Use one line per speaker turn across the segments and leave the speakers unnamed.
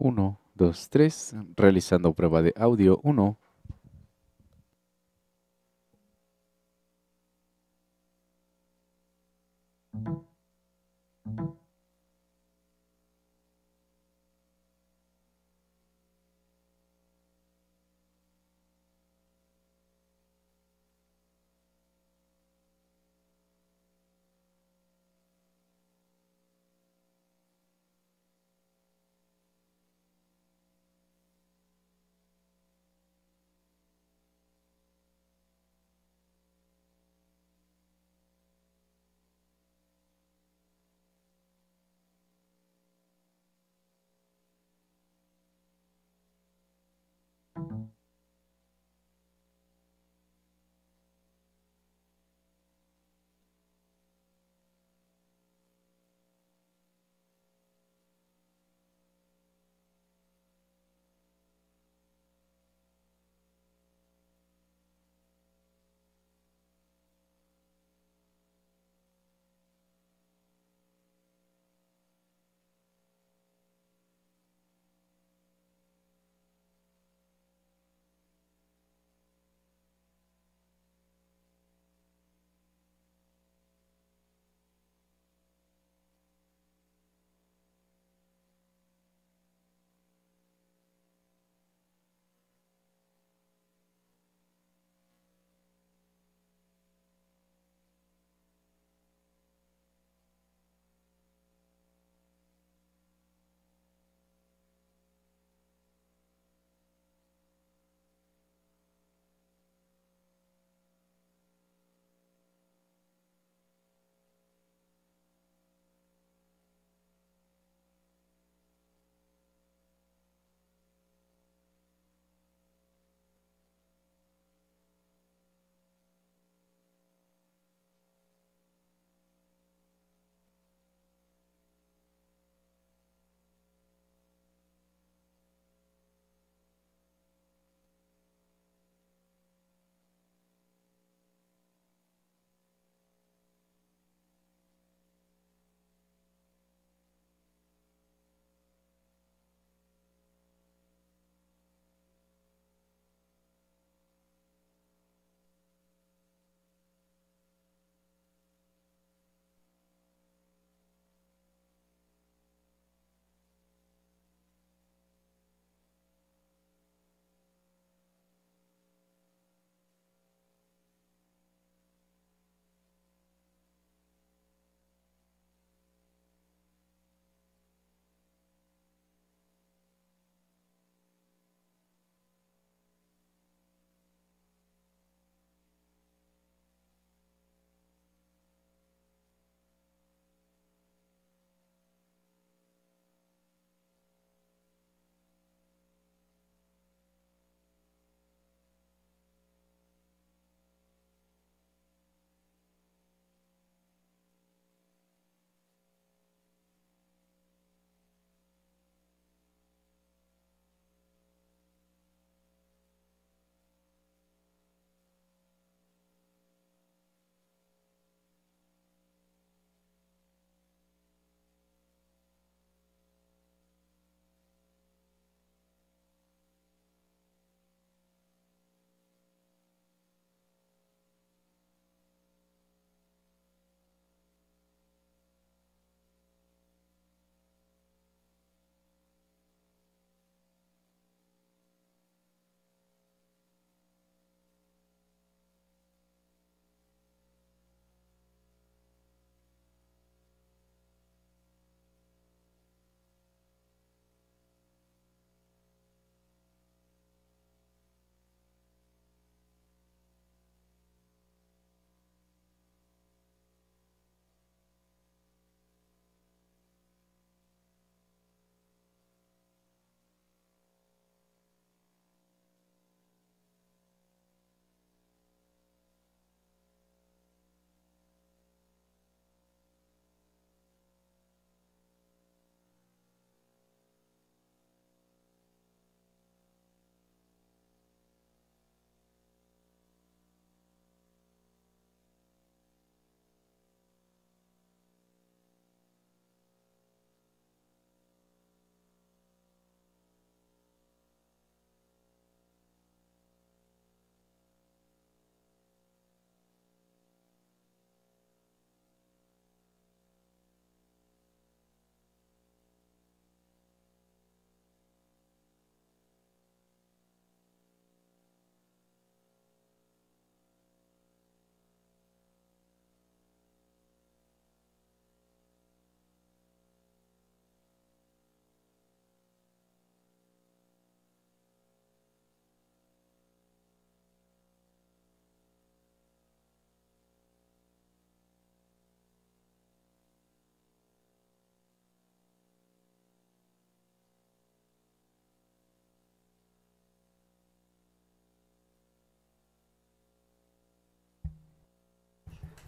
1, 2, 3. Realizando prueba de audio 1.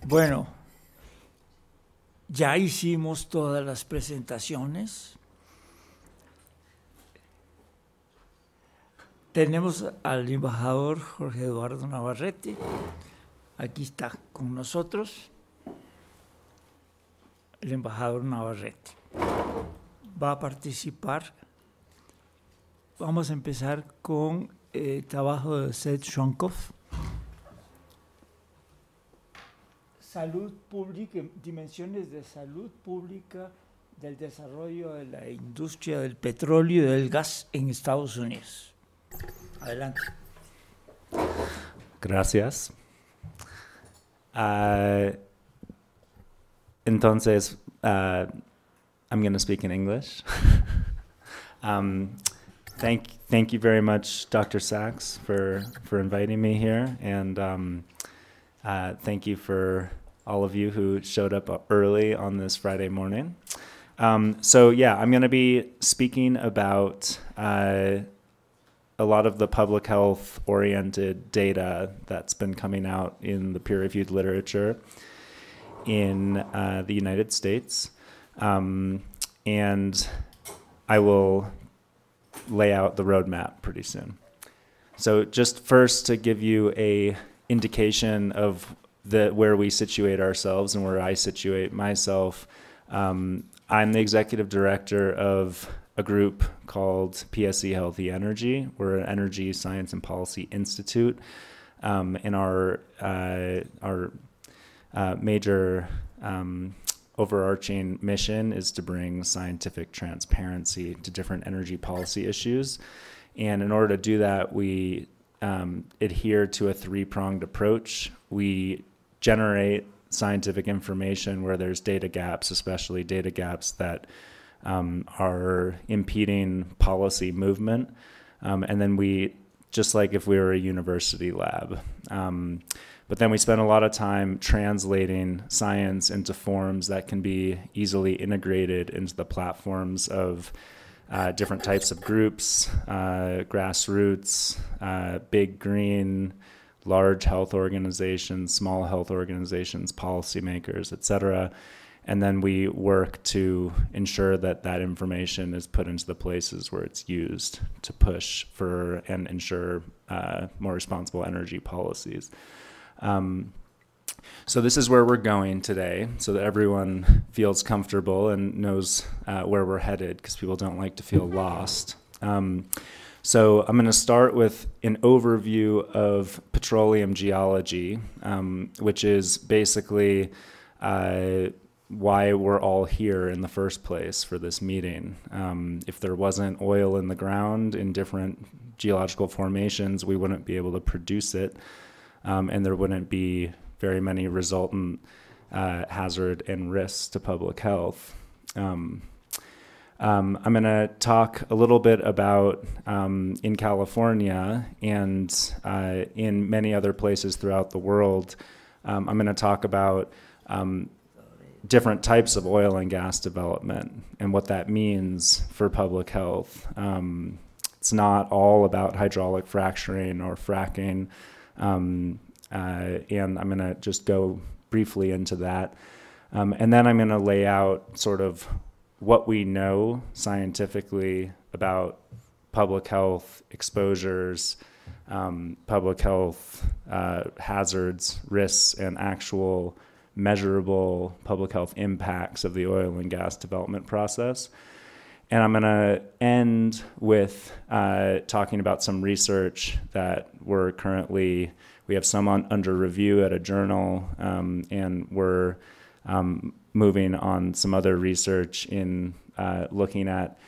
Bueno, ya hicimos todas las presentaciones. Tenemos al embajador Jorge Eduardo Navarrete. Aquí está con nosotros el embajador Navarrete. Va a participar. Vamos a empezar con el trabajo de Seth Shonkov. Salud pública, dimensiones de salud pública del desarrollo de la industria del petróleo y del gas en Estados Unidos. Adelante.
Gracias. Uh, entonces, uh, I'm going to speak in English. um, thank, thank you very much, Dr. Sachs, for, for inviting me here. And um, uh, thank you for all of you who showed up early on this Friday morning. Um, so, yeah, I'm going to be speaking about uh, a lot of the public health oriented data that's been coming out in the peer reviewed literature in uh, the United States. Um, and I will lay out the roadmap pretty soon. So just first to give you a indication of the where we situate ourselves and where I situate myself. Um, I'm the executive director of a group called PSE Healthy Energy. We're an energy science and policy institute, um, and our uh, our uh, major um, overarching mission is to bring scientific transparency to different energy policy issues. And in order to do that, we um, adhere to a three pronged approach. We generate scientific information where there's data gaps, especially data gaps that um, are impeding policy movement. Um, and then we, just like if we were a university lab, um, but then we spend a lot of time translating science into forms that can be easily integrated into the platforms of uh, different types of groups, uh, grassroots, uh, big green, large health organizations, small health organizations, policymakers, et cetera and then we work to ensure that that information is put into the places where it's used to push for and ensure uh, more responsible energy policies. Um, so this is where we're going today, so that everyone feels comfortable and knows uh, where we're headed, because people don't like to feel lost. Um, so I'm going to start with an overview of petroleum geology, um, which is basically uh, why we're all here in the first place for this meeting. Um, if there wasn't oil in the ground in different geological formations, we wouldn't be able to produce it, um, and there wouldn't be very many resultant uh, hazard and risks to public health. Um, um I'm going to talk a little bit about um, in California and uh, in many other places throughout the world. Um, I'm going to talk about different types of oil and gas development and what that means for public health. Um, it's not all about hydraulic fracturing or fracking. Um, uh, and I'm going to just go briefly into that. Um, and then I'm going to lay out sort of what we know scientifically about public health exposures, um, public health uh, hazards, risks, and actual measurable public health impacts of the oil and gas development process. And I'm going to end with uh, talking about some research that we're currently, we have some on, under review at a journal, um, and we're um, moving on some other research in uh, looking at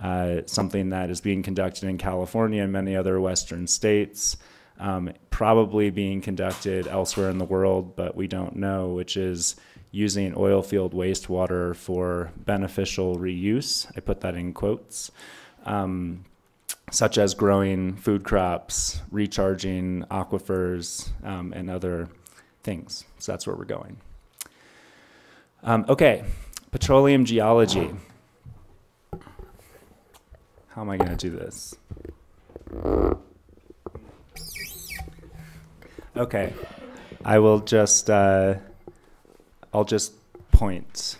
uh, something that is being conducted in California and many other Western states um, probably being conducted elsewhere in the world, but we don't know, which is using oil field wastewater for beneficial reuse. I put that in quotes. Um, such as growing food crops, recharging aquifers, um, and other things. So that's where we're going. Um, okay, petroleum geology. How am I going to do this? Okay. I will just uh, I'll just point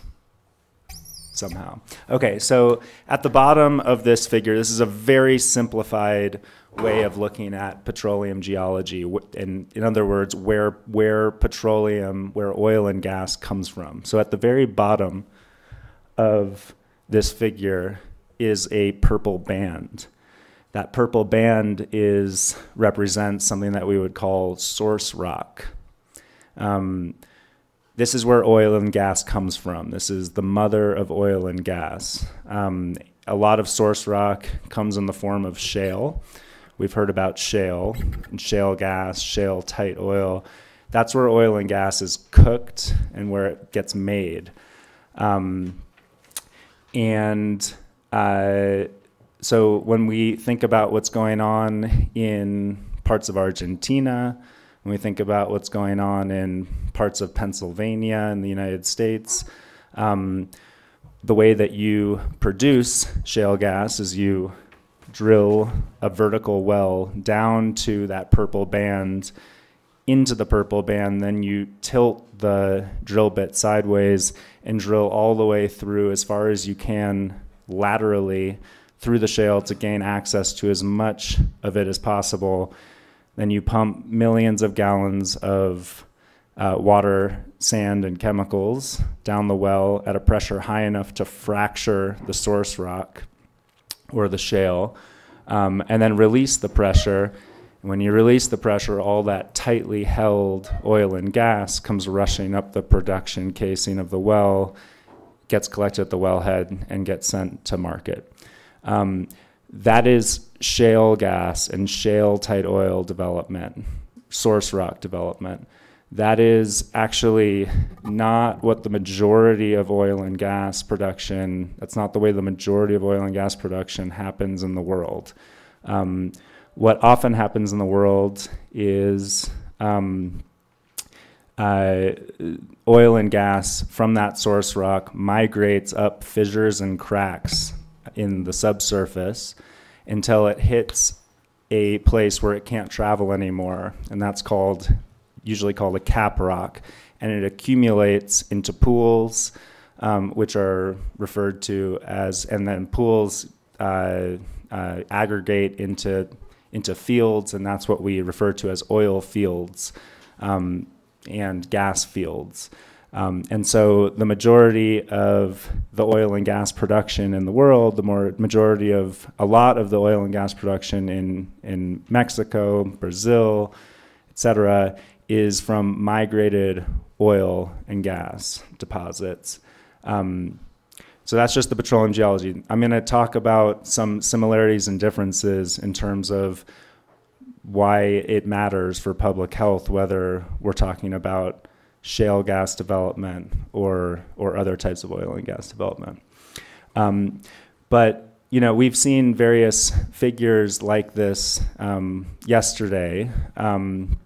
somehow. Okay, so at the bottom of this figure, this is a very simplified way of looking at petroleum geology, and in other words, where where petroleum, where oil and gas comes from. So at the very bottom of this figure is a purple band. That purple band is represents something that we would call source rock. Um, this is where oil and gas comes from. This is the mother of oil and gas. Um, a lot of source rock comes in the form of shale. We've heard about shale and shale gas, shale tight oil. That's where oil and gas is cooked and where it gets made. Um, and uh, so when we think about what's going on in parts of Argentina, when we think about what's going on in parts of Pennsylvania in the United States, um, the way that you produce shale gas is you drill a vertical well down to that purple band into the purple band, then you tilt the drill bit sideways and drill all the way through as far as you can laterally through the shale to gain access to as much of it as possible. Then you pump millions of gallons of uh, water, sand, and chemicals down the well at a pressure high enough to fracture the source rock or the shale, um, and then release the pressure. When you release the pressure, all that tightly held oil and gas comes rushing up the production casing of the well, gets collected at the wellhead, and gets sent to market. Um, that is shale gas and shale tight oil development, source rock development. That is actually not what the majority of oil and gas production, that's not the way the majority of oil and gas production happens in the world. Um, what often happens in the world is um, uh, oil and gas from that source rock migrates up fissures and cracks in the subsurface until it hits a place where it can't travel anymore, and that's called usually called a cap rock, and it accumulates into pools, um, which are referred to as, and then pools uh, uh, aggregate into into fields, and that's what we refer to as oil fields um, and gas fields. Um, and so the majority of the oil and gas production in the world, the more majority of a lot of the oil and gas production in, in Mexico, Brazil, et cetera, is from migrated oil and gas deposits. Um, so that's just the petroleum geology. I'm going to talk about some similarities and differences in terms of why it matters for public health, whether we're talking about shale gas development or or other types of oil and gas development. Um, but you know we've seen various figures like this um, yesterday. Um,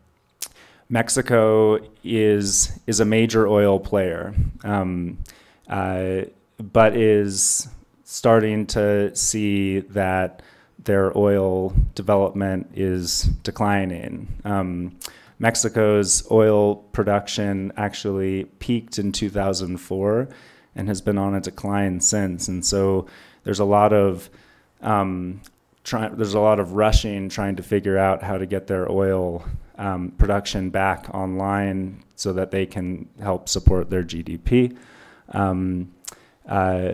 Mexico is is a major oil player, um, uh, but is starting to see that their oil development is declining. Um, Mexico's oil production actually peaked in 2004 and has been on a decline since. And so there's a lot of um, try, there's a lot of rushing trying to figure out how to get their oil um, production back online so that they can help support their GDP. Um, uh,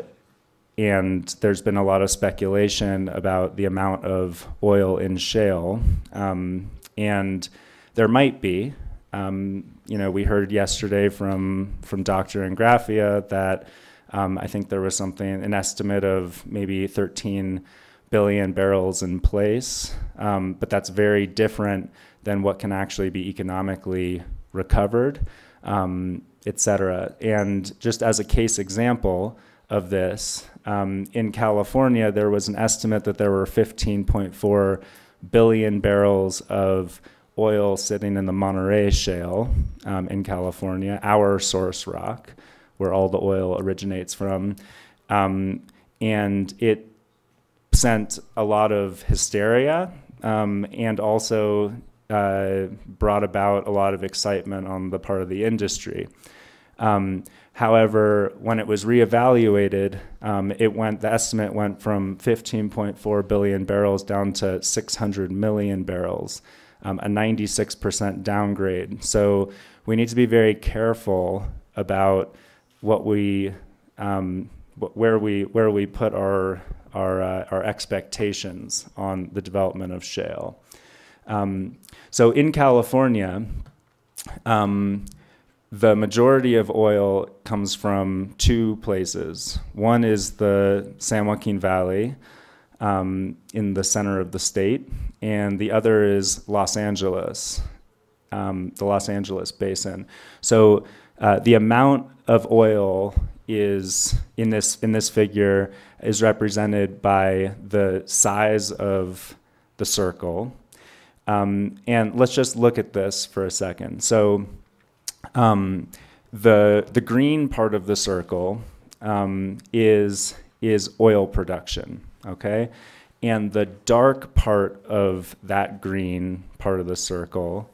and there's been a lot of speculation about the amount of oil in shale. Um, and there might be. Um, you know, we heard yesterday from from Dr. Ingrafia that um, I think there was something, an estimate of maybe 13 billion barrels in place, um, but that's very different than what can actually be economically recovered, um, et cetera. And just as a case example of this, um, in California, there was an estimate that there were 15.4 billion barrels of oil sitting in the Monterey Shale um, in California, our source rock, where all the oil originates from. Um, and it sent a lot of hysteria um, and also uh, brought about a lot of excitement on the part of the industry. Um, however, when it was reevaluated, um, it went. The estimate went from 15.4 billion barrels down to 600 million barrels, um, a 96% downgrade. So we need to be very careful about what we, um, where we, where we put our our uh, our expectations on the development of shale. Um, so in California. Um, the majority of oil comes from two places. One is the San Joaquin Valley um, in the center of the state, and the other is Los Angeles, um, the Los Angeles basin. So uh, the amount of oil is in this in this figure is represented by the size of the circle. Um, and let's just look at this for a second. So um, the the green part of the circle um, is is oil production. Okay, and the dark part of that green part of the circle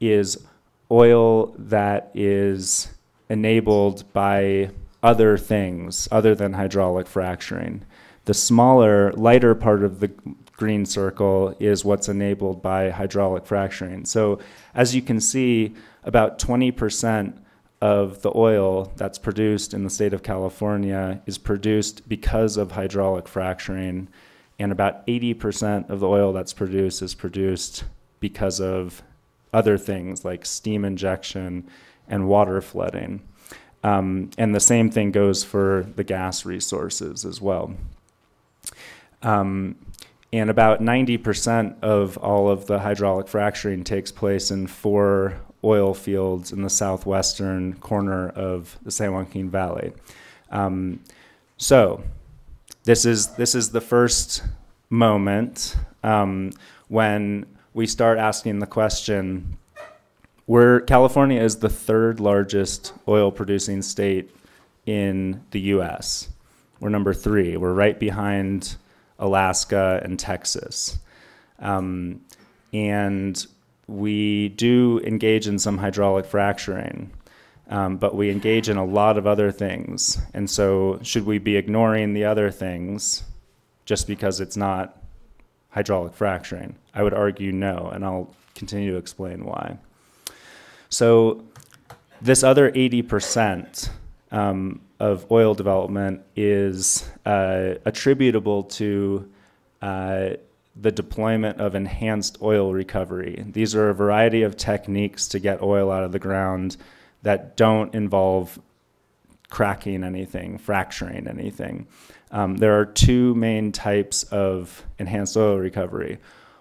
is oil that is enabled by other things other than hydraulic fracturing. The smaller, lighter part of the green circle is what's enabled by hydraulic fracturing. So, as you can see, about 20% of the oil that's produced in the state of California is produced because of hydraulic fracturing, and about 80% of the oil that's produced is produced because of other things like steam injection and water flooding. Um, and the same thing goes for the gas resources as well. Um, and about 90% of all of the hydraulic fracturing takes place in four oil fields in the southwestern corner of the San Joaquin Valley. Um, so, this is this is the first moment um, when we start asking the question: We're California is the third largest oil producing state in the U.S. We're number three. We're right behind Alaska and Texas. Um, and we do engage in some hydraulic fracturing, um, but we engage in a lot of other things. And so, should we be ignoring the other things just because it's not hydraulic fracturing? I would argue no, and I'll continue to explain why. So, this other 80% um, of oil development is uh, attributable to uh, the deployment of enhanced oil recovery. These are a variety of techniques to get oil out of the ground that don't involve cracking anything, fracturing anything. Um, there are two main types of enhanced oil recovery.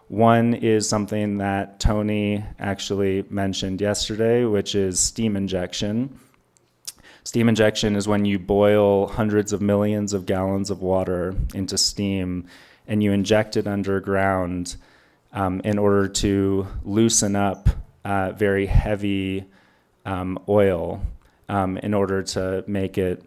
One is something that Tony actually mentioned yesterday, which is steam injection. Steam injection is when you boil hundreds of millions of gallons of water into steam and you inject it underground um, in order to loosen up uh, very heavy um, oil um, in order to make it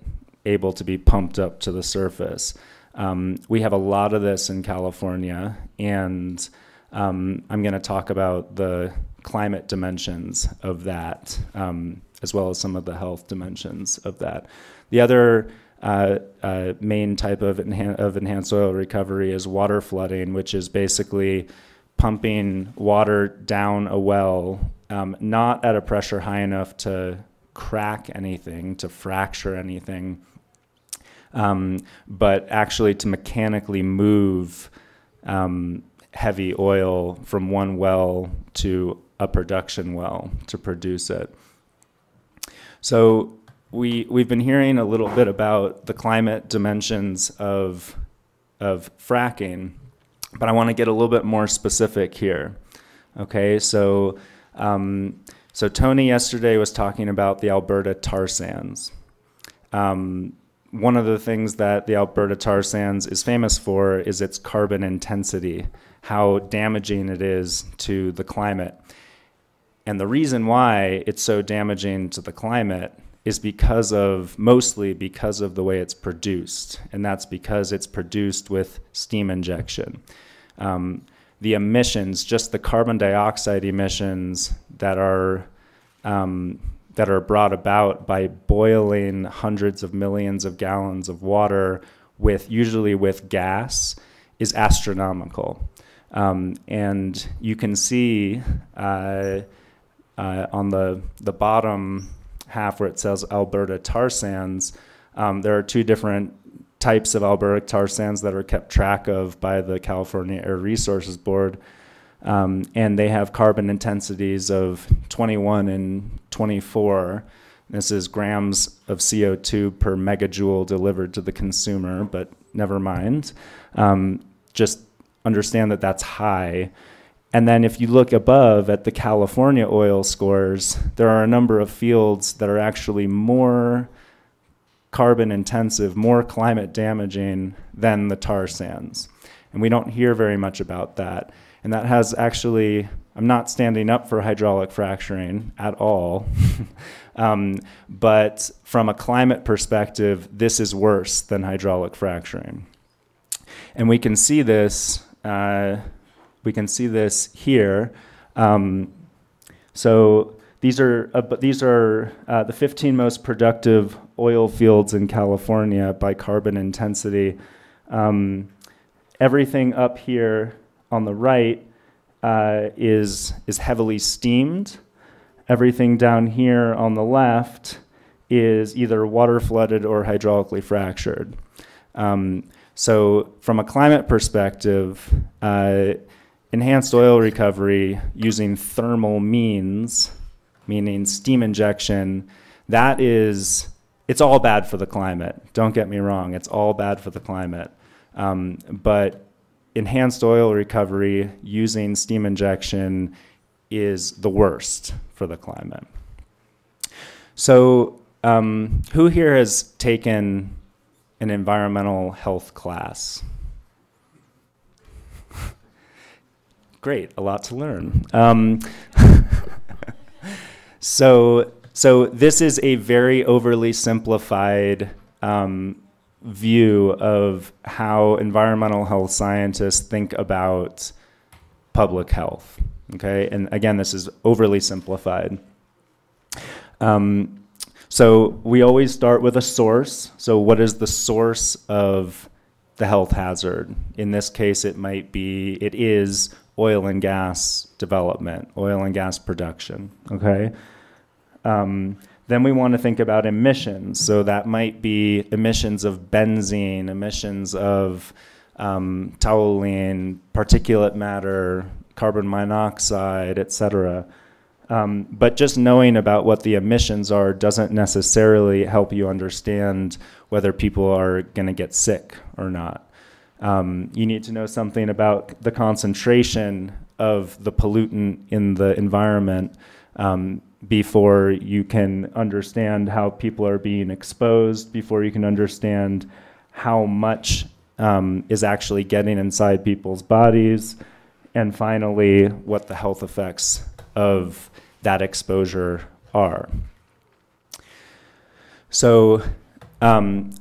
able to be pumped up to the surface. Um, we have a lot of this in California, and um, I'm going to talk about the climate dimensions of that, um, as well as some of the health dimensions of that. The other uh, uh, main type of, enhan- of enhanced oil recovery is water flooding, which is basically pumping water down a well, um, not at a pressure high enough to crack anything, to fracture anything, um, but actually to mechanically move um, heavy oil from one well to a production well to produce it. So we we've been hearing a little bit about the climate dimensions of of fracking, but I want to get a little bit more specific here. Okay, so um, so Tony yesterday was talking about the Alberta tar sands. Um, one of the things that the Alberta tar sands is famous for is its carbon intensity, how damaging it is to the climate. And the reason why it's so damaging to the climate is because of mostly because of the way it's produced, and that's because it's produced with steam injection. Um, the emissions, just the carbon dioxide emissions that are um, that are brought about by boiling hundreds of millions of gallons of water with usually with gas is astronomical. Um, and you can see uh, uh, on the, the bottom half where it says Alberta tar sands, um, there are two different types of Alberta tar sands that are kept track of by the California Air Resources Board. Um, and they have carbon intensities of 21 and 24. This is grams of CO2 per megajoule delivered to the consumer, but never mind. Um, just understand that that's high. And then if you look above at the California oil scores, there are a number of fields that are actually more carbon intensive, more climate damaging than the tar sands. And we don't hear very much about that. And that has actually, I'm not standing up for hydraulic fracturing at all. um, but from a climate perspective, this is worse than hydraulic fracturing. And we can see this, uh, we can see this here. Um, so these are, uh, these are uh, the 15 most productive oil fields in California by carbon intensity. Um, everything up here on the right uh, is, is heavily steamed. Everything down here on the left is either water flooded or hydraulically fractured. Um, so, from a climate perspective, uh, enhanced oil recovery using thermal means meaning steam injection, that is, it's all bad for the climate. Don't get me wrong, it's all bad for the climate. Um, but enhanced oil recovery using steam injection is the worst for the climate. So, um, who here has taken an environmental health class? Great, a lot to learn. Um, So, so this is a very overly simplified um, view of how environmental health scientists think about public health. Okay, and again, this is overly simplified. Um, so we always start with a source. So what is the source of the health hazard? In this case, it might be, it is oil and gas development, oil and gas production, okay? Um, then we want to think about emissions. So that might be emissions of benzene, emissions of um, toluene, particulate matter, carbon monoxide, et cetera. Um, but just knowing about what the emissions are doesn't necessarily help you understand whether people are going to get sick or not. Um, you need to know something about the concentration of the pollutant in the environment um, before you can understand how people are being exposed, before you can understand how much um, is actually getting inside people's bodies, and finally, what the health effects of that exposure are. So, um,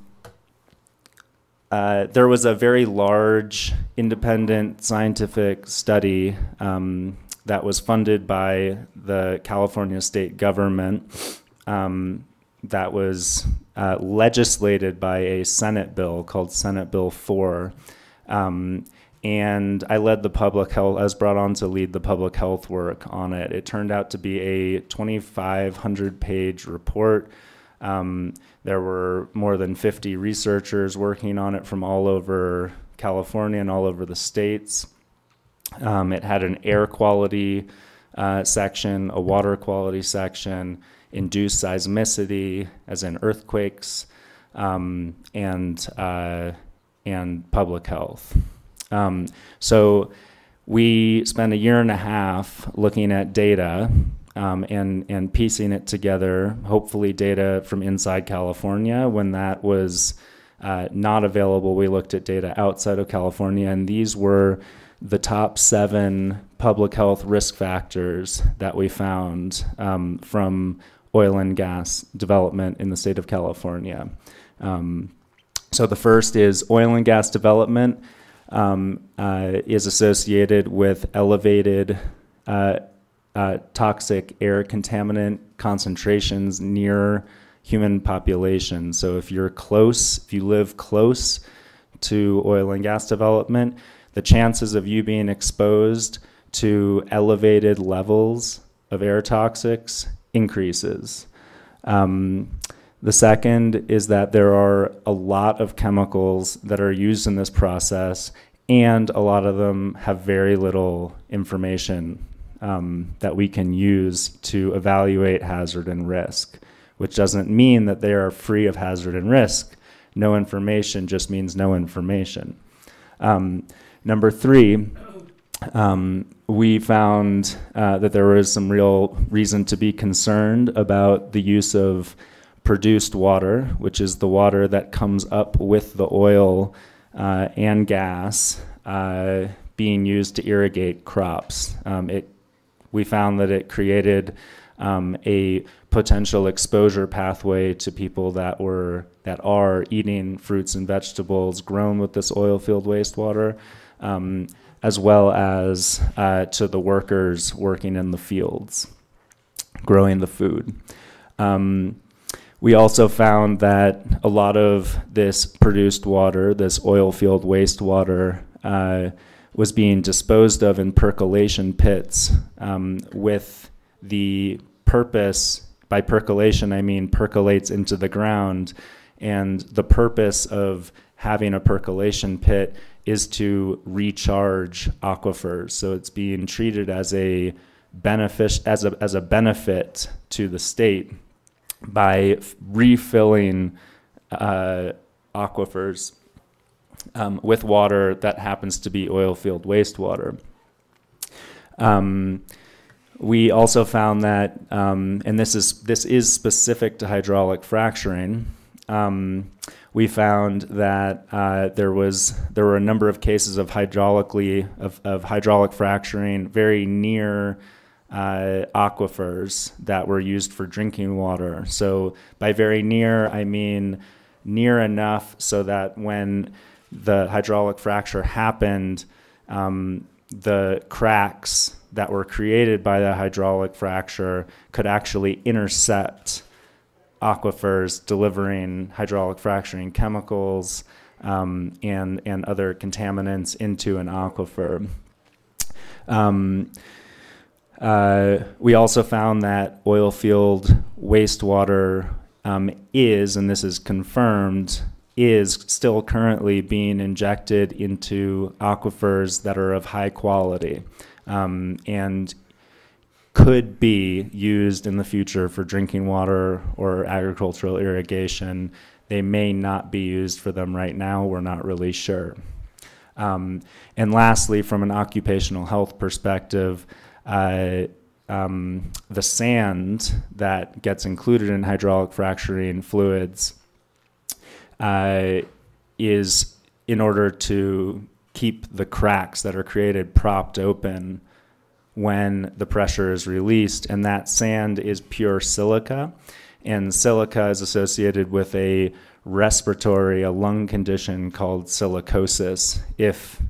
uh, there was a very large independent scientific study um, that was funded by the California state government um, that was uh, legislated by a Senate bill called Senate Bill 4. Um, and I led the public health, I was brought on to lead the public health work on it. It turned out to be a 2,500 page report um, there were more than 50 researchers working on it from all over California and all over the states. Um, it had an air quality uh, section, a water quality section, induced seismicity, as in earthquakes, um, and uh, and public health. Um, so we spent a year and a half looking at data um, and and piecing it together. Hopefully, data from inside California. When that was uh, not available, we looked at data outside of California, and these were the top seven public health risk factors that we found um, from oil and gas development in the state of California. Um, so the first is oil and gas development um, uh, is associated with elevated uh, uh, toxic air contaminant concentrations near human populations. So if you're close, if you live close to oil and gas development, the chances of you being exposed to elevated levels of air toxics increases. Um, the second is that there are a lot of chemicals that are used in this process, and a lot of them have very little information um, that we can use to evaluate hazard and risk, which doesn't mean that they are free of hazard and risk. No information just means no information. Um, number three, um, we found uh, that there was some real reason to be concerned about the use of produced water, which is the water that comes up with the oil uh, and gas uh, being used to irrigate crops. Um, it, we found that it created um, a potential exposure pathway to people that were that are eating fruits and vegetables grown with this oil field wastewater, um, as well as uh, to the workers working in the fields, growing the food. Um, we also found that a lot of this produced water, this oil field wastewater, uh, was being disposed of in percolation pits um, with the purpose, by percolation I mean percolates into the ground, and the purpose of having a percolation pit is to recharge aquifers. So it's being treated as a benefit as a, as a benefit to the state by refilling uh, aquifers um, with water that happens to be oil field wastewater. Um, we also found that, um, and this is this is specific to hydraulic fracturing. Um, we found that uh, there was there were a number of cases of hydraulically of, of hydraulic fracturing very near uh, aquifers that were used for drinking water. So by very near, I mean near enough so that when the hydraulic fracture happened, um, the cracks that were created by the hydraulic fracture could actually intercept aquifers delivering hydraulic fracturing chemicals um, and, and other contaminants into an aquifer. Um, uh, we also found that oil field wastewater um, is, and this is confirmed, is still currently being injected into aquifers that are of high quality um, and could be used in the future for drinking water or agricultural irrigation. They may not be used for them right now. We're not really sure. Um, and lastly, from an occupational health perspective, uh, um, the sand that gets included in hydraulic fracturing fluids uh, is in order to keep the cracks that are created propped open when the pressure is released. And that sand is pure silica. And silica is associated with a respiratory, a lung condition called silicosis if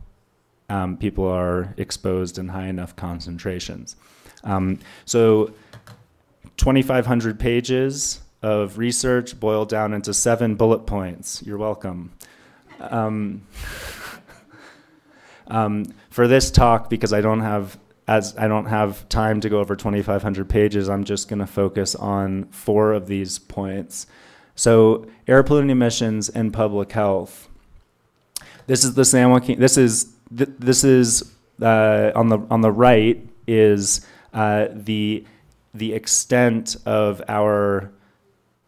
um, people are exposed in high enough concentrations. Um, so 2,500 pages of research boiled down into seven bullet points. You're welcome. Um, um, for this talk, because I don't have as I don't have time to go over 2,500 pages, I'm just going to focus on four of these points. So, air polluting emissions and public health. This is the San Joaquin. This is th this is uh, on the on the right is uh, the the extent of our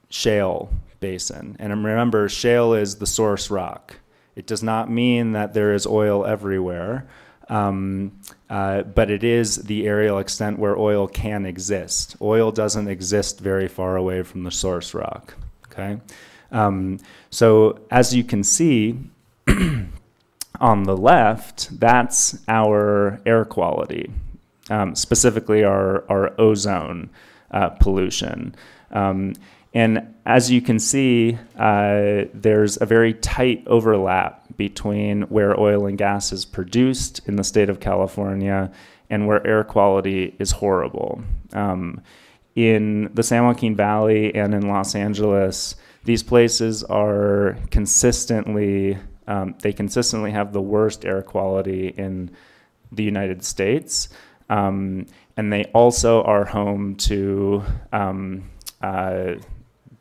shale basin. And remember, shale is the source rock. It does not mean that there is oil everywhere, um, uh, but it is the aerial extent where oil can exist. Oil doesn't exist very far away from the source rock. Okay, um, so as you can see. on the left, that's our air quality, um, specifically our, our ozone uh, pollution. Um, and as you can see, uh, there's a very tight overlap between where oil and gas is produced in the state of California and where air quality is horrible. Um, in the San Joaquin Valley and in Los Angeles, these places are consistently, um, they consistently have the worst air quality in the United States. Um, and they also are home to um, uh,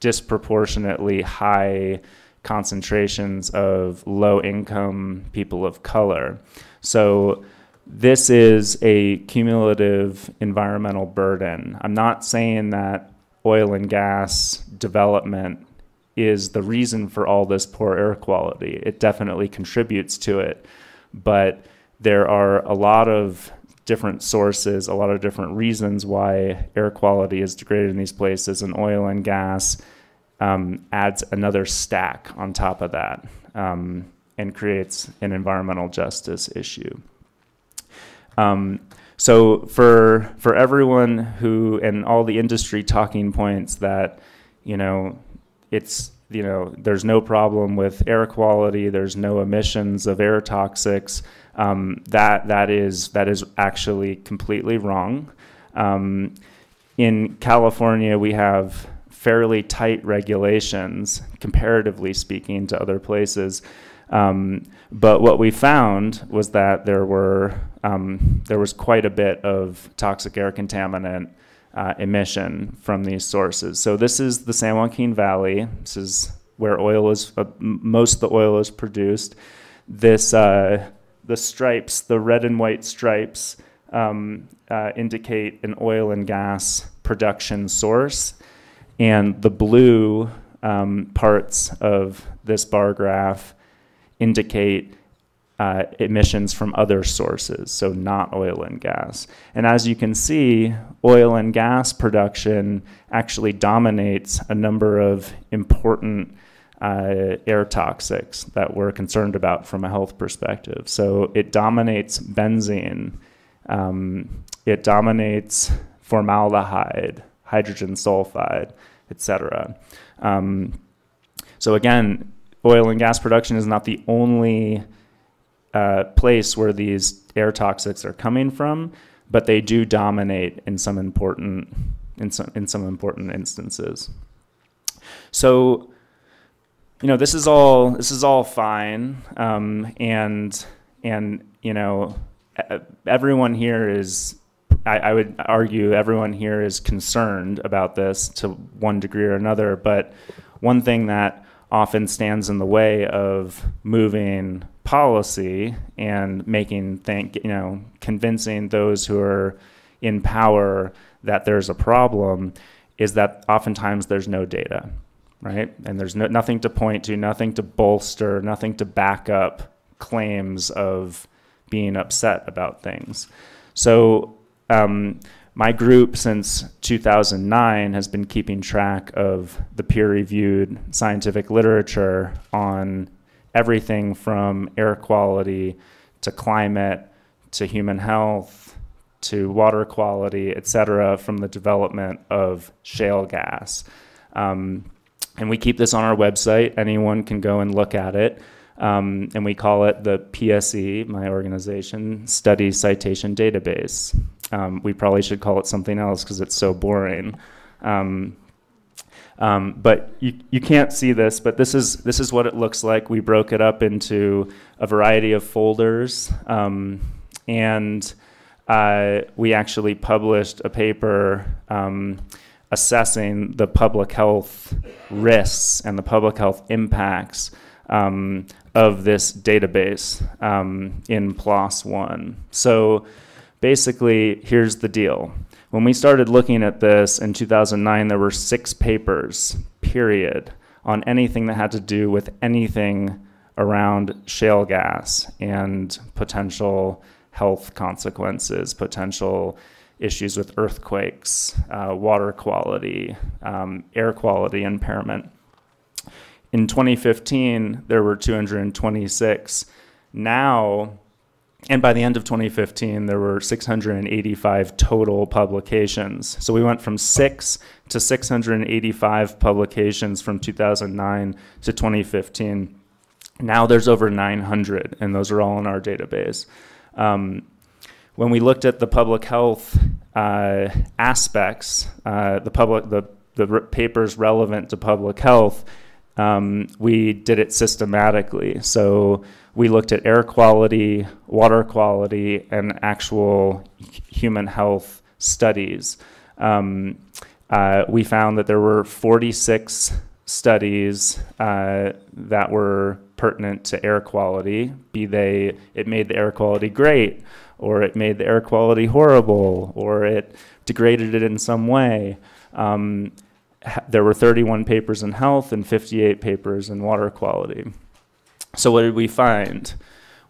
disproportionately high concentrations of low income people of color. So this is a cumulative environmental burden. I'm not saying that oil and gas development is the reason for all this poor air quality. It definitely contributes to it. But there are a lot of different sources, a lot of different reasons why air quality is degraded in these places, and oil and gas um, adds another stack on top of that um, and creates an environmental justice issue. Um, so for for everyone who and all the industry talking points that you know it's you know there's no problem with air quality, there's no emissions of air toxics. Um, that that is that is actually completely wrong. Um, in California, we have fairly tight regulations, comparatively speaking, to other places. Um, but what we found was that there were um, there was quite a bit of toxic air contaminant uh, emission from these sources. So this is the San Joaquin Valley. This is where oil is uh, most of the oil is produced. This uh, the stripes, the red and white stripes, um, uh, indicate an oil and gas production source, and the blue um, parts of this bar graph indicate uh, emissions from other sources, so not oil and gas. And as you can see, oil and gas production actually dominates a number of important uh, air toxics that we're concerned about from a health perspective. So it dominates benzene, um, it dominates formaldehyde, hydrogen sulfide, etc. Um, so again, oil and gas production is not the only uh, place where these air toxics are coming from, but they do dominate in some important in some in some important instances. So, you know, this is all this is all fine, um, and and you know, everyone here is. I, I would argue everyone here is concerned about this to one degree or another, but one thing that often stands in the way of moving policy and making think you know convincing those who are in power that there's a problem is that oftentimes there's no data right and there's no, nothing to point to nothing to bolster nothing to back up claims of being upset about things so um, my group since 2009 has been keeping track of the peer reviewed scientific literature on everything from air quality to climate to human health to water quality, et cetera, from the development of shale gas. Um, and we keep this on our website. Anyone can go and look at it. Um, and we call it the PSE, my organization, Study Citation Database. Um, we probably should call it something else because it's so boring. Um, um, but you, you can't see this, but this is, this is what it looks like. We broke it up into a variety of folders. Um, and uh, we actually published a paper um, assessing the public health risks and the public health impacts um, of this database um, in PLOS One. So basically, here's the deal. When we started looking at this in 2009, there were six papers, period, on anything that had to do with anything around shale gas and potential health consequences, potential issues with earthquakes, uh, water quality, um, air quality impairment. In 2015, there were 226. Now, and by the end of 2015, there were 685 total publications. So we went from six to 685 publications from 2009 to 2015. Now there's over 900, and those are all in our database. Um, when we looked at the public health uh, aspects, uh, the public the the papers relevant to public health, um, we did it systematically. So we looked at air quality, water quality, and actual human health studies. Um, uh, we found that there were 46 studies uh, that were pertinent to air quality, be they it made the air quality great, or it made the air quality horrible, or it degraded it in some way. Um, there were 31 papers in health and 58 papers in water quality. So, what did we find?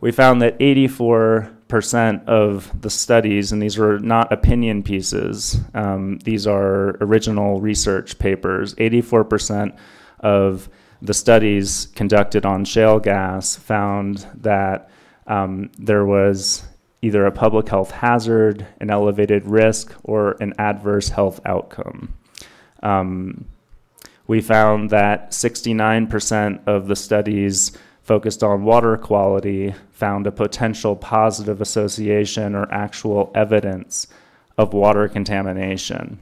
We found that 84% of the studies, and these were not opinion pieces, um, these are original research papers, 84% of the studies conducted on shale gas found that um, there was either a public health hazard, an elevated risk, or an adverse health outcome. Um, we found that 69% of the studies focused on water quality found a potential positive association or actual evidence of water contamination.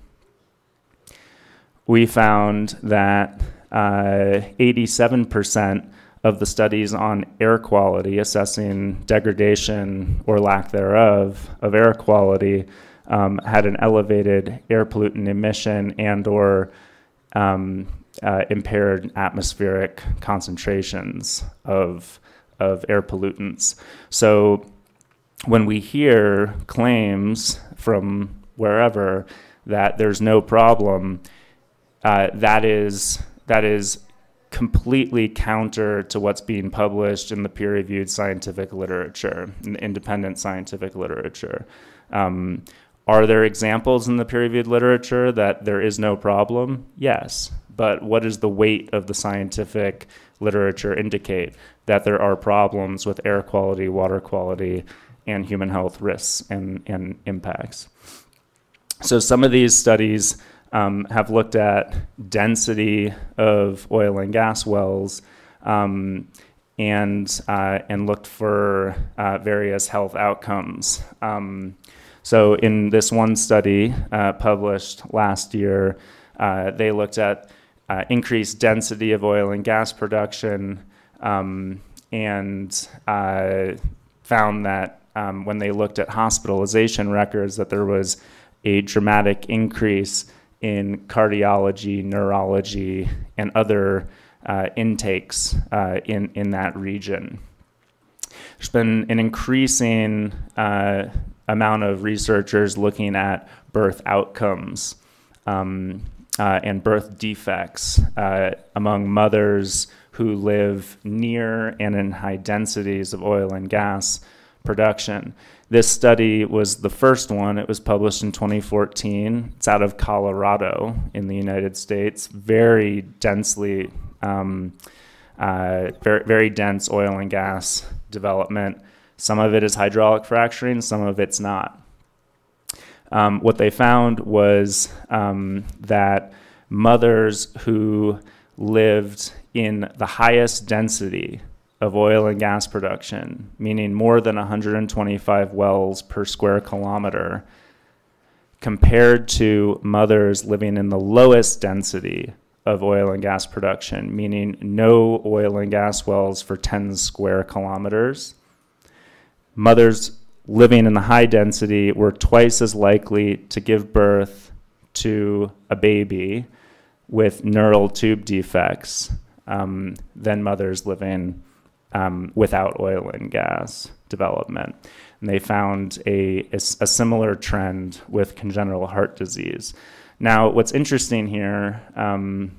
We found that uh, 87% of the studies on air quality, assessing degradation or lack thereof of air quality, um, had an elevated air pollutant emission and/or um, uh, impaired atmospheric concentrations of of air pollutants. So when we hear claims from wherever that there's no problem, uh, that is that is completely counter to what's being published in the peer-reviewed scientific literature, in independent scientific literature. Um, are there examples in the peer-reviewed literature that there is no problem? Yes, but what does the weight of the scientific literature indicate? That there are problems with air quality, water quality, and human health risks and, and impacts. So some of these studies um, have looked at density of oil and gas wells um, and uh, and looked for uh, various health outcomes. Um, so in this one study uh, published last year, uh, they looked at uh, increased density of oil and gas production um, and uh, found that um, when they looked at hospitalization records that there was a dramatic increase in cardiology, neurology, and other uh, intakes uh, in, in that region. There's been an increasing uh, amount of researchers looking at birth outcomes um, uh, and birth defects uh, among mothers who live near and in high densities of oil and gas production. This study was the first one. It was published in 2014. It's out of Colorado in the United States. Very densely, um, uh, very, very dense oil and gas development. Some of it is hydraulic fracturing, some of it's not. Um, what they found was um, that mothers who lived in the highest density of oil and gas production, meaning more than 125 wells per square kilometer, compared to mothers living in the lowest density of oil and gas production, meaning no oil and gas wells for 10 square kilometers. Mothers living in the high density were twice as likely to give birth to a baby with neural tube defects um, than mothers living um, without oil and gas development. And they found a, a, a, similar trend with congenital heart disease. Now, what's interesting here um,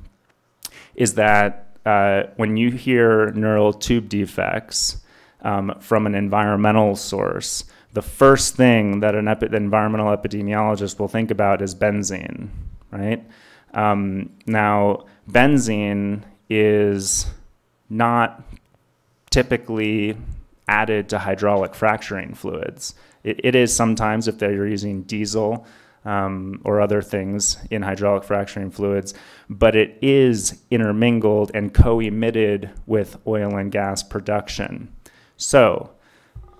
is that uh, when you hear neural tube defects um, from an environmental source, the first thing that an epi- environmental epidemiologist will think about is benzene, right? Um, now, benzene is not typically added to hydraulic fracturing fluids. It, it is sometimes if they're using diesel um, or other things in hydraulic fracturing fluids, but it is intermingled and co emitted with oil and gas production. So,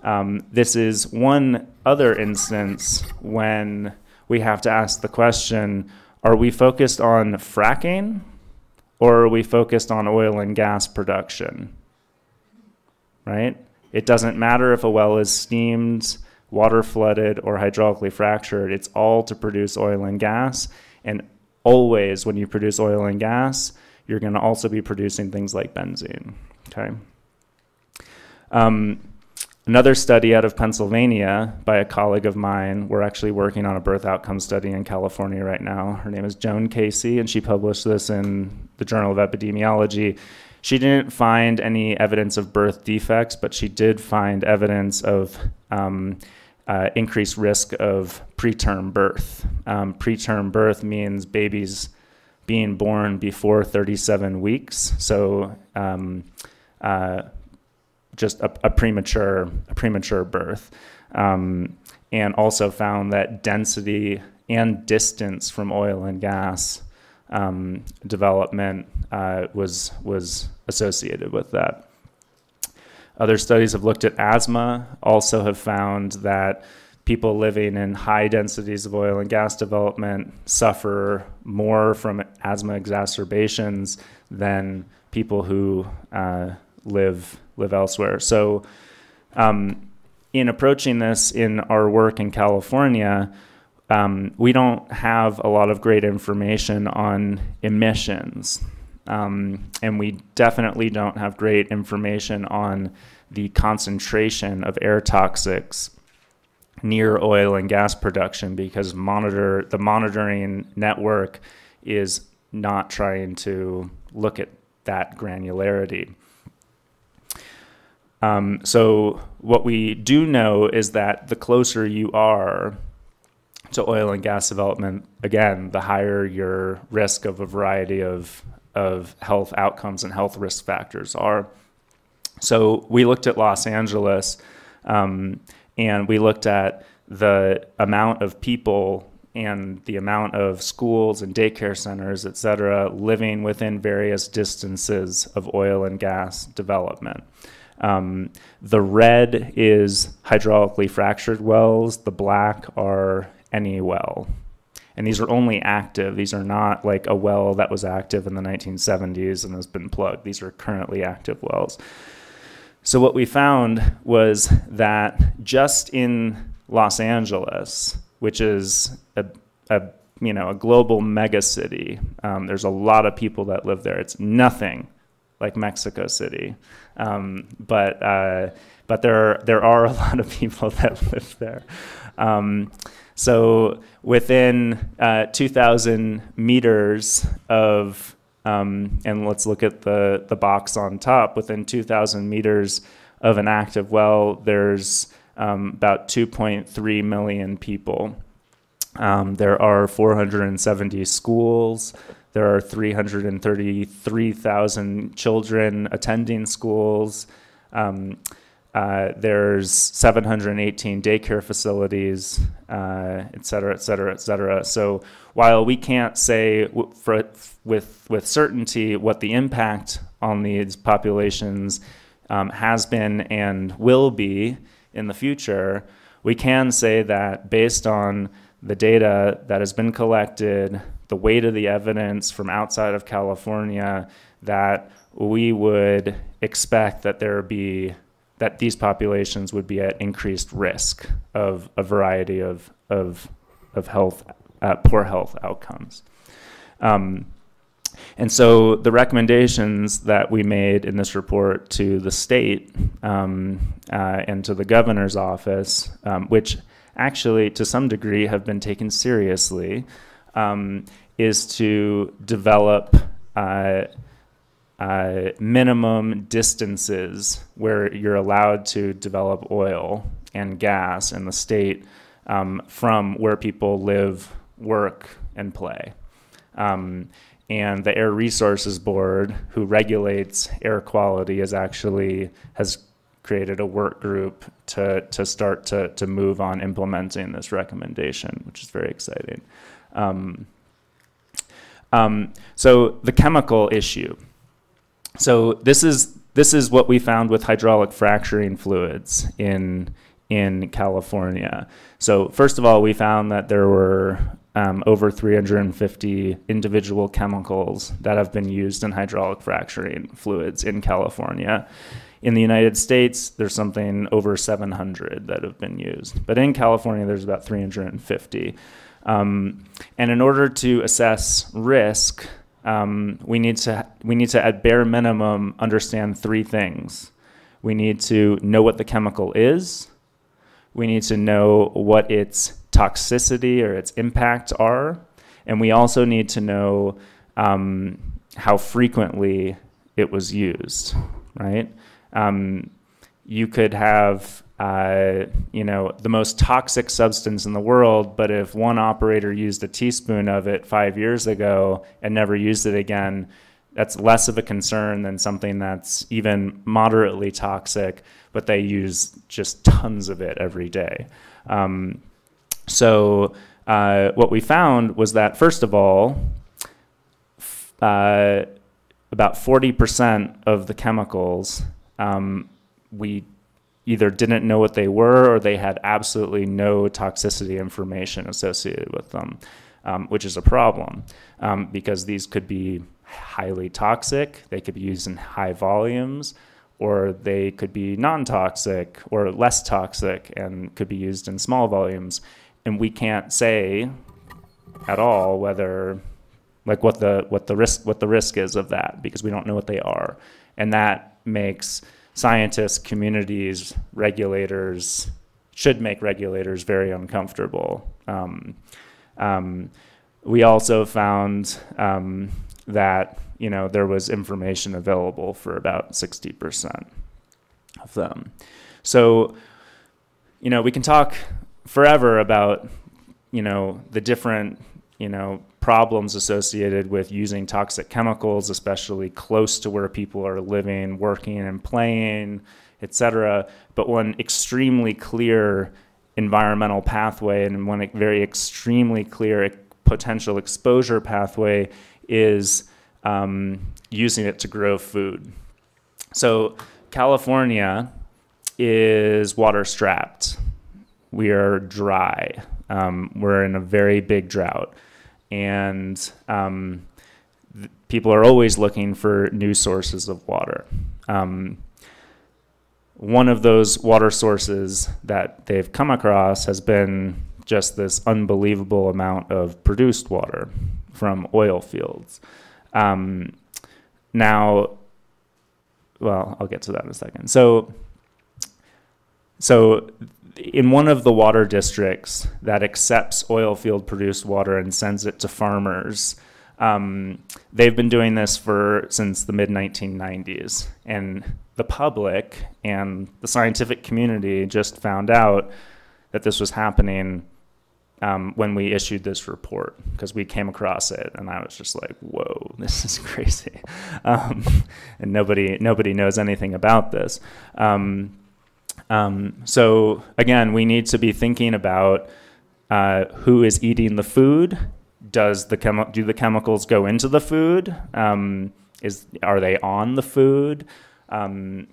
um, this is one other instance when we have to ask the question are we focused on fracking or are we focused on oil and gas production? Right? It doesn't matter if a well is steamed water flooded, or hydraulically fractured. It's all to produce oil and gas. And always, when you produce oil and gas, you're going to also be producing things like benzene. Okay. Um, another study out of Pennsylvania by a colleague of mine. We're actually working on a birth outcome study in California right now. Her name is Joan Casey, and she published this in the Journal of Epidemiology. She didn't find any evidence of birth defects, but she did find evidence of um, uh, increased risk of preterm birth. Um, preterm birth means babies being born before 37 weeks, so um, uh, just a, a, premature a premature birth, um, and also found that density and distance from oil and gas um, development uh, was was associated with that. Other studies have looked at asthma, also have found that people living in high densities of oil and gas development suffer more from asthma exacerbations than people who uh, live live elsewhere. So, um, in approaching this in our work in California, um, we don't have a lot of great information on emissions. Um, and we definitely don't have great information on the concentration of air toxics near oil and gas production because monitor the monitoring network is not trying to look at that granularity. Um, so what we do know is that the closer you are to oil and gas development, again, the higher your risk of a variety of of health outcomes and health risk factors are. So we looked at Los Angeles um, and we looked at the amount of people and the amount of schools and daycare centers, et cetera, living within various distances of oil and gas development. Um, the red is hydraulically fractured wells, the black are any well and these are only active. These are not like a well that was active in the 1970s and has been plugged. These are currently active wells. So what we found was that just in Los Angeles, which is a, a you know a global megacity, um, there's a lot of people that live there. It's nothing like Mexico City, um, but uh, but there are, there are a lot of people that live there. Um, so within uh, 2,000 meters of, um, and let's look at the, the box on top, within 2,000 meters of an active well, there's um, about 2.3 million people. Um, there are 470 schools. There are 333,000 children attending schools. Um, uh, there's 718 daycare facilities, uh, et cetera, et cetera, et cetera. So while we can't say for, with, with certainty what the impact on these populations um, has been and will be in the future, we can say that based on the data that has been collected, the weight of the evidence from outside of California, that we would expect that there be that these populations would be at increased risk of a variety of, of, of health, uh, poor health outcomes. Um, and so the recommendations that we made in this report to the state um, uh, and to the governor's office, um, which actually to some degree have been taken seriously, um, is to develop uh, uh, minimum distances where you're allowed to develop oil and gas in the state um, from where people live, work, and play. Um, and the Air Resources Board, who regulates air quality, is actually has created a work group to, to start to, to move on implementing this recommendation, which is very exciting. Um, um, so the chemical issue. So this is this is what we found with hydraulic fracturing fluids in in California. So first of all, we found that there were um, over 350 individual chemicals that have been used in hydraulic fracturing fluids in California. In the United States, there's something over 700 that have been used. But in California, there's about 350. Um, and in order to assess risk, um, we need to we need to at bare minimum understand three things. We need to know what the chemical is. We need to know what its toxicity or its impact are, and we also need to know um, how frequently it was used. Right? Um, you could have uh, you know, the most toxic substance in the world, but if one operator used a teaspoon of it five years ago and never used it again, that's less of a concern than something that's even moderately toxic, but they use just tons of it every day. Um, so, uh, what we found was that, first of all, uh, about 40% of the chemicals um, we either didn't know what they were or they had absolutely no toxicity information associated with them, um, which is a problem um, because these could be highly toxic, they could be used in high volumes, or they could be non toxic or less toxic and could be used in small volumes. And we can't say at all whether like what the what the risk what the risk is of that because we don't know what they are and that makes scientists, communities, regulators should make regulators very uncomfortable. Um, um, we also found um, that you know there was information available for about 60% of them. So you know we can talk forever about you know the different you know problems associated with using toxic chemicals, especially close to where people are living, working, and playing, etc. But one extremely clear environmental pathway and one very extremely clear potential exposure pathway is um, using it to grow food. So, California is water strapped. We are dry. Um, we're in a very big drought and um, people are always looking for new sources of water. Um, one of those water sources that they've come across has been just this unbelievable amount of produced water from oil fields. Um, now, well, I'll get to that in a second. So, so in one of the water districts that accepts oil field produced water and sends it to farmers, um, they've been doing this for since the mid 1990s, and the public and the scientific community just found out that this was happening um, when we issued this report because we came across it and I was just like, "Whoa, this is crazy," um, and nobody nobody knows anything about this. Um, um, so again, we need to be thinking about uh, who is eating the food. Does the chemi- do the chemicals go into the food? Um, is are they on the food? Um,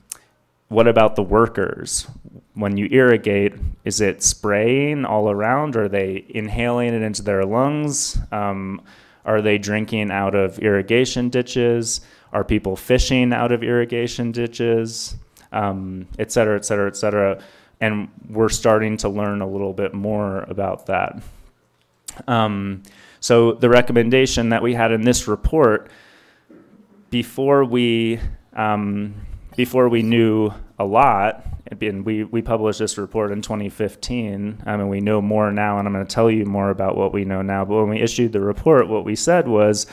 what about the workers? When you irrigate, is it spraying all around? Are they inhaling it into their lungs? Um, are they drinking out of irrigation ditches? Are people fishing out of irrigation ditches? Um, et cetera, et cetera, et cetera. And we're starting to learn a little bit more about that. Um, so the recommendation that we had in this report, before we um, before we knew a lot, and we, we published this report in 2015. I mean, we know more now, and I'm going to tell you more about what we know now. But when we issued the report, what we said was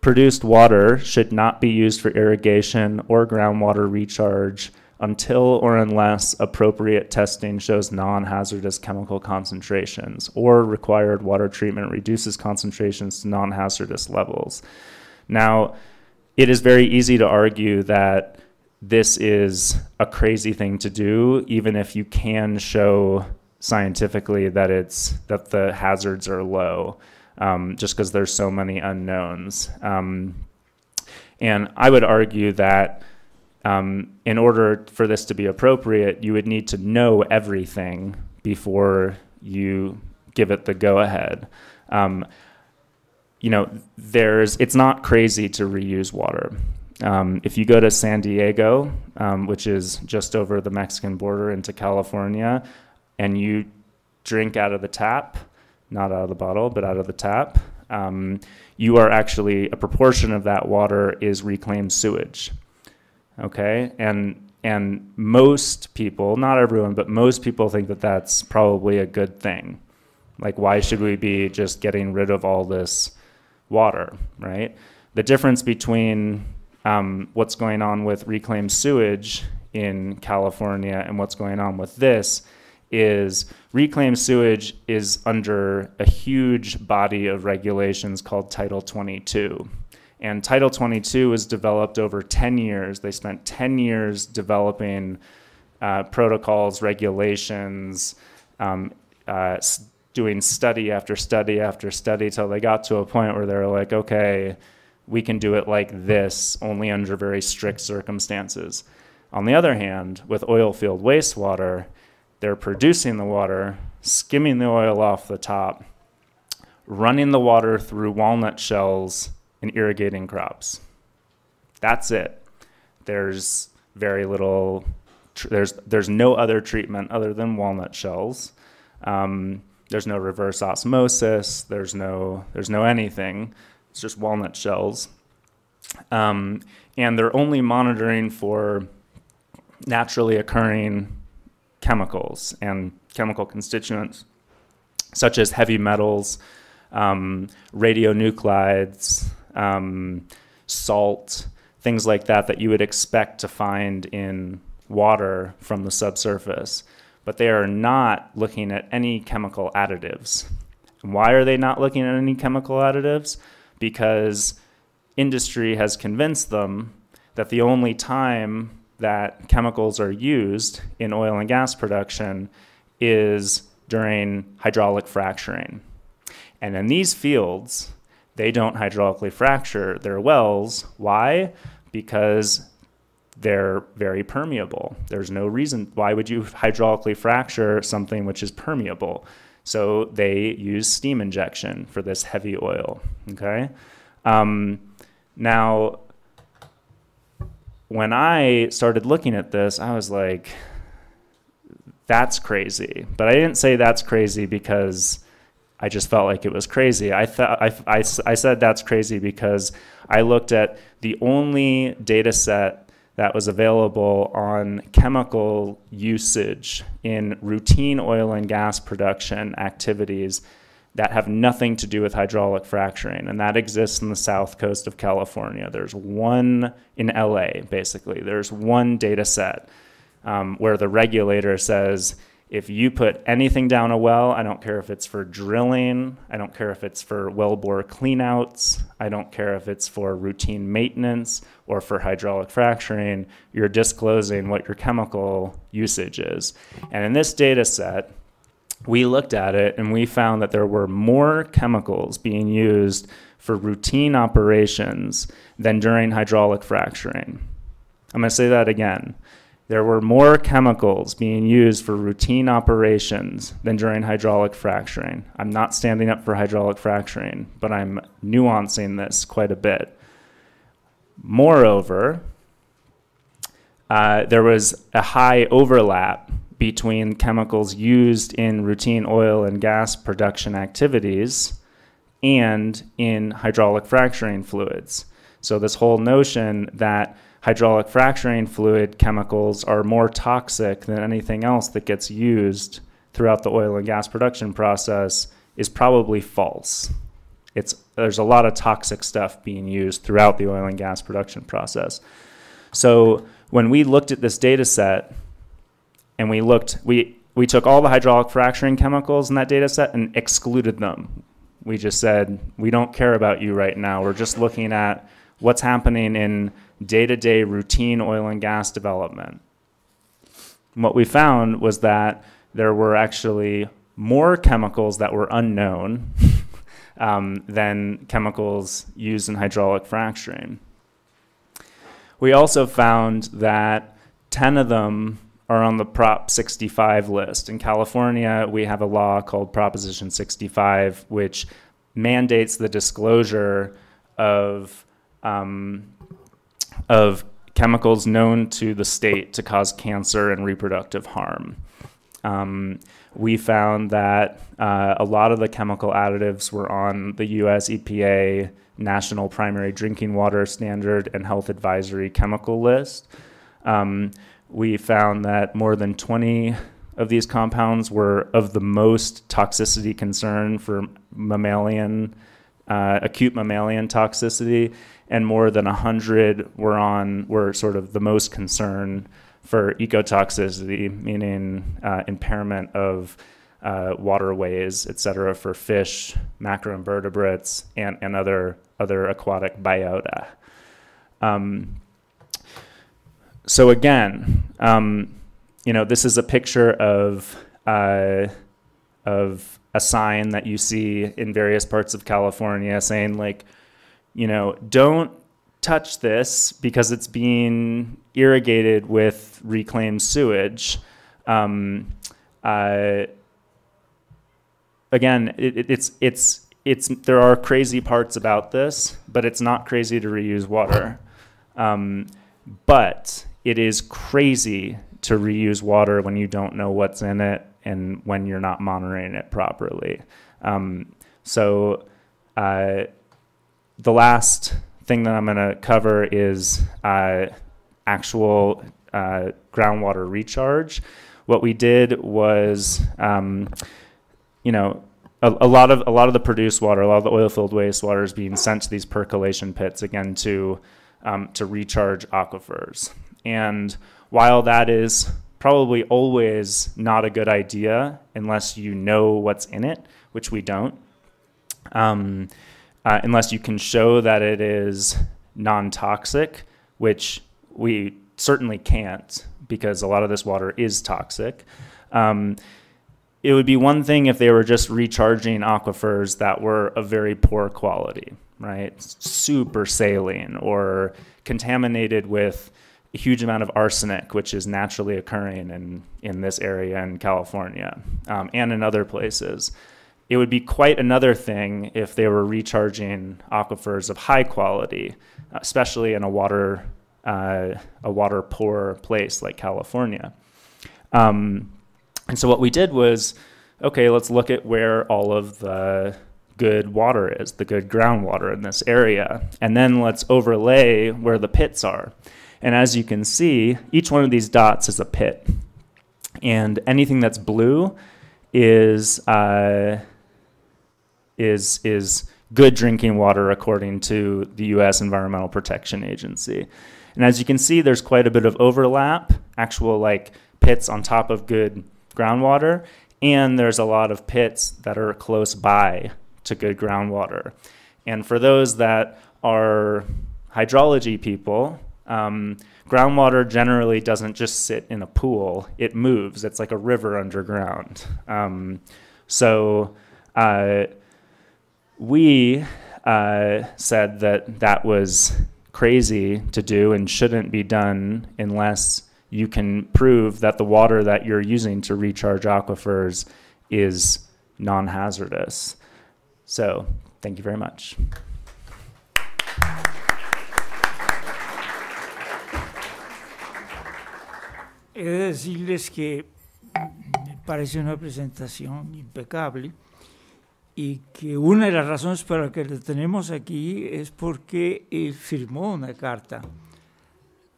produced water should not be used for irrigation or groundwater recharge until or unless appropriate testing shows non hazardous chemical concentrations or required water treatment reduces concentrations to non hazardous levels. Now, it is very easy to argue that this is a crazy thing to do, even if you can show scientifically that it's that the hazards are low, um, just because there's so many unknowns. Um, and I would argue that um, in order for this to be appropriate, you would need to know everything before you give it the go ahead. Um, you know, there's it's not crazy to reuse water. Um, if you go to San Diego, um, which is just over the Mexican border into California, and you drink out of the tap, not out of the bottle, but out of the tap, um, you are actually a proportion of that water is reclaimed sewage. Okay, and and most people, not everyone, but most people think that that's probably a good thing. Like, why should we be just getting rid of all this water, right? The difference between um, what's going on with reclaimed sewage in California and what's going on with this is reclaimed sewage is under a huge body of regulations called Title 22. And Title 22 was developed over 10 years. They spent 10 years developing uh, protocols, regulations, um, uh, doing study after study after study till they got to a point where they were like, okay, we can do it like this, only under very strict circumstances. On the other hand, with oil field wastewater, they're producing the water, skimming the oil off the top, running the water through walnut shells, and irrigating crops. That's it. There's very little. There's there's no other treatment other than walnut shells. Um, there's no reverse osmosis. There's no there's no anything. It's just walnut shells. Um, and they're only monitoring for naturally occurring chemicals and chemical constituents, such as heavy metals, um, radionuclides, um, salt, things like that, that you would expect to find in water from the subsurface but they are not looking at any chemical additives. And why are they not looking at any chemical additives? Because industry has convinced them that the only time that chemicals are used in oil and gas production is during hydraulic fracturing. And in these fields, they don't hydraulically fracture their wells. Why? Because they're very permeable. There's no reason why would you hydraulically fracture something which is permeable. So they use steam injection for this heavy oil. Okay, um, now when I started looking at this, I was like, "That's crazy." But I didn't say that's crazy because I just felt like it was crazy. I thought I, I, I said that's crazy because I looked at the only data set that was available on chemical usage in routine oil and gas production activities that have nothing to do with hydraulic fracturing. And that exists in the south coast of California. There's one in LA, basically. There's one data set um, where the regulator says if you put anything down a well, I don't care if it's for drilling, I don't care if it's for well bore cleanouts, I don't care if it's for routine maintenance or for hydraulic fracturing, you're disclosing what your chemical usage is. And in this data set, we looked at it and we found that there were more chemicals being used for routine operations than during hydraulic fracturing. I'm going to say that again there were more chemicals being used for routine operations than during hydraulic fracturing. I'm not standing up for hydraulic fracturing, but I'm nuancing this quite a bit. Moreover, uh, there was a high overlap between chemicals used in routine oil and gas production activities and in hydraulic fracturing fluids. So, this whole notion that hydraulic fracturing fluid chemicals are more toxic than anything else that gets used throughout the oil and gas production process is probably false. It's, there's a lot of toxic stuff being used throughout the oil and gas production process. So when we looked at this data set and we looked, we, we took all the hydraulic fracturing chemicals in that data set and excluded them. We just said, we don't care about you right now. We're just looking at what's happening in day to day routine oil and gas development. What we found was that there were actually more chemicals that were unknown um, than chemicals used in hydraulic fracturing. We also found that 10 of them are on the Prop 65 list. In California, we have a law called Proposition 65, which mandates the disclosure of, um, of chemicals known to the state to cause cancer and reproductive harm. Um, we found that uh, a lot of the chemical additives were on the US EPA National Primary Drinking Water Standard and Health Advisory Chemical List. Um, we found that more than 20 of these compounds were of the most toxicity concern for mammalian, uh, acute mammalian toxicity, and more than 100 were on were sort of the most concern for ecotoxicity, meaning uh, impairment of uh, waterways, et cetera, for fish, macroinvertebrates, and, and other, other aquatic biota. Um, so again, um, you know, this is a picture of, uh, of a sign that you see in various parts of California saying like, you know, don't touch this because it's being irrigated with reclaimed sewage. Um, uh, again, it, it's it's it's there are crazy parts about this, but it's not crazy to reuse water. Um, but it is crazy to reuse water when you don't know what's in it and when you're not monitoring it properly. Um, so uh, the last thing that I'm going to cover is uh, actual uh, groundwater recharge. What we did was, um, you know, a, a, lot of a lot of the produced water, a lot of the oil-filled wastewater is being sent to these percolation pits again to um, to recharge aquifers. And while that is probably always not a good idea unless you know what's in it, which we don't. Um, uh, unless you can show that it is non toxic, which we certainly can't because a lot of this water is toxic. Um, it would be one thing if they were just recharging aquifers that were of very poor quality, right? Super saline or contaminated with a huge amount of arsenic, which is naturally occurring in, in this area in California um, and in other places. It would be quite another thing if they were recharging aquifers of high quality, especially in a water uh, a water poor place like California. Um, and so what we did was, okay, let's look at where all of the good water is, the good groundwater in this area, and then let's overlay where the pits are. And as you can see, each one of these dots is a pit, and anything that's blue is uh, is is good drinking water according to the U.S. Environmental Protection Agency. And as you can see, there's quite a bit of overlap, actual like pits on top of good groundwater, and there's a lot of pits that are close by to good groundwater. And for those that are hydrology people, um, groundwater generally doesn't just sit in a pool, it moves. It's like a river underground. Um, so, uh, we uh, said that that was crazy to do and shouldn't be done unless you can prove that the water that you're using to recharge aquifers is non hazardous. So, thank you very much.
De decirles que me parece una presentación impecable. Y que una de las razones para que lo tenemos aquí es porque él firmó una carta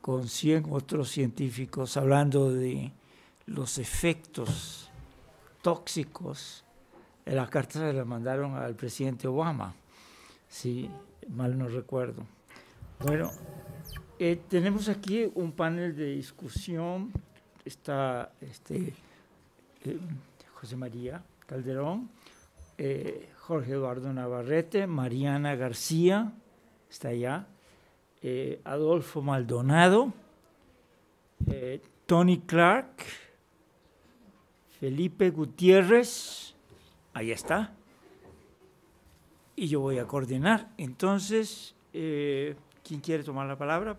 con 100 otros científicos hablando de los efectos tóxicos. La carta se la mandaron al presidente Obama, si mal no recuerdo. Bueno, eh, tenemos aquí un panel de discusión. Está este, eh, José María Calderón, eh, Jorge Eduardo Navarrete, Mariana García, está allá, eh, Adolfo Maldonado, eh, Tony Clark, Felipe Gutiérrez, ahí está, y yo voy a coordinar. Entonces, ¿quién quiere tomar la palabra?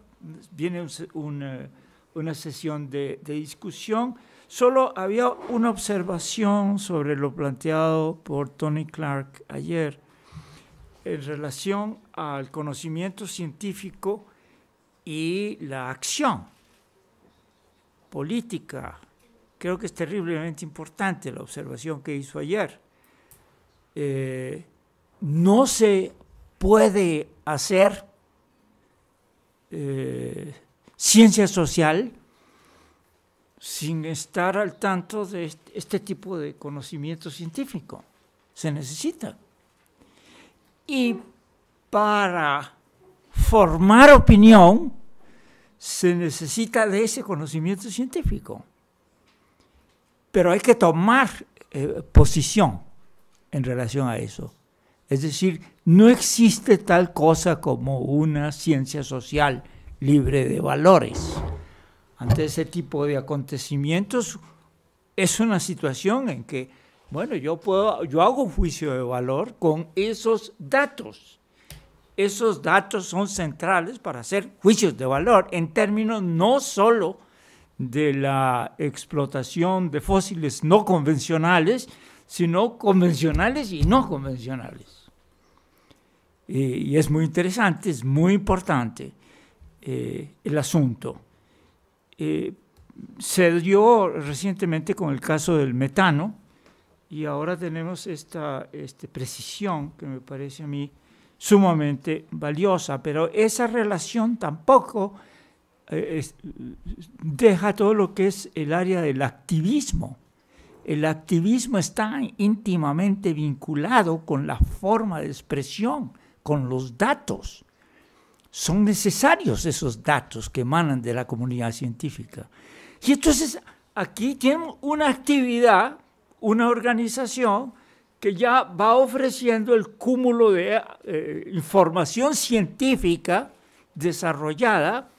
Viene una, sesión de discusión. Solo había una observación sobre lo planteado por Tony Clark ayer en relación al conocimiento científico y la acción política. Creo que es terriblemente importante la observación que hizo ayer. Eh, no se puede hacer eh, ciencia social sin estar al tanto de este, tipo de conocimiento científico. Se necesita. Y para formar opinión se necesita de ese conocimiento científico. Pero hay que tomar eh, posición en relación a eso. Es decir, no existe tal cosa como una ciencia social libre de valores. Ante ese tipo de acontecimientos es una situación en que bueno, yo, puedo, yo hago un juicio de valor con esos datos. Esos datos son centrales para hacer juicios de valor en términos no solo de la explotación de fósiles no convencionales, sino convencionales y no convencionales. y es muy interesante, es muy importante eh, el asunto. Eh, se dio recientemente con el caso del metano, y ahora tenemos esta este, precisión que me parece a mí sumamente valiosa, pero esa relación tampoco eh, deja todo lo que es el área del activismo. El activismo está íntimamente vinculado con la forma de expresión, con los datos. Son necesarios esos datos que emanan de la comunidad científica. Y entonces aquí tenemos una actividad una organización que ya va ofreciendo el cúmulo de eh, información científica desarrollada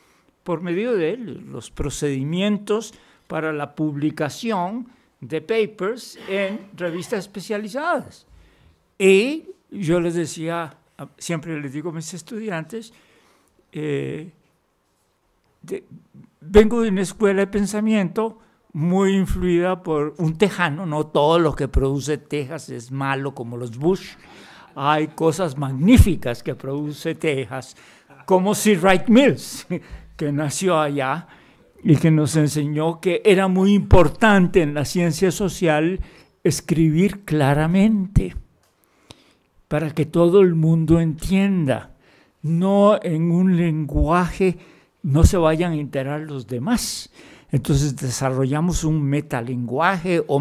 por medio de los procedimientos para la publicación de papers en revistas especializadas. Y yo les decía, siempre les digo a mis estudiantes, eh, vengo de una escuela de pensamiento muy influida por un tejano, no todo lo que produce Texas es malo como los Bush. Hay cosas magníficas que produce Texas, como Sir Wright Mills, que nació allá y que nos enseñó que era muy importante en la ciencia social escribir claramente para que todo el mundo entienda, no en un lenguaje, no se vayan a enterar los demás, entonces desarrollamos un metalenguaje o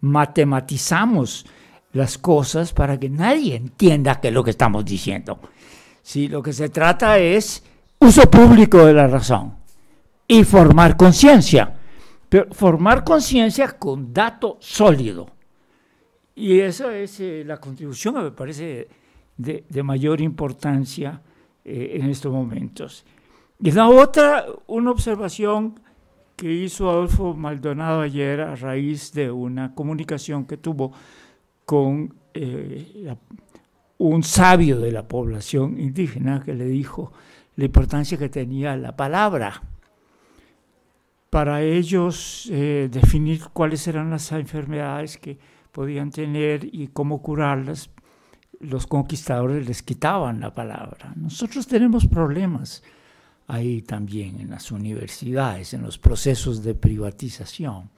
matematizamos las cosas para que nadie entienda qué es lo que estamos diciendo. Si lo que se trata es uso público de la razón y formar conciencia, pero formar conciencia con dato sólido. Y esa es eh, la contribución me parece de, mayor importancia eh, en estos momentos. Y la otra, una observación que hizo Adolfo Maldonado ayer a raíz de una comunicación que tuvo con eh, un sabio de la población indígena que le dijo la importancia que tenía la palabra para ellos eh, definir cuáles eran las enfermedades que podían tener y cómo curarlas, los conquistadores les quitaban la palabra. Nosotros tenemos problemas ahí también en las universidades, en los procesos de privatización.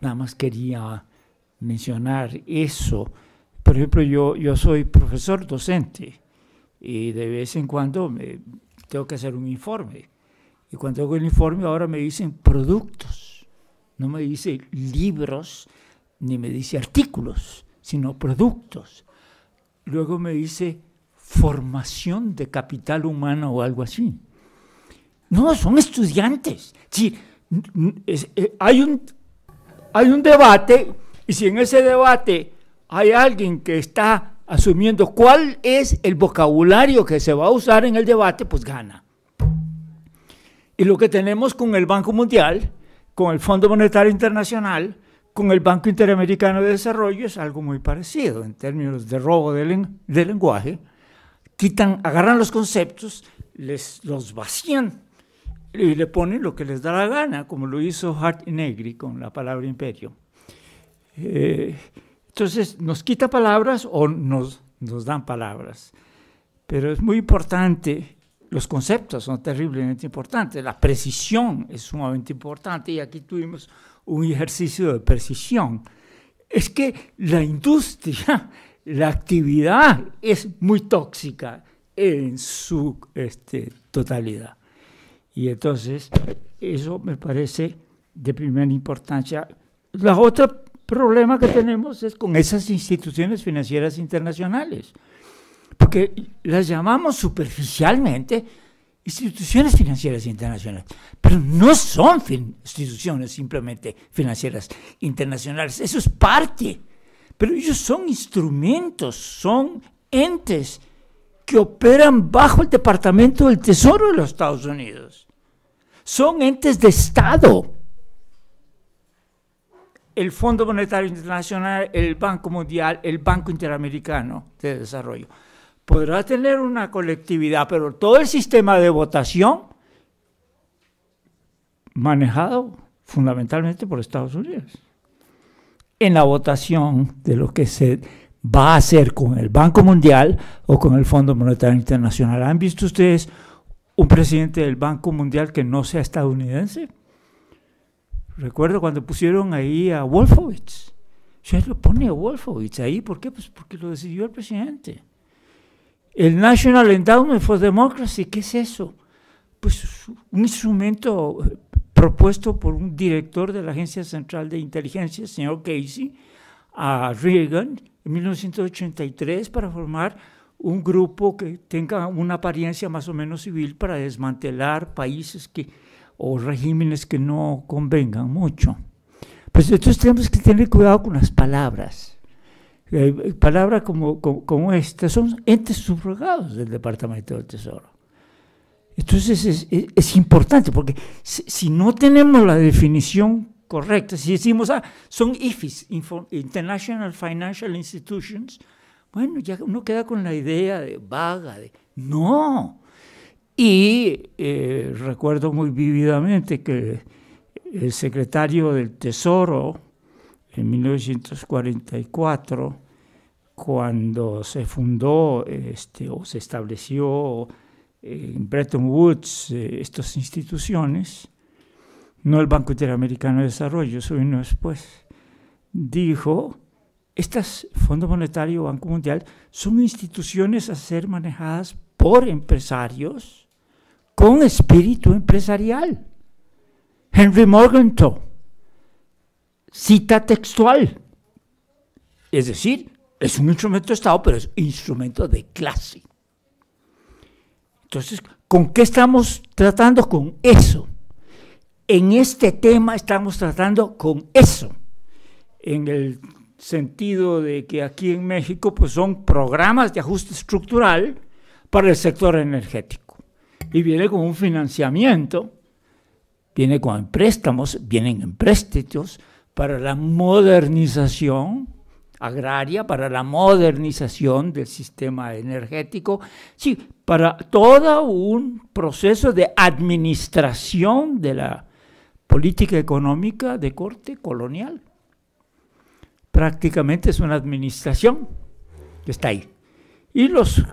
Nada más quería mencionar eso. Por ejemplo, yo, yo soy profesor docente y de vez en cuando tengo que hacer un informe. Y cuando hago el informe ahora me dicen productos, no me dice libros ni me dice artículos, sino productos. Luego me dice formación de capital humano o algo así. No, son estudiantes. Eh, hay, un, hay un debate y si en ese debate hay alguien que está asumiendo cuál es el vocabulario que se va a usar en el debate, pues gana. Y lo que tenemos con el Banco Mundial, con el Fondo Monetario Internacional, con el Banco Interamericano de Desarrollo es algo muy parecido en términos de robo de, lenguaje. Quitan, agarran los conceptos, les los vacían y le ponen lo que les da la gana, como lo hizo Hart y Negri con la palabra imperio. Eh, entonces, nos quita palabras o nos, nos dan palabras. Pero es muy importante, los conceptos son terriblemente importantes, la precisión es sumamente importante y aquí tuvimos un ejercicio de precisión. Es que la industria, la actividad es muy tóxica en su este, totalidad. Y entonces, eso me parece de primera importancia. La otro problema que tenemos es con esas instituciones financieras internacionales, porque las llamamos superficialmente instituciones financieras internacionales, pero no son instituciones simplemente financieras internacionales, eso es parte, pero ellos son instrumentos, son entes que operan bajo el Departamento del Tesoro de los Estados Unidos. Son entes de Estado. El Fondo Monetario Internacional, el Banco Mundial, el Banco Interamericano de Desarrollo. Podrá tener una colectividad, pero todo el sistema de votación manejado fundamentalmente por Estados Unidos. En la votación de lo que se va a hacer con el Banco Mundial o con el Fondo Monetario Internacional. ¿Han visto ustedes un presidente del Banco Mundial que no sea estadounidense? Recuerdo cuando pusieron ahí a Wolfowitz. Se lo pone a Wolfowitz ahí, ¿por qué? Pues porque lo decidió el presidente. El National Endowment for Democracy, ¿qué es eso? Pues un instrumento propuesto por un director de la Agencia Central de Inteligencia, el señor Casey, a Reagan, en 1983 para formar un grupo que tenga una apariencia más o menos civil para desmantelar países que, o regímenes que no convengan mucho. Pues entonces tenemos que tener cuidado con las palabras. Eh, palabras como, como, esta son entes subrogados del Departamento del Tesoro. Entonces es, importante porque si, no tenemos la definición correcta. Si decimos, ah, son IFIs, International Financial Institutions, bueno, ya uno queda con la idea de vaga, de no. Y eh, recuerdo muy vívidamente que el secretario del Tesoro en 1944, cuando se fundó este, o se estableció en Bretton Woods eh, estas instituciones, no el Banco Interamericano de Desarrollo, eso vino después, dijo, estas Fondo Monetario, Banco Mundial, son instituciones a ser manejadas por empresarios con espíritu empresarial. Henry Morgenthau, cita textual. Es decir, es un instrumento de Estado, pero es instrumento de clase. Entonces, ¿con qué estamos tratando? Con eso en este tema estamos tratando con eso, en el sentido de que aquí en México pues son programas de ajuste estructural para el sector energético. Y viene con un financiamiento, viene con préstamos, vienen en préstitos para la modernización agraria, para la modernización del sistema energético, sí, para todo un proceso de administración de la política económica de corte colonial. Prácticamente es una administración que está ahí. Y los,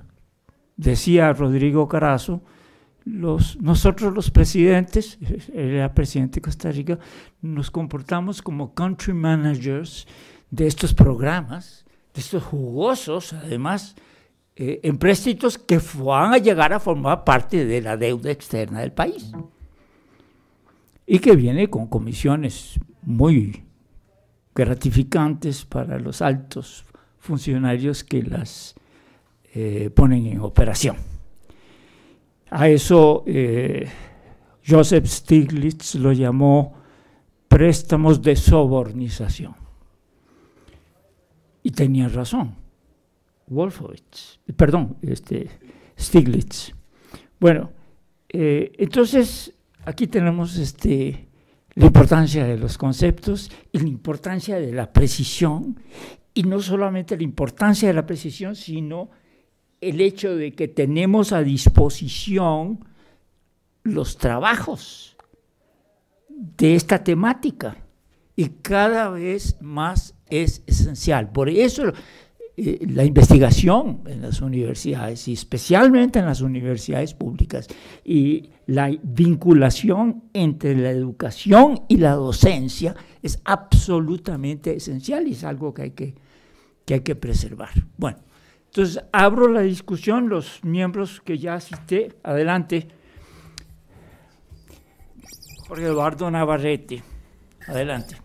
decía Rodrigo Carazo, los, nosotros los presidentes, era presidente de Costa Rica, nos comportamos como country managers de estos programas, de estos jugosos, además, eh, empréstitos que van a llegar a formar parte de la deuda externa del país y que viene con comisiones muy gratificantes para los altos funcionarios que las eh, ponen en operación. A eso eh, Joseph Stiglitz lo llamó préstamos de sobornización. Y tenía razón. Wolfowitz, perdón, este, Stiglitz. Bueno, eh, entonces aquí tenemos este, la importancia de los conceptos y la importancia de la precisión, y no solamente la importancia de la precisión, sino el hecho de que tenemos a disposición los trabajos de esta temática y cada vez más es esencial. Por eso eh, la investigación en las universidades y especialmente en las universidades públicas y la vinculación entre la educación y la docencia es absolutamente esencial y es algo que hay que, que, hay que preservar. Bueno, entonces abro la discusión, los miembros que ya cité, adelante. Jorge Eduardo Navarrete, adelante.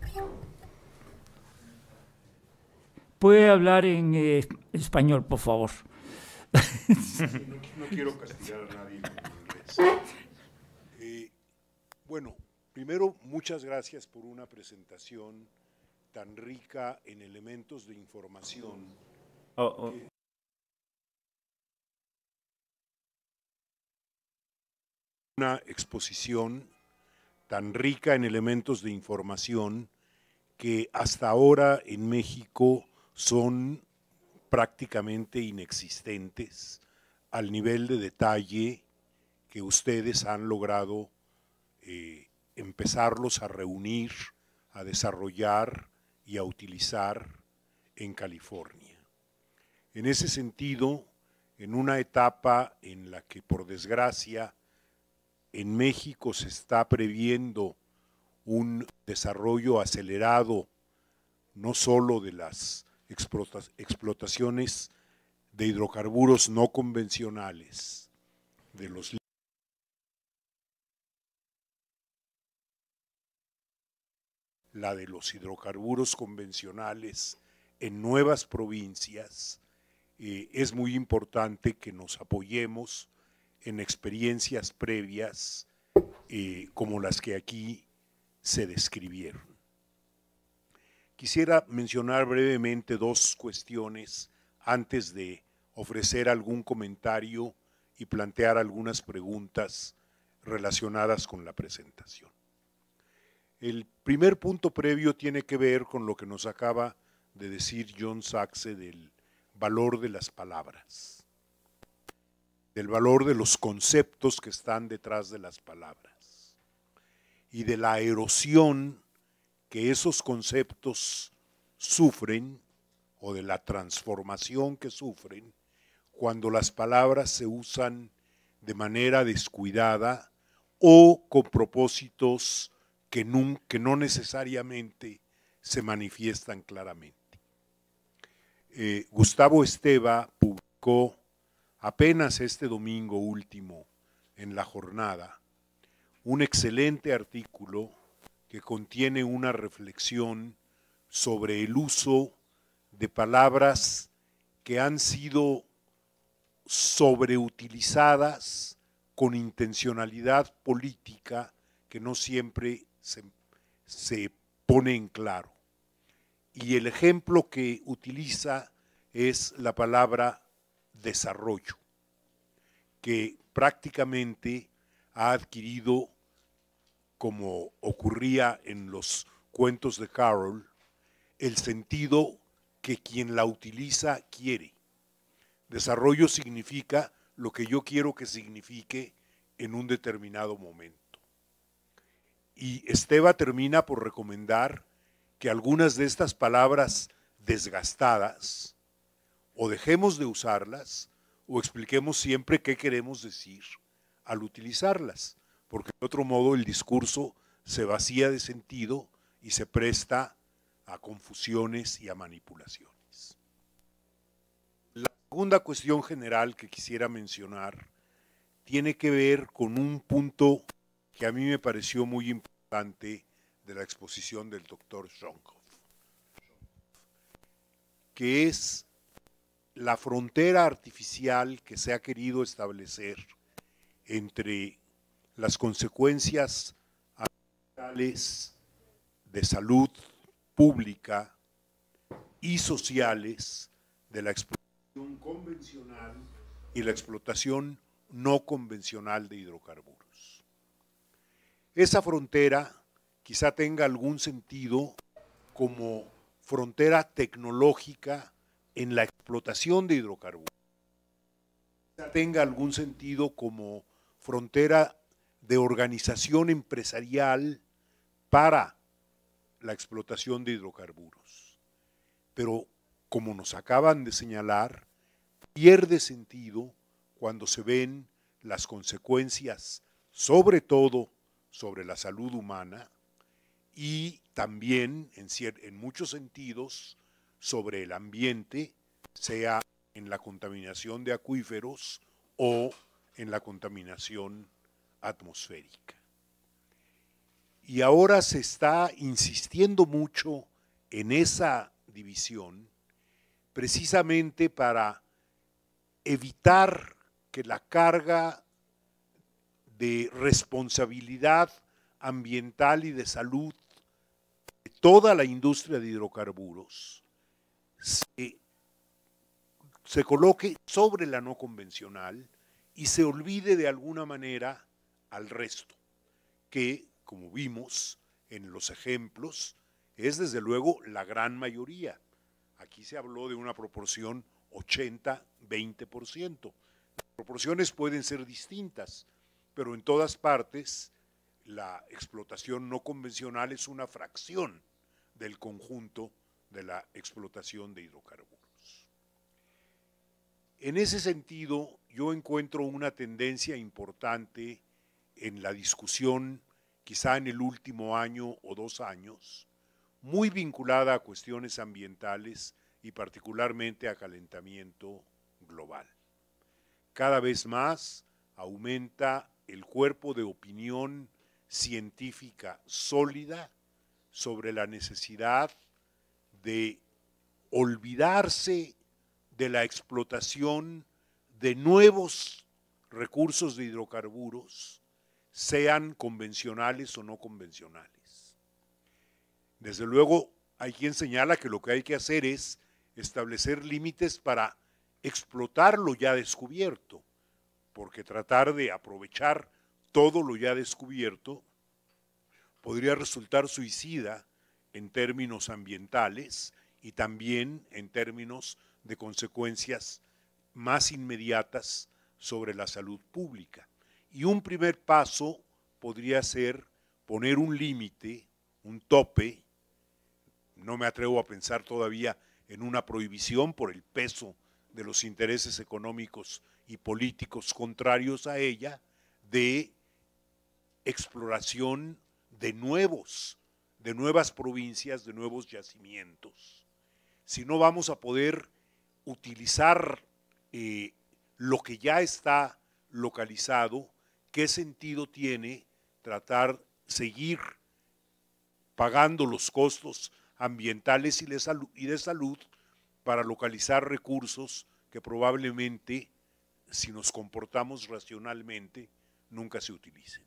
puede hablar en eh, español, por favor.
No, quiero castigar a nadie eh, bueno, primero, muchas gracias por una presentación tan rica en elementos de información.
Oh, oh.
Una exposición tan rica en elementos de información que hasta ahora en México son prácticamente inexistentes al nivel de detalle que ustedes han logrado eh, empezarlos a reunir, a desarrollar y a utilizar en California. En ese sentido, en una etapa en la que por desgracia en México se está previendo un desarrollo acelerado no solo de las explotaciones de hidrocarburos no convencionales, de los la de los hidrocarburos convencionales en nuevas provincias, eh, es muy importante que nos apoyemos en experiencias previas eh, como las que aquí se describieron. Quisiera mencionar brevemente dos cuestiones antes de ofrecer algún comentario y plantear algunas preguntas relacionadas con la presentación. El primer punto previo tiene que ver con lo que nos acaba de decir John Saxe del valor de las palabras, del valor de los conceptos que están detrás de las palabras y de la erosión que esos conceptos sufren o de la transformación que sufren cuando las palabras se usan de manera descuidada o con propósitos que no, necesariamente se manifiestan claramente. Eh, Gustavo Esteva publicó apenas este domingo último en la jornada un excelente artículo que contiene una reflexión sobre el uso de palabras que han sido sobreutilizadas con intencionalidad política que no siempre se, se, pone en claro. Y el ejemplo que utiliza es la palabra desarrollo, que prácticamente ha adquirido como ocurría en los cuentos de Carol, el sentido que quien la utiliza quiere. Desarrollo significa lo que yo quiero que signifique en un determinado momento. Y Esteba termina por recomendar que algunas de estas palabras desgastadas o dejemos de usarlas o expliquemos siempre qué queremos decir al utilizarlas porque de otro modo el discurso se vacía de sentido y se presta a confusiones y a manipulaciones. La segunda cuestión general que quisiera mencionar tiene que ver con un punto que a mí me pareció muy importante de la exposición del doctor Schonkhoff, que es la frontera artificial que se ha querido establecer entre las consecuencias ambientales de salud pública y sociales de la explotación convencional y la explotación no convencional de hidrocarburos. esa frontera quizá tenga algún sentido como frontera tecnológica en la explotación de hidrocarburos. Tenga algún sentido como frontera de organización empresarial para la explotación de hidrocarburos. Pero como nos acaban de señalar, pierde sentido cuando se ven las consecuencias, sobre todo sobre la salud humana y también en, en muchos sentidos sobre el ambiente, sea en la contaminación de acuíferos o en la contaminación atmosférica. Y ahora se está insistiendo mucho en esa división precisamente para evitar que la carga de responsabilidad ambiental y de salud de toda la industria de hidrocarburos se, coloque sobre la no convencional y se olvide de alguna manera al resto, que, como vimos en los ejemplos, es desde luego la gran mayoría. Aquí se habló de una proporción 80-20%. Las proporciones pueden ser distintas, pero en todas partes la explotación no convencional es una fracción del conjunto de la explotación de hidrocarburos. En ese sentido, yo encuentro una tendencia importante en la discusión, quizá en el último año o dos años, muy vinculada a cuestiones ambientales y particularmente a calentamiento global. Cada vez más aumenta el cuerpo de opinión científica sólida sobre la necesidad de olvidarse de la explotación de nuevos recursos de hidrocarburos, sean convencionales o no convencionales. Desde luego, hay quien señala que lo que hay que hacer es establecer límites para explotar lo ya descubierto, porque tratar de aprovechar todo lo ya descubierto podría resultar suicida en términos ambientales y también en términos de consecuencias más inmediatas sobre la salud pública. Y un primer paso podría ser poner un límite, un tope, no me atrevo a pensar todavía en una prohibición por el peso de los intereses económicos y políticos contrarios a ella, de exploración de nuevos, de nuevas provincias, de nuevos yacimientos. Si no vamos a poder utilizar eh, lo que ya está localizado, ¿qué sentido tiene tratar, seguir pagando los costos ambientales y de, salud, y de salud para localizar recursos que probablemente, si nos comportamos racionalmente, nunca se utilicen.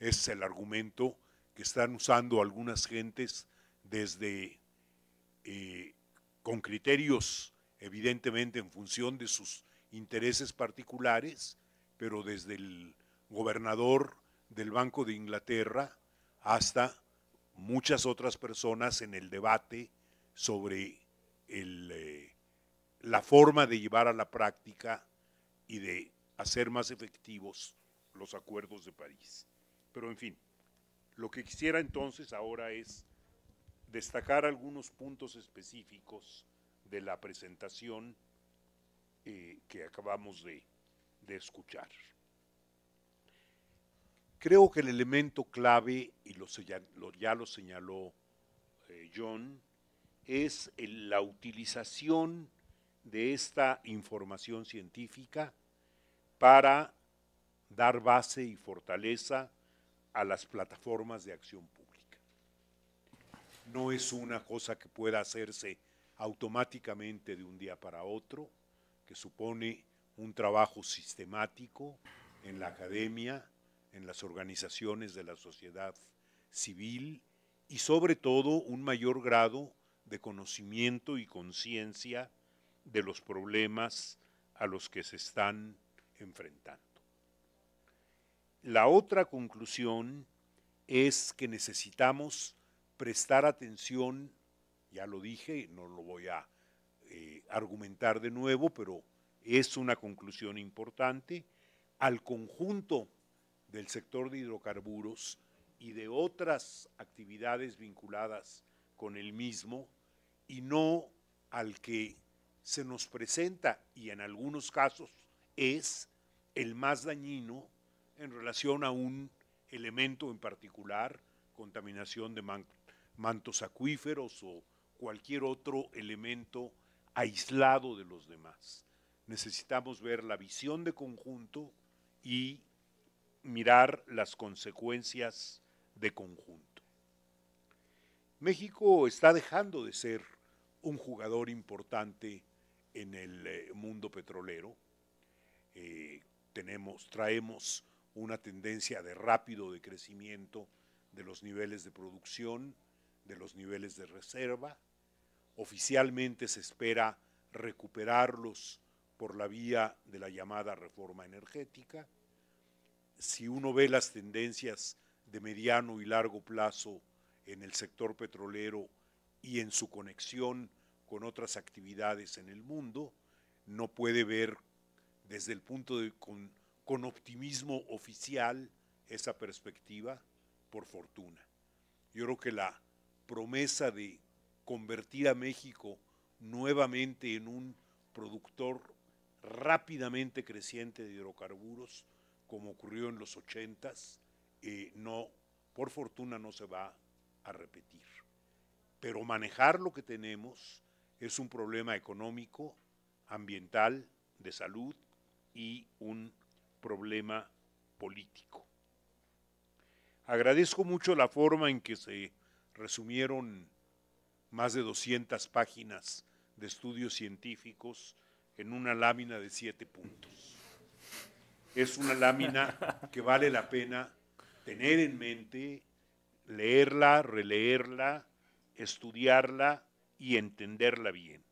Es el argumento que están usando algunas gentes desde, eh, con criterios evidentemente en función de sus intereses particulares, pero desde el gobernador del Banco de Inglaterra hasta muchas otras personas en el debate sobre eh, la forma de llevar a la práctica y de hacer más efectivos los acuerdos de París. Pero en fin, lo que quisiera entonces ahora es destacar algunos puntos específicos de la presentación eh, que acabamos de, escuchar. Creo que el elemento clave, y lo, ya lo señaló eh, John, es la utilización de esta información científica para dar base y fortaleza a las plataformas de acción pública. No es una cosa que pueda hacerse automáticamente de un día para otro, que supone un trabajo sistemático en la academia, en las organizaciones de la sociedad civil y sobre todo un mayor grado de conocimiento y conciencia de los problemas a los que se están enfrentando. La otra conclusión es que necesitamos prestar atención, ya lo dije, no lo voy a eh, argumentar de nuevo, pero es una conclusión importante, al conjunto del sector de hidrocarburos y de otras actividades vinculadas con el mismo y no al que se nos presenta y en algunos casos es el más dañino en relación a un elemento en particular, contaminación de mantos acuíferos o cualquier otro elemento aislado de los demás. Necesitamos ver la visión de conjunto y mirar las consecuencias de conjunto. México está dejando de ser un jugador importante en el eh, mundo petrolero. Eh, tenemos, traemos una tendencia de rápido de crecimiento de los niveles de producción, de los niveles de reserva. Oficialmente se espera recuperarlos por la vía de la llamada reforma energética. Si uno ve las tendencias de mediano y largo plazo en el sector petrolero y en su conexión con otras actividades en el mundo, no puede ver desde el punto de con, con optimismo oficial esa perspectiva, por fortuna. Yo creo que la promesa de convertir a México nuevamente en un productor rápidamente creciente de hidrocarburos, como ocurrió en los ochentas, eh, no, por fortuna no se va a repetir. Pero manejar lo que tenemos es un problema económico, ambiental, de salud y un problema político. Agradezco mucho la forma en que se resumieron más de 200 páginas de estudios científicos en una lámina de siete puntos. Es una lámina que vale la pena tener en mente, leerla, releerla, estudiarla y entenderla bien.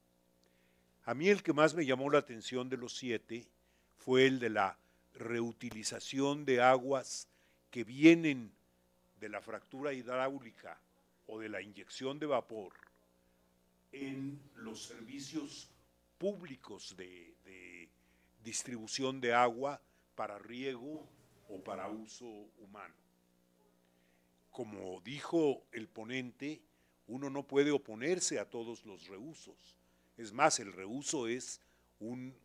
A mí el que más me llamó la atención de los siete fue el de la reutilización de aguas que vienen de la fractura hidráulica o de la inyección de vapor en los servicios públicos de, distribución de agua para riego o para uso humano. Como dijo el ponente, uno no puede oponerse a todos los reusos. Es más, el reuso es un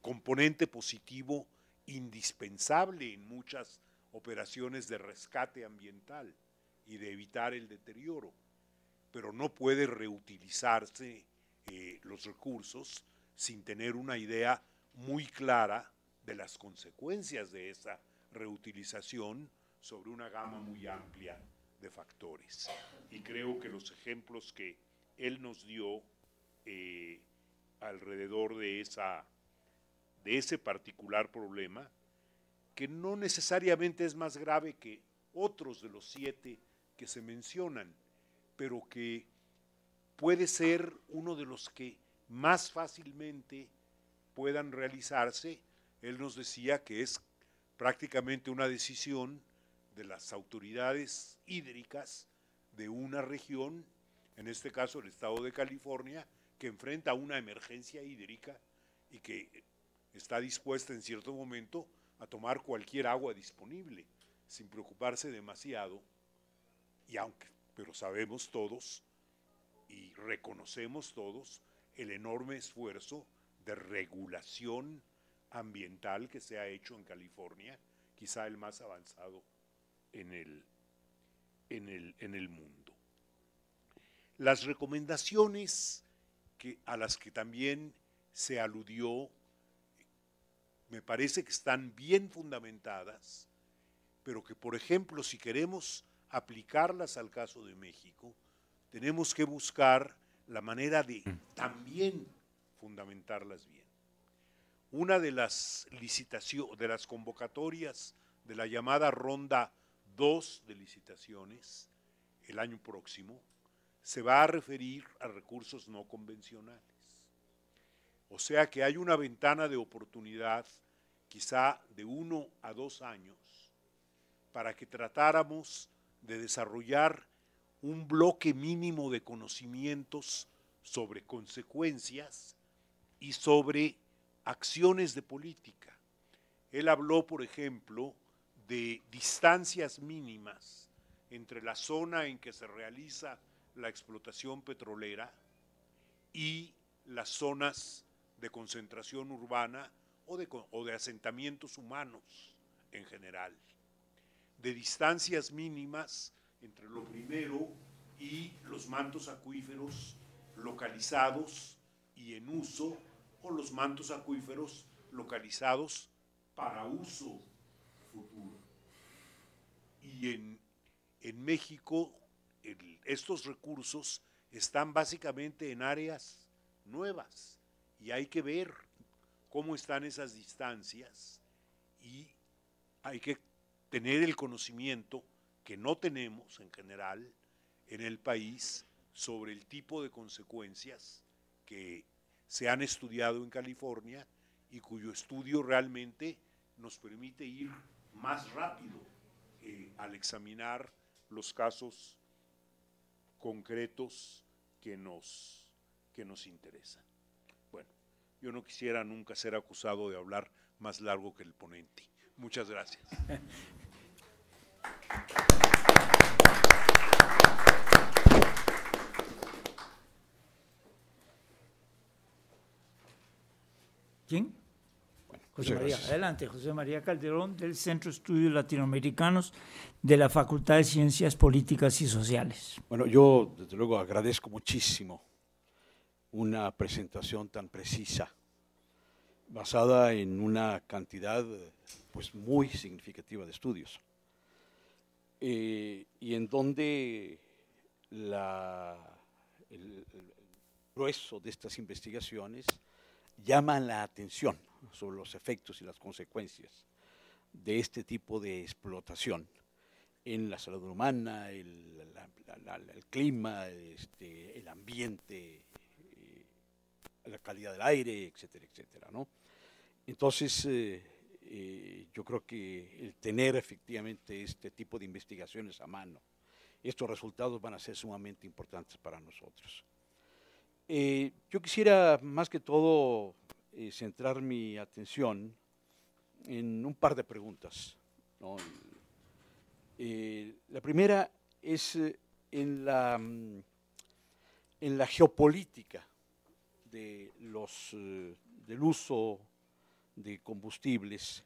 componente positivo indispensable en muchas operaciones de rescate ambiental y de evitar el deterioro, pero no puede reutilizarse eh, los recursos sin tener una idea muy clara de las consecuencias de esa reutilización sobre una gama muy amplia de factores. Y creo que los ejemplos que él nos dio eh, alrededor de esa de ese particular problema, que no necesariamente es más grave que otros de los siete que se mencionan, pero que puede ser uno de los que más fácilmente puedan realizarse. Él nos decía que es prácticamente una decisión de las autoridades hídricas de una región, en este caso el estado de California, que enfrenta una emergencia hídrica y que está dispuesta en cierto momento a tomar cualquier agua disponible, sin preocuparse demasiado, y aunque, pero sabemos todos y reconocemos todos el enorme esfuerzo de regulación ambiental que se ha hecho en California, quizá el más avanzado en el, en el, en el mundo. Las recomendaciones a las que también se aludió me parece que están bien fundamentadas, pero que, por ejemplo, si queremos aplicarlas al caso de México, tenemos que buscar la manera de también fundamentarlas bien. Una de las licitaciones, de las convocatorias de la llamada ronda 2 de licitaciones el año próximo se va a referir a recursos no convencionales. O sea que hay una ventana de oportunidad, quizá de uno a dos años, para que tratáramos de desarrollar un bloque mínimo de conocimientos sobre consecuencias y sobre acciones de política. Él habló, por ejemplo, de distancias mínimas entre la zona en que se realiza la explotación petrolera y las zonas de concentración urbana o de, o de asentamientos humanos en general, de distancias mínimas entre lo primero y los mantos acuíferos localizados y en uso o los mantos acuíferos localizados para uso futuro. Y en, en México estos recursos están básicamente en áreas nuevas y hay que ver cómo están esas distancias y hay que tener el conocimiento que no tenemos en general en el país sobre el tipo de consecuencias que se han estudiado en California y cuyo estudio realmente nos permite ir más rápido eh, al examinar los casos concretos que nos, que nos interesan. Yo no quisiera nunca ser acusado de hablar más largo que el ponente. Muchas gracias.
¿Quién? José María,
gracias.
adelante, José María Calderón del Centro de Estudios Latinoamericanos de la Facultad de Ciencias Políticas y Sociales.
Bueno, yo desde luego agradezco muchísimo una presentación tan precisa, basada en una cantidad pues muy significativa de estudios, eh, y en donde el, grueso de estas investigaciones llaman la atención sobre los efectos y las consecuencias de este tipo de explotación en la salud humana, el, clima, este, el ambiente, la calidad del aire, etcétera, etcétera, ¿no? Entonces, eh, eh, yo creo que el tener efectivamente este tipo de investigaciones a mano, estos resultados van a ser sumamente importantes para nosotros. Eh, yo quisiera más que todo centrar mi atención en un par de preguntas. la primera es en, la, mm, en la geopolítica de los, eh, del uso de combustibles,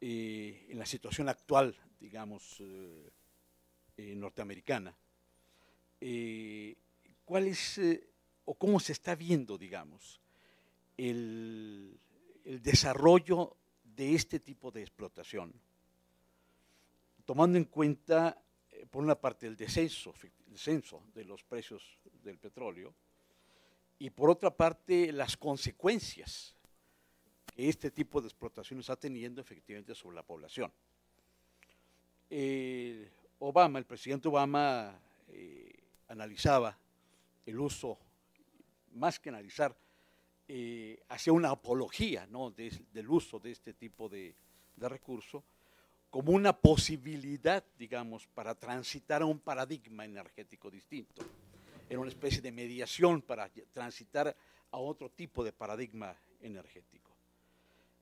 eh, en la situación actual, digamos, eh, norteamericana. ¿Cuál es o cómo se está viendo, digamos, el, el desarrollo de este tipo de explotación? tomando en cuenta, por una parte, el descenso, efect- descenso de los precios del petróleo y por otra parte, las consecuencias que este tipo de explotación está teniendo efectivamente sobre la población. Obama, el presidente Obama, eh, analizaba el uso, más que analizar, eh, hacía una apología ¿no? de- del uso de este tipo de, de recurso como una posibilidad, digamos, para transitar a un paradigma energético distinto. Era una especie de mediación para transitar a otro tipo de paradigma energético.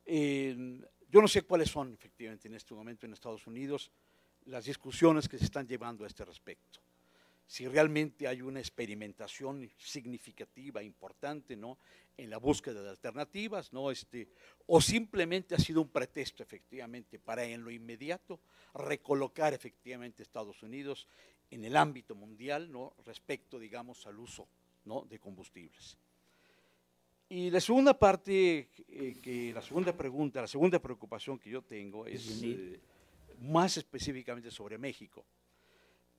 Eh, yo no sé cuáles son efectivamente en este momento en Estados Unidos las discusiones que se están llevando a este respecto. Si realmente hay una experimentación significativa, importante, ¿no? en la búsqueda de alternativas, ¿no? Este, o simplemente ha sido un pretexto efectivamente para en lo inmediato recolocar efectivamente Estados Unidos en el ámbito mundial, ¿no? respecto, digamos, al uso ¿no? de combustibles. Y la segunda parte, eh, que la segunda pregunta, la segunda preocupación que yo tengo es eh, más específicamente sobre México.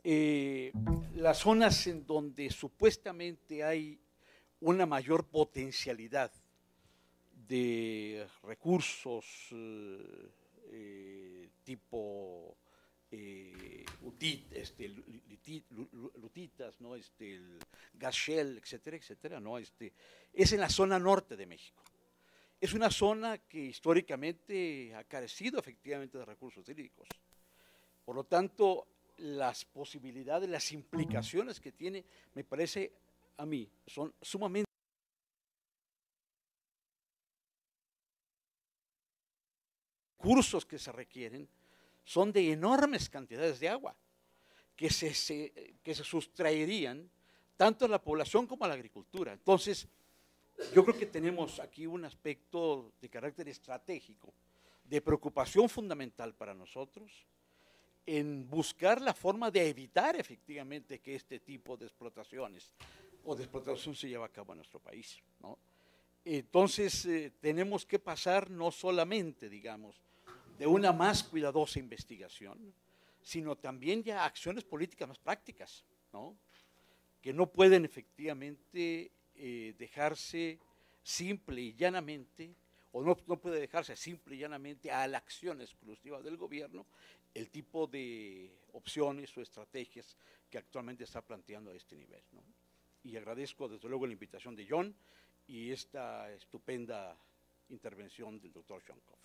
Eh, las zonas en donde supuestamente hay una mayor potencialidad de recursos tipo este, lutitas, ¿no? este, el gas shell, etcétera, etcétera, ¿no? este, es en la zona norte de México. Es una zona que históricamente ha carecido efectivamente de recursos hídricos. Por lo tanto, las posibilidades, las implicaciones que tiene, me parece a mí, son sumamente recursos que se requieren son de enormes cantidades de agua que se, que se sustraerían tanto a la población como a la agricultura. Entonces, yo creo que tenemos aquí un aspecto de carácter estratégico, de preocupación fundamental para nosotros, en buscar la forma de evitar efectivamente que este tipo de explotaciones o de explotación se lleve a cabo en nuestro país. Entonces, eh, tenemos que pasar no solamente, digamos, de una más cuidadosa investigación, sino también ya acciones políticas más prácticas, ¿no? que no pueden efectivamente eh, dejarse simple y llanamente, o no, no puede dejarse simple y llanamente a la acción exclusiva del gobierno, el tipo de opciones o estrategias que actualmente está planteando a este nivel. Y agradezco desde luego la invitación de John y esta estupenda intervención del doctor Shankov.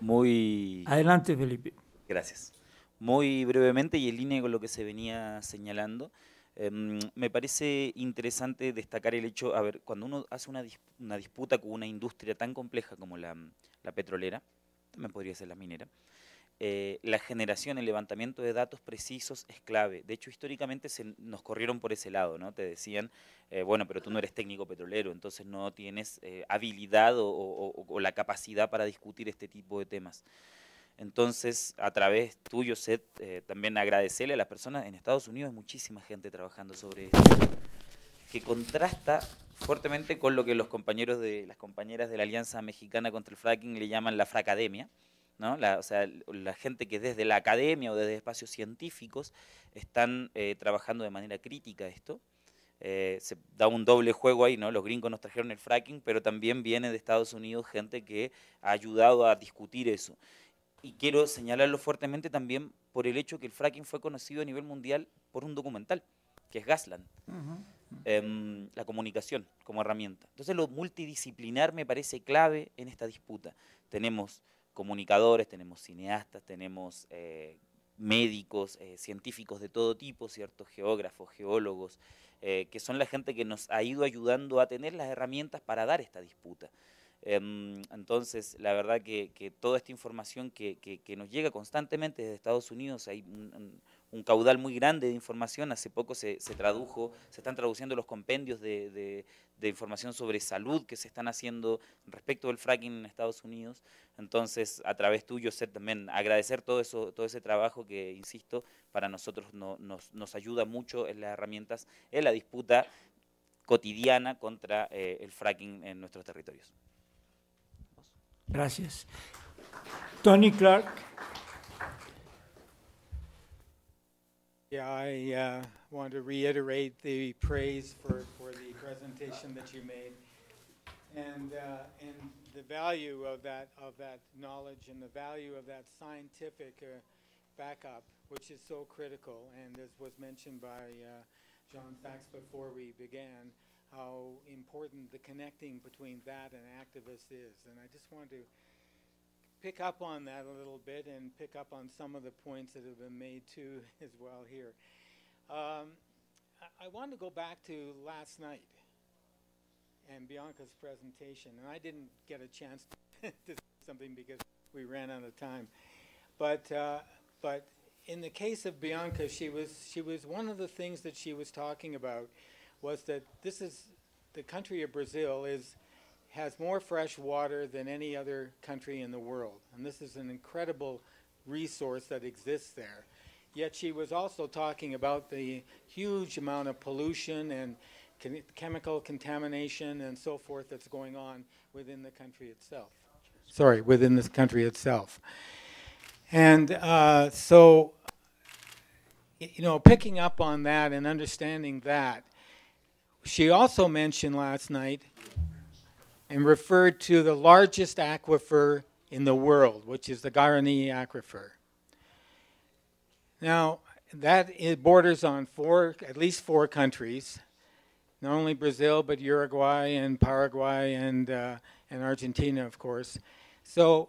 Muy.
Adelante, Felipe.
Gracias. Muy brevemente y en línea con lo que se venía señalando, em, me parece interesante destacar el hecho, a ver, cuando uno hace una, una disputa con una industria tan compleja como la, la petrolera, también podría ser la minera, eh, la generación, el levantamiento de datos precisos es clave. De hecho, históricamente se, nos corrieron por ese lado, ¿no? Te decían, eh, bueno, pero tú no eres técnico petrolero, entonces no tienes eh, habilidad o, la capacidad para discutir este tipo de temas. Entonces, a través tuyo, Seth, también agradecerle a las personas en Estados Unidos, hay muchísima gente trabajando sobre esto, que contrasta fuertemente con lo que los compañeros de las compañeras de la Alianza Mexicana contra el Fracking le llaman la fracademia, la, o sea, la gente que desde la academia o desde espacios científicos están eh, trabajando de manera crítica esto. Eh, se da un doble juego ahí, ¿no? Los gringos nos trajeron el fracking, pero también viene de Estados Unidos gente que ha ayudado a discutir eso. Y quiero señalarlo fuertemente también por el hecho que el fracking fue conocido a nivel mundial por un documental, que es Gasland. Em, la comunicación como herramienta. Entonces lo multidisciplinar me parece clave en esta disputa. Tenemos comunicadores, tenemos cineastas, tenemos eh, médicos, eh, científicos de todo tipo, ¿cierto? Geógrafos, geólogos, eh, que son la gente que nos ha ido ayudando a tener las herramientas para dar esta disputa. Em, entonces, la verdad que, toda esta información que, nos llega constantemente desde Estados Unidos, hay un, caudal muy grande de información. Hace poco se, tradujo, se están traduciendo los compendios de, información sobre salud que se están haciendo respecto del fracking en Estados Unidos. Entonces, a través tuyo, ser también agradecer todo eso, todo ese trabajo que, insisto, para nosotros nos, ayuda mucho en las herramientas, en la disputa cotidiana contra eh, el fracking en nuestros territorios.
Gracias. Tony Clark.
Yeah, I uh, want to reiterate the praise for, for the presentation that you made, and uh, and the value of that of that knowledge and the value of that scientific uh, backup, which is so critical. And as was mentioned by uh, John Sachs before we began, how important the connecting between that and activists is. And I just want to pick up on that a little bit and pick up on some of the points that have been made too as well here. Um, I, I want to go back to last night and Bianca's presentation, and I didn't get a chance to say something because we ran out of time. But uh, but in the case of Bianca, she was she was one of the things that she was talking about was that this is the country of Brazil is has more fresh water than any other country in the world. And this is an incredible resource that exists there. Yet she was also talking about the huge amount of pollution and chemical contamination and so forth that's going on within the country itself. Sorry, within this country itself. And uh, so, you know, picking up on that and understanding that, she also mentioned last night and referred to the largest aquifer in the world, which is the Guarani Aquifer. Now, that borders on four, at least four countries, not only Brazil, but Uruguay and Paraguay and, uh, and Argentina, of course. So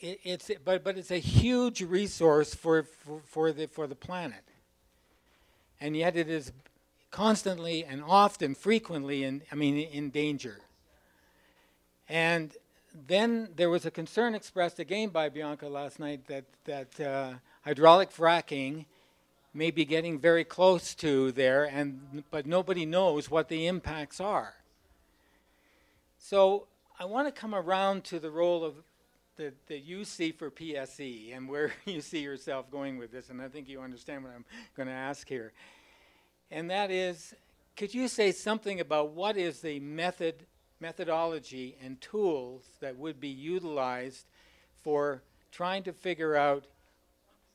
it, it's, but, but it's a huge resource for, for, for, the, for the planet. And yet it is constantly and often, frequently, in, I mean, in danger. And then there was a concern expressed again by Bianca last night that, that uh, hydraulic fracking may be getting very close to there, and, but nobody knows what the impacts are. So I want to come around to the role of the, that you see for PSE and where you see yourself going with this, and I think you understand what I'm going to ask here. And that is, could you say something about what is the method, methodology and tools that would be utilized for trying to figure out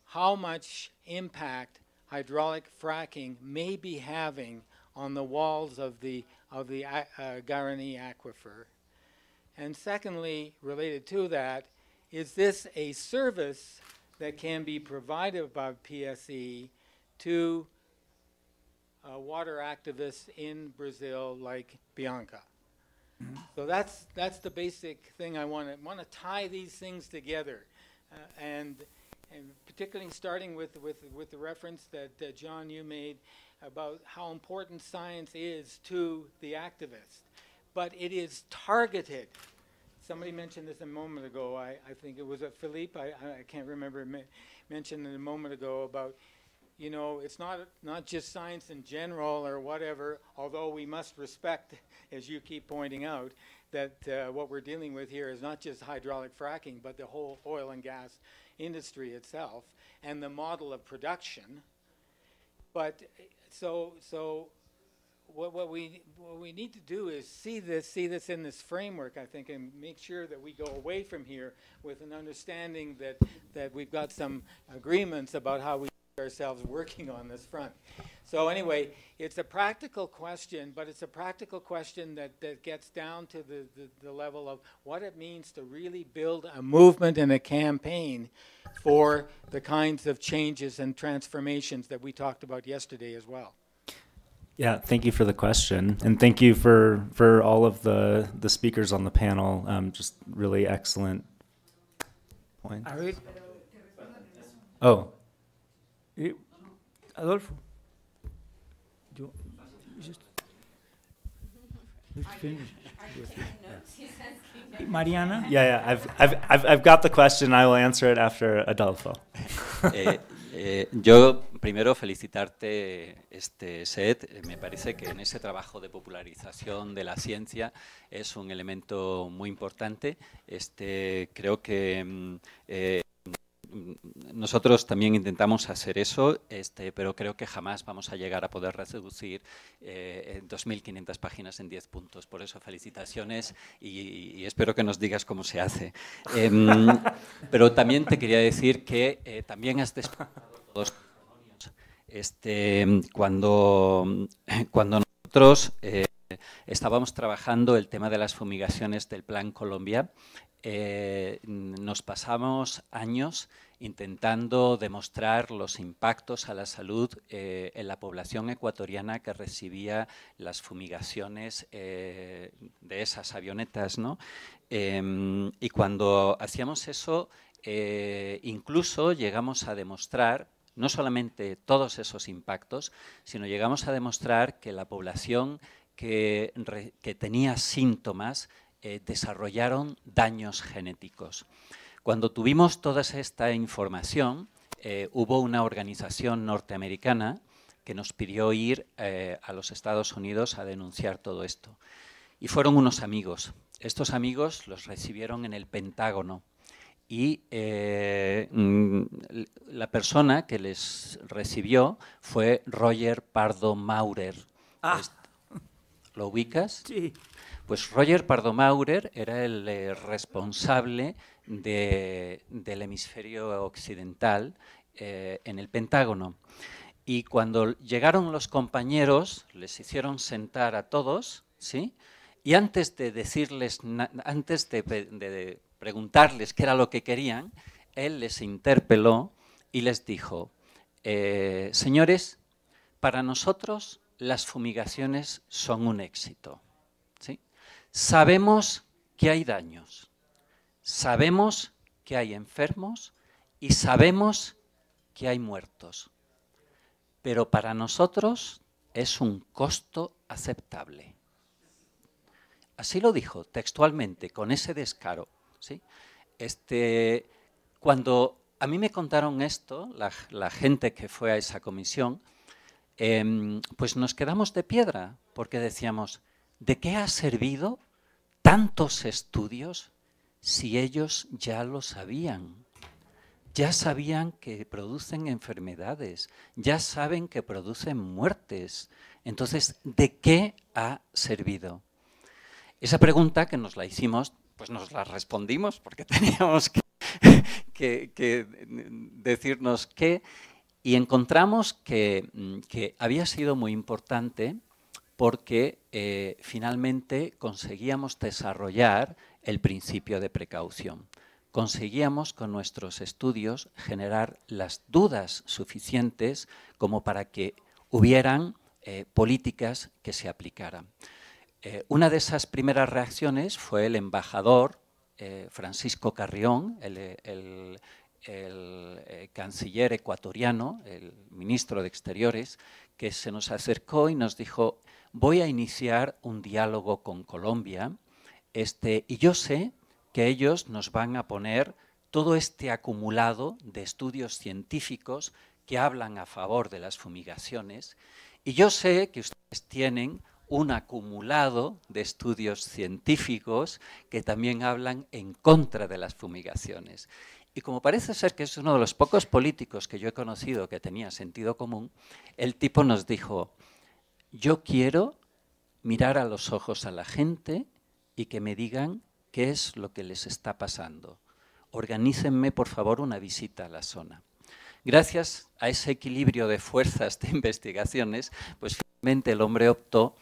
how much impact hydraulic fracking may be having on the walls of the, of the uh, Guarani aquifer? And secondly, related to that, is this a service that can be provided by PSE to uh, water activists in Brazil like Bianca? So that's that's the basic thing I want to want to tie these things together, uh, and and particularly starting with with with the reference that uh, John you made about how important science is to the activist, but it is targeted. Somebody mentioned this a moment ago. I, I think it was a Philippe. I, I can't remember. Me mentioned it a moment ago about you know, it's not not just science in general or whatever. Although we must respect, as you keep pointing out, that uh, what we're dealing with here is not just hydraulic fracking, but the whole oil and gas industry itself and the model of production. But so so. What, what we what we need to do is see this see this in this framework I think and make sure that we go away from here with an understanding that that we've got some agreements about how we ourselves working on this front. So anyway, it's a practical question, but it's a practical question that, that gets down to the, the, the level of what it means to really build a movement and a campaign for the kinds of changes and transformations that we talked about yesterday as well.
Yeah, thank you for the question, and thank you for for all of the the speakers on the panel. Um, just really excellent points. Oh,
Eh, Adolfo, finish. Mariana?
yeah, yeah. I've, I've, I've, I've got the question. I will answer it after Adolfo.
Eh, eh, yo primero felicitarte, este set. Me parece que en ese trabajo de popularización de la ciencia es un elemento muy importante. Este, creo que mm, eh, nosotros también intentamos hacer eso, este, pero creo que jamás vamos a llegar a poder reducir eh, 2.500 páginas en 10 puntos. Por eso, felicitaciones y, y espero que nos digas cómo se hace. Eh, pero también te quería decir que eh, también has todos este, cuando, cuando nosotros estábamos trabajando el tema de las fumigaciones del Plan Colombia, eh, nos pasamos años intentando demostrar los impactos a la salud eh, en la población ecuatoriana que recibía las fumigaciones eh, de esas avionetas. ¿no? Y cuando hacíamos eso, incluso llegamos a demostrar no solamente todos esos impactos, sino llegamos a demostrar que la población que, re, que tenía síntomas eh, desarrollaron daños genéticos. Cuando tuvimos toda esta información, eh, hubo una organización norteamericana que nos pidió ir eh, a los Estados Unidos a denunciar todo esto. Y fueron unos amigos. Estos amigos los recibieron en el Pentágono. Y eh, mm, la persona que les recibió fue Roger Pardo Maurer.
Ah.
¿Lo ubicas?
Sí.
Pues Roger Pardo Maurer era el eh, responsable de, del hemisferio occidental eh, en el Pentágono. Y cuando llegaron los compañeros, les hicieron sentar a todos, ¿sí? Y antes de decirles, antes de, de, de preguntarles qué era lo que querían, él les interpeló y les dijo, eh, señores, para nosotros las fumigaciones son un éxito. ¿sí? Sabemos que hay daños, sabemos que hay enfermos y sabemos que hay muertos. Pero para nosotros es un costo aceptable. Así lo dijo textualmente, con ese descaro. ¿sí? Este, cuando a mí me contaron esto, la, gente que fue a esa comisión, em, pues nos quedamos de piedra, porque decíamos, ¿de qué ha servido tantos estudios si ellos ya lo sabían? Ya sabían que producen enfermedades, ya saben que producen muertes. Entonces, ¿de qué ha servido? Esa pregunta que nos la hicimos, pues nos la respondimos porque teníamos que, decirnos qué, y encontramos que, había sido muy importante porque eh, finalmente conseguíamos desarrollar el principio de precaución. Conseguíamos con nuestros estudios generar las dudas suficientes como para que hubieran eh, políticas que se aplicaran. Eh, una de esas primeras reacciones fue el embajador Francisco Carrión, el, eh, canciller ecuatoriano, el ministro de Exteriores, que se nos acercó y nos dijo, voy a iniciar un diálogo con Colombia este, y yo sé que ellos nos van a poner todo este acumulado de estudios científicos que hablan a favor de las fumigaciones y yo sé que ustedes tienen un acumulado de estudios científicos que también hablan en contra de las fumigaciones. Y como parece ser que es uno de los pocos políticos que yo he conocido que tenía sentido común, el tipo nos dijo, yo quiero mirar a los ojos a la gente y que me digan qué es lo que les está pasando. Organícenme, por favor, una visita a la zona. Gracias a ese equilibrio de fuerzas de investigaciones, pues finalmente el hombre optó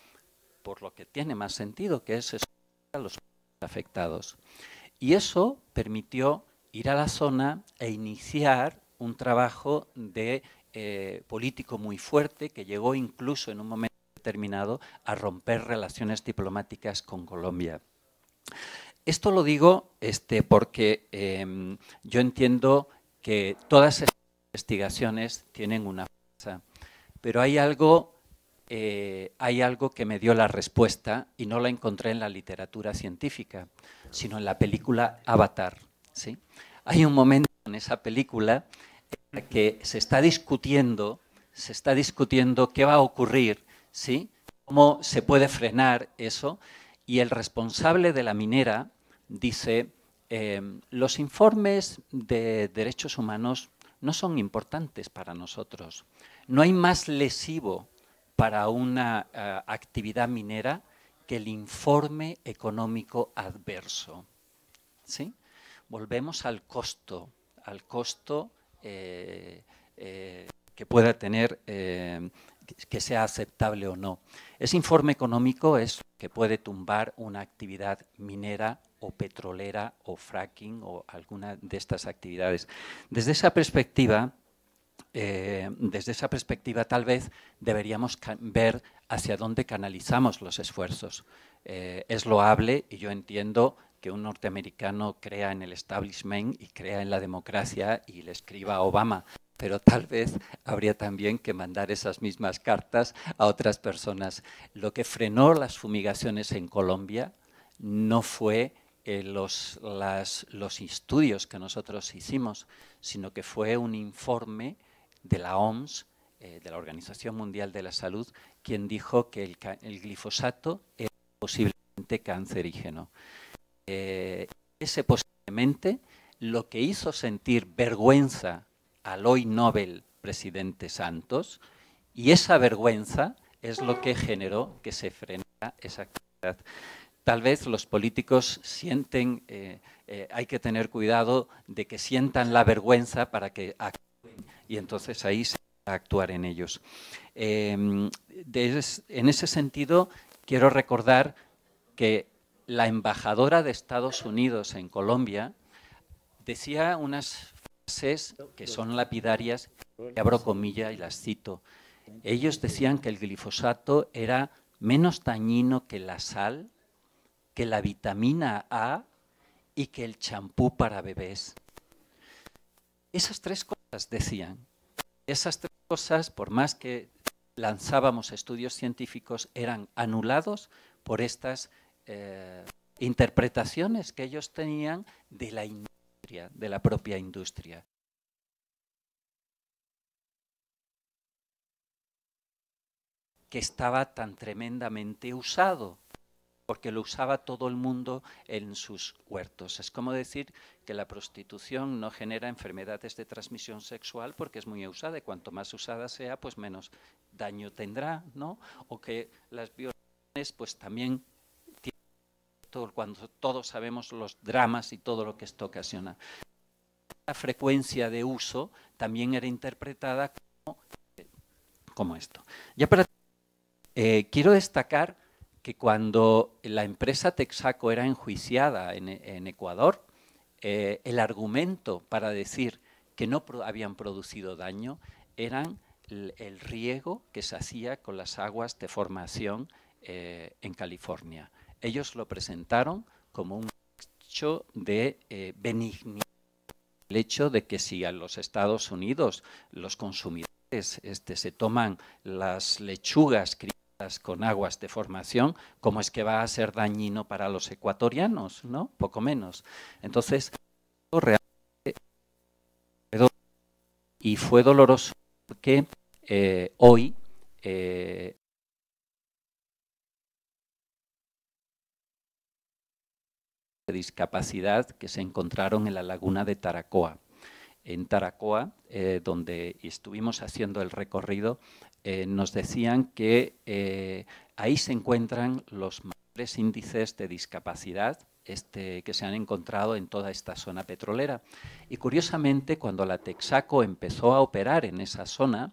por lo que tiene más sentido, que es a los afectados. Y eso permitió ir a la zona e iniciar un trabajo de eh, político muy fuerte que llegó incluso en un momento determinado a romper relaciones diplomáticas con Colombia. Esto lo digo este, porque em, yo entiendo que todas estas investigaciones tienen una fuerza, pero hay algo eh, hay algo que me dio la respuesta y no la encontré en la literatura científica, sino en la película Avatar. ¿Sí? Hay un momento en esa película en que se está discutiendo, se está discutiendo qué va a ocurrir, ¿sí? cómo se puede frenar eso, y el responsable de la minera dice, eh, los informes de derechos humanos no son importantes para nosotros. No hay más lesivo para una eh, actividad minera que el informe económico adverso. ¿Sí? Volvemos al costo, al costo eh, eh, que pueda tener, que sea aceptable o no. Ese informe económico es que puede tumbar una actividad minera o petrolera o fracking o alguna de estas actividades. Desde esa perspectiva, eh, desde esa perspectiva tal vez deberíamos ver hacia dónde canalizamos los esfuerzos. Eh, es loable y yo entiendo que un norteamericano crea en el establishment y crea en la democracia y le escriba a Obama, pero tal vez habría también que mandar esas mismas cartas a otras personas. Lo que frenó las fumigaciones en Colombia no fue eh, los, los estudios que nosotros hicimos, sino que fue un informe de la OMS, eh, de la Organización Mundial de la Salud, quien dijo que el, glifosato era posiblemente cancerígeno. Eh, ese posiblemente lo que hizo sentir vergüenza al hoy Nobel presidente Santos, y esa vergüenza es lo que generó que se frenara esa actividad. Tal vez los políticos sienten, eh, hay que tener cuidado de que sientan la vergüenza para que y entonces ahí se va a actuar en ellos. Em, en ese sentido, quiero recordar que la embajadora de Estados Unidos en Colombia decía unas frases que son lapidarias, que abro comillas y las cito. Ellos decían que el glifosato era menos dañino que la sal, que la vitamina A y que el champú para bebés. Esas tres cosas decían. Esas tres cosas, por más que lanzábamos estudios científicos, eran anulados por estas eh, interpretaciones que ellos tenían de la industria, de la propia industria. que estaba tan tremendamente usado, porque lo usaba todo el mundo en sus huertos. Es como decir que la prostitución no genera enfermedades de transmisión sexual porque es muy usada y cuanto más usada sea, pues menos daño tendrá, ¿no? O que las violaciones, pues también cuando todos sabemos los dramas y todo lo que esto ocasiona. La frecuencia de uso también era interpretada como, esto. Ya para eh, quiero destacar que cuando la empresa Texaco era enjuiciada en, Ecuador, eh, el argumento para decir que no habían producido daño eran el, riego que se hacía con las aguas de formación eh, en California. Ellos lo presentaron como un hecho de benignidad. El hecho de que si a los Estados Unidos los consumidores este, se toman las lechugas con aguas de formación, ¿cómo es que va a ser dañino para los ecuatorianos? ¿no? Poco menos. Entonces, y fue doloroso porque eh, hoy eh, de discapacidad que se encontraron en la laguna de Taracoa. En Taracoa, eh, donde estuvimos haciendo el recorrido, eh, nos decían que eh, ahí se encuentran los mayores índices de discapacidad este, que se han encontrado en toda esta zona petrolera. Y curiosamente, cuando la Texaco empezó a operar en esa zona,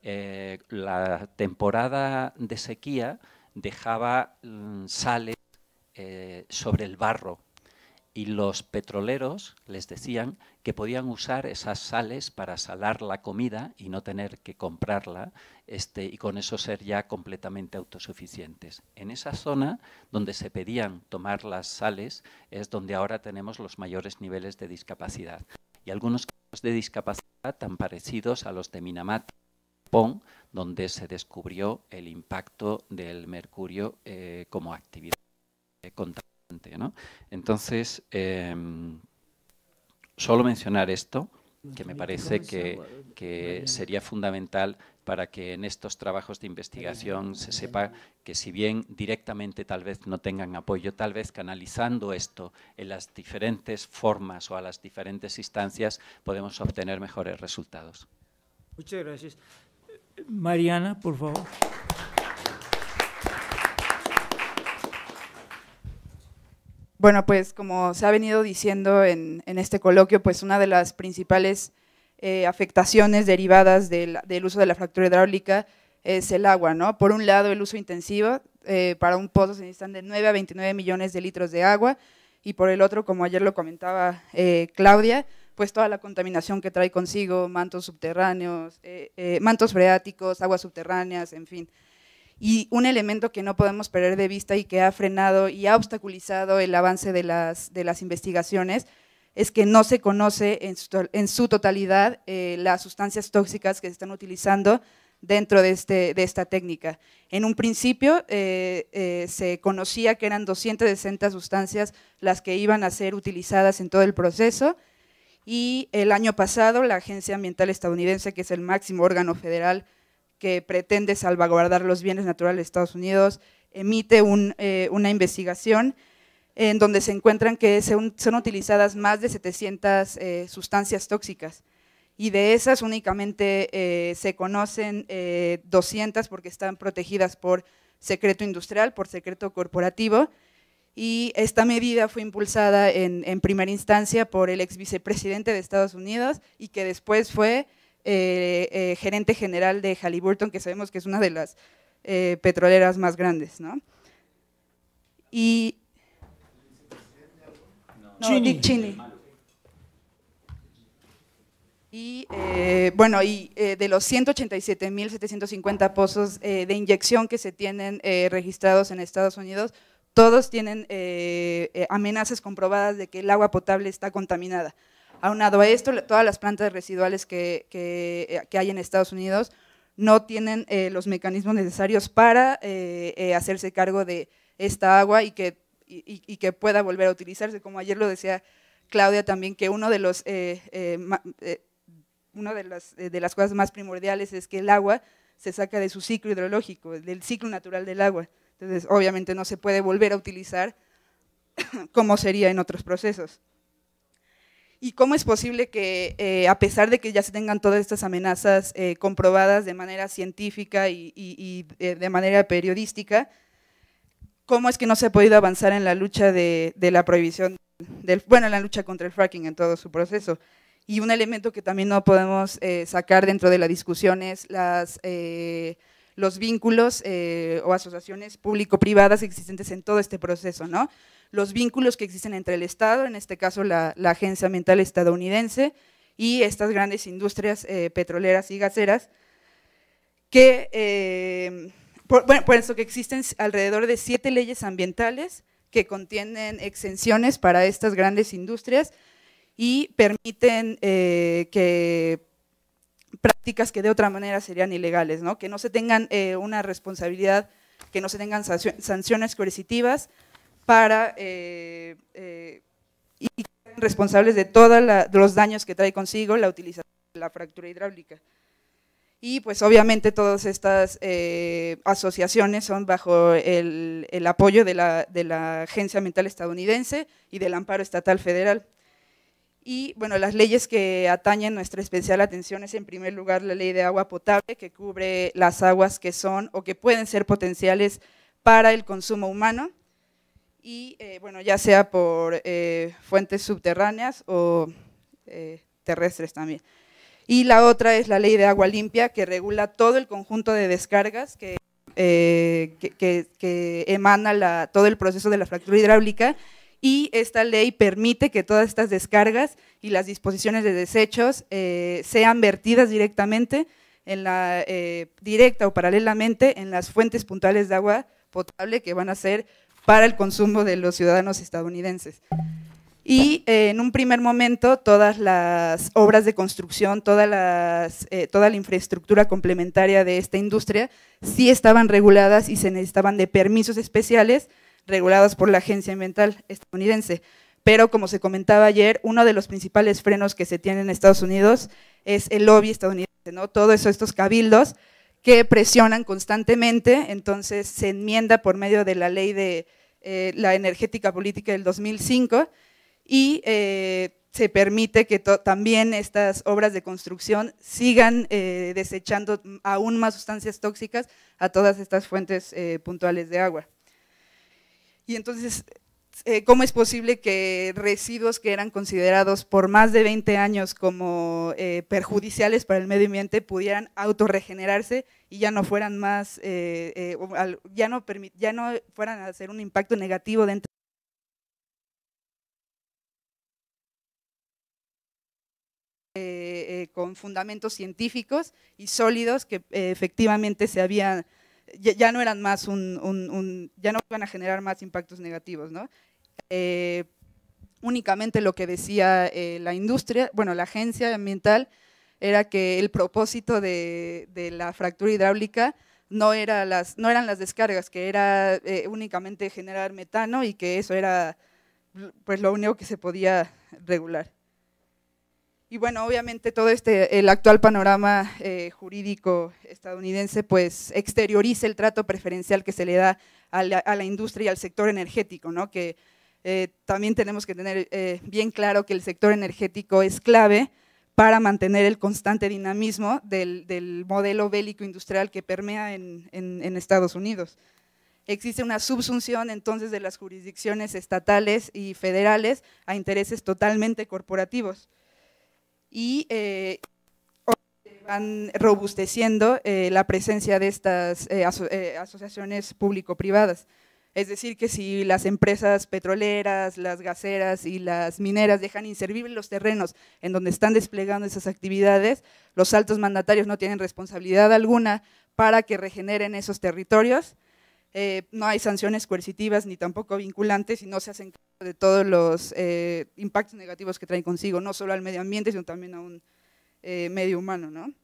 la temporada de sequía dejaba mm, sales sobre el barro y los petroleros les decían que podían usar esas sales para salar la comida y no tener que comprarla este, y con eso ser ya completamente autosuficientes. En esa zona donde se pedían tomar las sales es donde ahora tenemos los mayores niveles de discapacidad y algunos casos de discapacidad tan parecidos a los de Minamata, Japón, donde se descubrió el impacto del mercurio eh, como actividad eh, entonces, em, solo mencionar esto, que me parece que, sería fundamental para que en estos trabajos de investigación se sepa que si bien directamente tal vez no tengan apoyo, tal vez canalizando esto en las diferentes formas o a las diferentes instancias podemos obtener mejores resultados.
Muchas gracias. Mariana, por favor.
Bueno, pues como se ha venido diciendo en, este coloquio, pues una de las principales eh, afectaciones derivadas del, uso de la fractura hidráulica es el agua, ¿no? Por un lado, el uso intensivo, eh, para un pozo se necesitan de 9 a 29 millones de litros de agua, y por el otro, como ayer lo comentaba eh, Claudia, pues toda la contaminación que trae consigo, mantos subterráneos, mantos freáticos, aguas subterráneas, en fin. Y un elemento que no podemos perder de vista y que ha frenado y ha obstaculizado el avance de las, de las investigaciones es que no se conoce en su, totalidad eh, las sustancias tóxicas que se están utilizando dentro de, este, de esta técnica. En un principio eh, eh, se conocía que eran 260 sustancias las que iban a ser utilizadas en todo el proceso y el año pasado la Agencia Ambiental Estadounidense, que es el máximo órgano federal que pretende salvaguardar los bienes naturales de Estados Unidos, emite eh, una investigación en donde se encuentran que son, utilizadas más de 700 eh, sustancias tóxicas. Y de esas únicamente eh, se conocen 200 porque están protegidas por secreto industrial, por secreto corporativo, y esta medida fue impulsada en, en primera instancia por el ex vicepresidente de Estados Unidos y que después fue eh, eh, gerente general de Halliburton, que sabemos que es una de las eh, petroleras más grandes. ¿no? Y. No, Dick Cheney. Y bueno, y de los 187.750 pozos de inyección que se tienen registrados en Estados Unidos, todos tienen amenazas comprobadas de que el agua potable está contaminada. Aunado a esto, todas las plantas residuales que, que, hay en Estados Unidos no tienen los mecanismos necesarios para hacerse cargo de esta agua y que, y que pueda volver a utilizarse. Como ayer lo decía Claudia también, que uno de los una de las, eh, de las cosas más primordiales es que el agua se saca de su ciclo hidrológico, del ciclo natural del agua. Entonces, obviamente no se puede volver a utilizar como sería en otros procesos. ¿Y cómo es posible que, eh, a pesar de que ya se tengan todas estas amenazas eh, comprobadas de manera científica y, de manera periodística, cómo es que no se ha podido avanzar en la lucha de, la prohibición, bueno, en la lucha contra el fracking en todo su proceso? Y un elemento que también no podemos eh, sacar dentro de la discusión es las, eh, los vínculos eh, o asociaciones público-privadas existentes en todo este proceso, ¿no? Los vínculos que existen entre el Estado, en este caso la, Agencia Ambiental Estadounidense, y estas grandes industrias petroleras y gaseras, que, por, bueno, por eso que existen alrededor de siete leyes ambientales que contienen exenciones para estas grandes industrias, y permiten eh, que prácticas que de otra manera serían ilegales, ¿no? que no se tengan eh, una responsabilidad, que no se tengan sanciones coercitivas para eh, y responsables de todos los daños que trae consigo la utilización de la fractura hidráulica. Y pues obviamente todas estas asociaciones son bajo el, el apoyo de la, de la Agencia Ambiental Estadounidense y del Amparo Estatal Federal. Y bueno, las leyes que atañen nuestra especial atención es en primer lugar la ley de agua potable, que cubre las aguas que son o que pueden ser potenciales para el consumo humano, y eh, bueno, ya sea por eh, fuentes subterráneas o eh, terrestres también. Y la otra es la ley de agua limpia, que regula todo el conjunto de descargas que, que, emana todo el proceso de la fractura hidráulica y esta ley permite que todas estas descargas y las disposiciones de desechos sean vertidas directamente en la directa o paralelamente en las fuentes puntuales de agua potable que van a ser para el consumo de los ciudadanos estadounidenses. Y eh, en un primer momento todas las obras de construcción, todas las, toda la infraestructura complementaria de esta industria sí estaban reguladas y se necesitaban de permisos especiales regulados por la Agencia Ambiental estadounidense. Pero como se comentaba ayer, uno de los principales frenos que se tienen en Estados Unidos es el lobby estadounidense, ¿no? Todos estos cabildos que presionan constantemente, entonces se enmienda por medio de la ley de eh, la energética política del 2005 y eh, se permite que también estas obras de construcción sigan eh, desechando aún más sustancias tóxicas a todas estas fuentes puntuales de agua. Y entonces, eh, ¿cómo es posible que residuos que eran considerados por más de 20 años como eh, perjudiciales para el medio ambiente pudieran autorregenerarse y ya no fueran más, eh, ya, no fueran a hacer un impacto negativo dentro con fundamentos científicos y sólidos que efectivamente se habían ya, no eran más un, ya no iban a generar más impactos negativos, ¿no? Eh, únicamente lo que decía eh, la industria, bueno, la agencia ambiental, era que el propósito de, la fractura hidráulica no, eran las descargas, que era eh, únicamente generar metano y que eso era pues lo único que se podía regular. Y bueno, obviamente todo este, el actual panorama jurídico estadounidense, pues exterioriza el trato preferencial que se le da a la, industria y al sector energético, ¿no? Que eh, también tenemos que tener eh, bien claro que el sector energético es clave para mantener el constante dinamismo del, modelo bélico industrial que permea en, Estados Unidos. Existe una subsunción entonces de las jurisdicciones estatales y federales a intereses totalmente corporativos y eh, van robusteciendo la presencia de estas asociaciones público-privadas. Es decir, que si las empresas petroleras, las gaseras y las mineras dejan inservibles los terrenos en donde están desplegando esas actividades, los altos mandatarios no tienen responsabilidad alguna para que regeneren esos territorios. Eh, no hay sanciones coercitivas ni tampoco vinculantes y no se hacen cargo de todos los eh, impactos negativos que traen consigo, no solo al medio ambiente, sino también a un eh, medio humano. ¿no?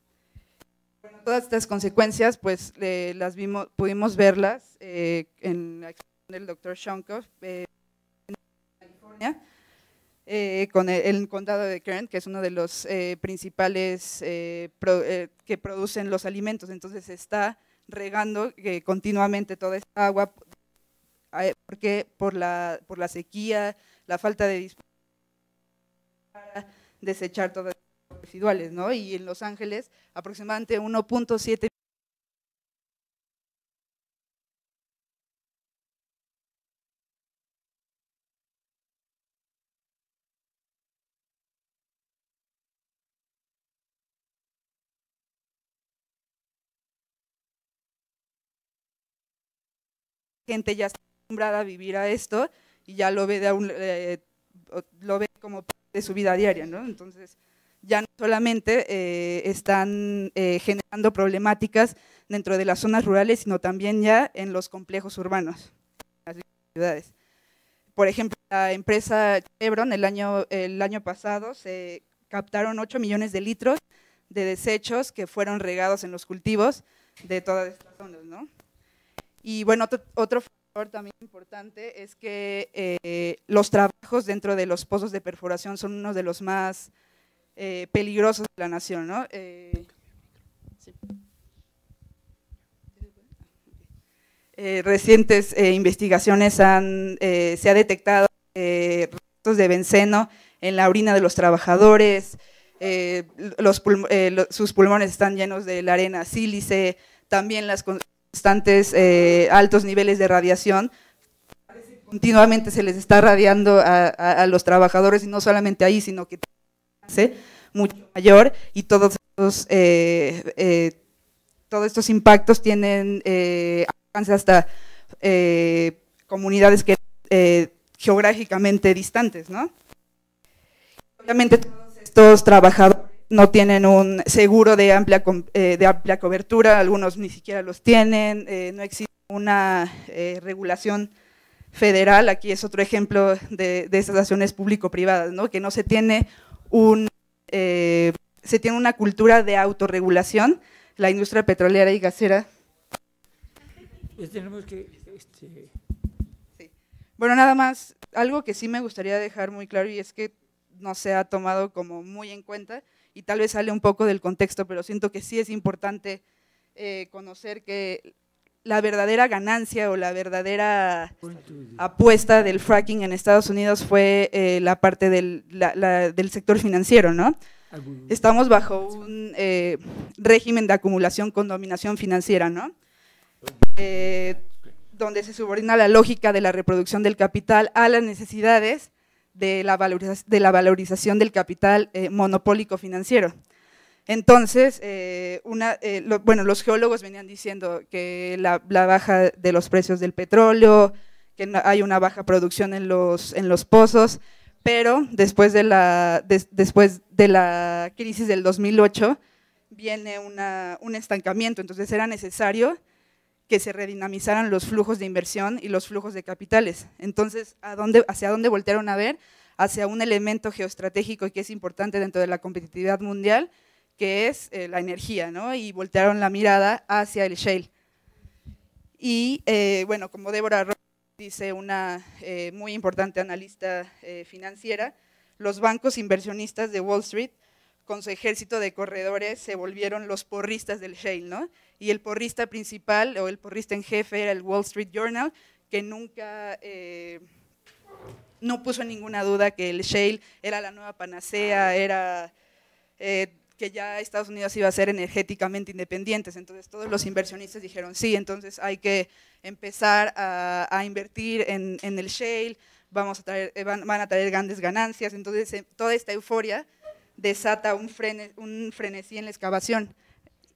Todas estas consecuencias, pues las vimos, pudimos verlas eh, en la exposición del doctor Shonkoff eh, en California, eh, con el, condado de Kern, que es uno de los principales que producen los alimentos. Entonces se está regando continuamente toda esta agua porque por la, por la sequía, la falta de para desechar todo residuales, ¿no? Y en Los Ángeles aproximadamente 1.7 gente ya está acostumbrada a vivir a esto y ya lo ve de un, eh, lo ve como parte de su vida diaria, ¿no? Entonces, ya no solamente eh, están eh, generando problemáticas dentro de las zonas rurales, sino también ya en los complejos urbanos, las ciudades. Por ejemplo, la empresa Chevron el año, el año pasado se captaron 8 millones de litros de desechos que fueron regados en los cultivos de todas estas zonas. ¿no? Y bueno, otro, factor también importante es que eh, los trabajos dentro de los pozos de perforación son uno de los más eh, peligrosos de la nación. ¿no? Eh, eh, recientes investigaciones han, se ha detectado restos de benceno en la orina de los trabajadores, sus pulmones están llenos de la arena sílice, también las constantes altos niveles de radiación continuamente se les está radiando a, a, los trabajadores y no solamente ahí, sino que mucho mayor y todos estos, eh, eh, todos estos impactos tienen eh, alcance hasta comunidades que geográficamente distantes, ¿no? Obviamente todos estos trabajadores no tienen un seguro de amplia, de amplia cobertura, algunos ni siquiera los tienen, no existe una regulación federal, aquí es otro ejemplo de, de estas acciones público-privadas, ¿no? que no se tiene un, eh, se tiene una cultura de autorregulación, la industria petrolera y gasera.
Tenemos que, este...
Bueno, nada más, algo que sí me gustaría dejar muy claro y es que no se ha tomado como muy en cuenta y tal vez sale un poco del contexto, pero siento que sí es importante eh, conocer que la verdadera ganancia o la verdadera apuesta del fracking en Estados Unidos fue eh, la parte del, sector financiero, ¿no? Estamos bajo un eh, régimen de acumulación con dominación financiera, ¿no? Eh, donde se subordina la lógica de la reproducción del capital a las necesidades de la, de la valorización del capital monopólico financiero. Entonces, eh, eh, bueno, los geólogos venían diciendo que la, baja de los precios del petróleo, que hay una baja producción en los, en los pozos, pero después de, la, después de la crisis del 2008 viene un estancamiento, entonces era necesario que se redinamizaran los flujos de inversión y los flujos de capitales. Entonces, ¿a dónde, ¿hacia dónde voltearon a ver? Hacia un elemento geoestratégico que es importante dentro de la competitividad mundial, que es eh, la energía, ¿no? Y voltearon la mirada hacia el shale. Y eh, bueno, como Débora dice una eh, muy importante analista financiera, los bancos inversionistas de Wall Street con su ejército de corredores se volvieron los porristas del shale, ¿no? Y el porrista principal o el porrista en jefe era el Wall Street Journal, que nunca no puso ninguna duda que el shale era la nueva panacea, era que ya Estados Unidos iba a ser energéticamente independientes. Entonces todos los inversionistas dijeron, sí, entonces hay que empezar a, invertir en, el shale, vamos a traer, eh, van, a traer grandes ganancias. Entonces eh, toda esta euforia desata un, frenesí en la excavación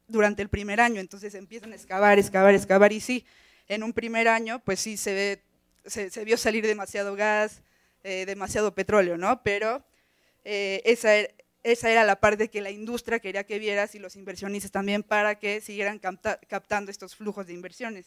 durante el primer año. Entonces empiezan a excavar, excavar, excavar y sí, en un primer año pues sí se vio salir demasiado gas, eh, demasiado petróleo, ¿no? Pero esa, er- esa era la parte que la industria quería que vieras y los inversionistas también para que siguieran capta- captando estos flujos de inversiones.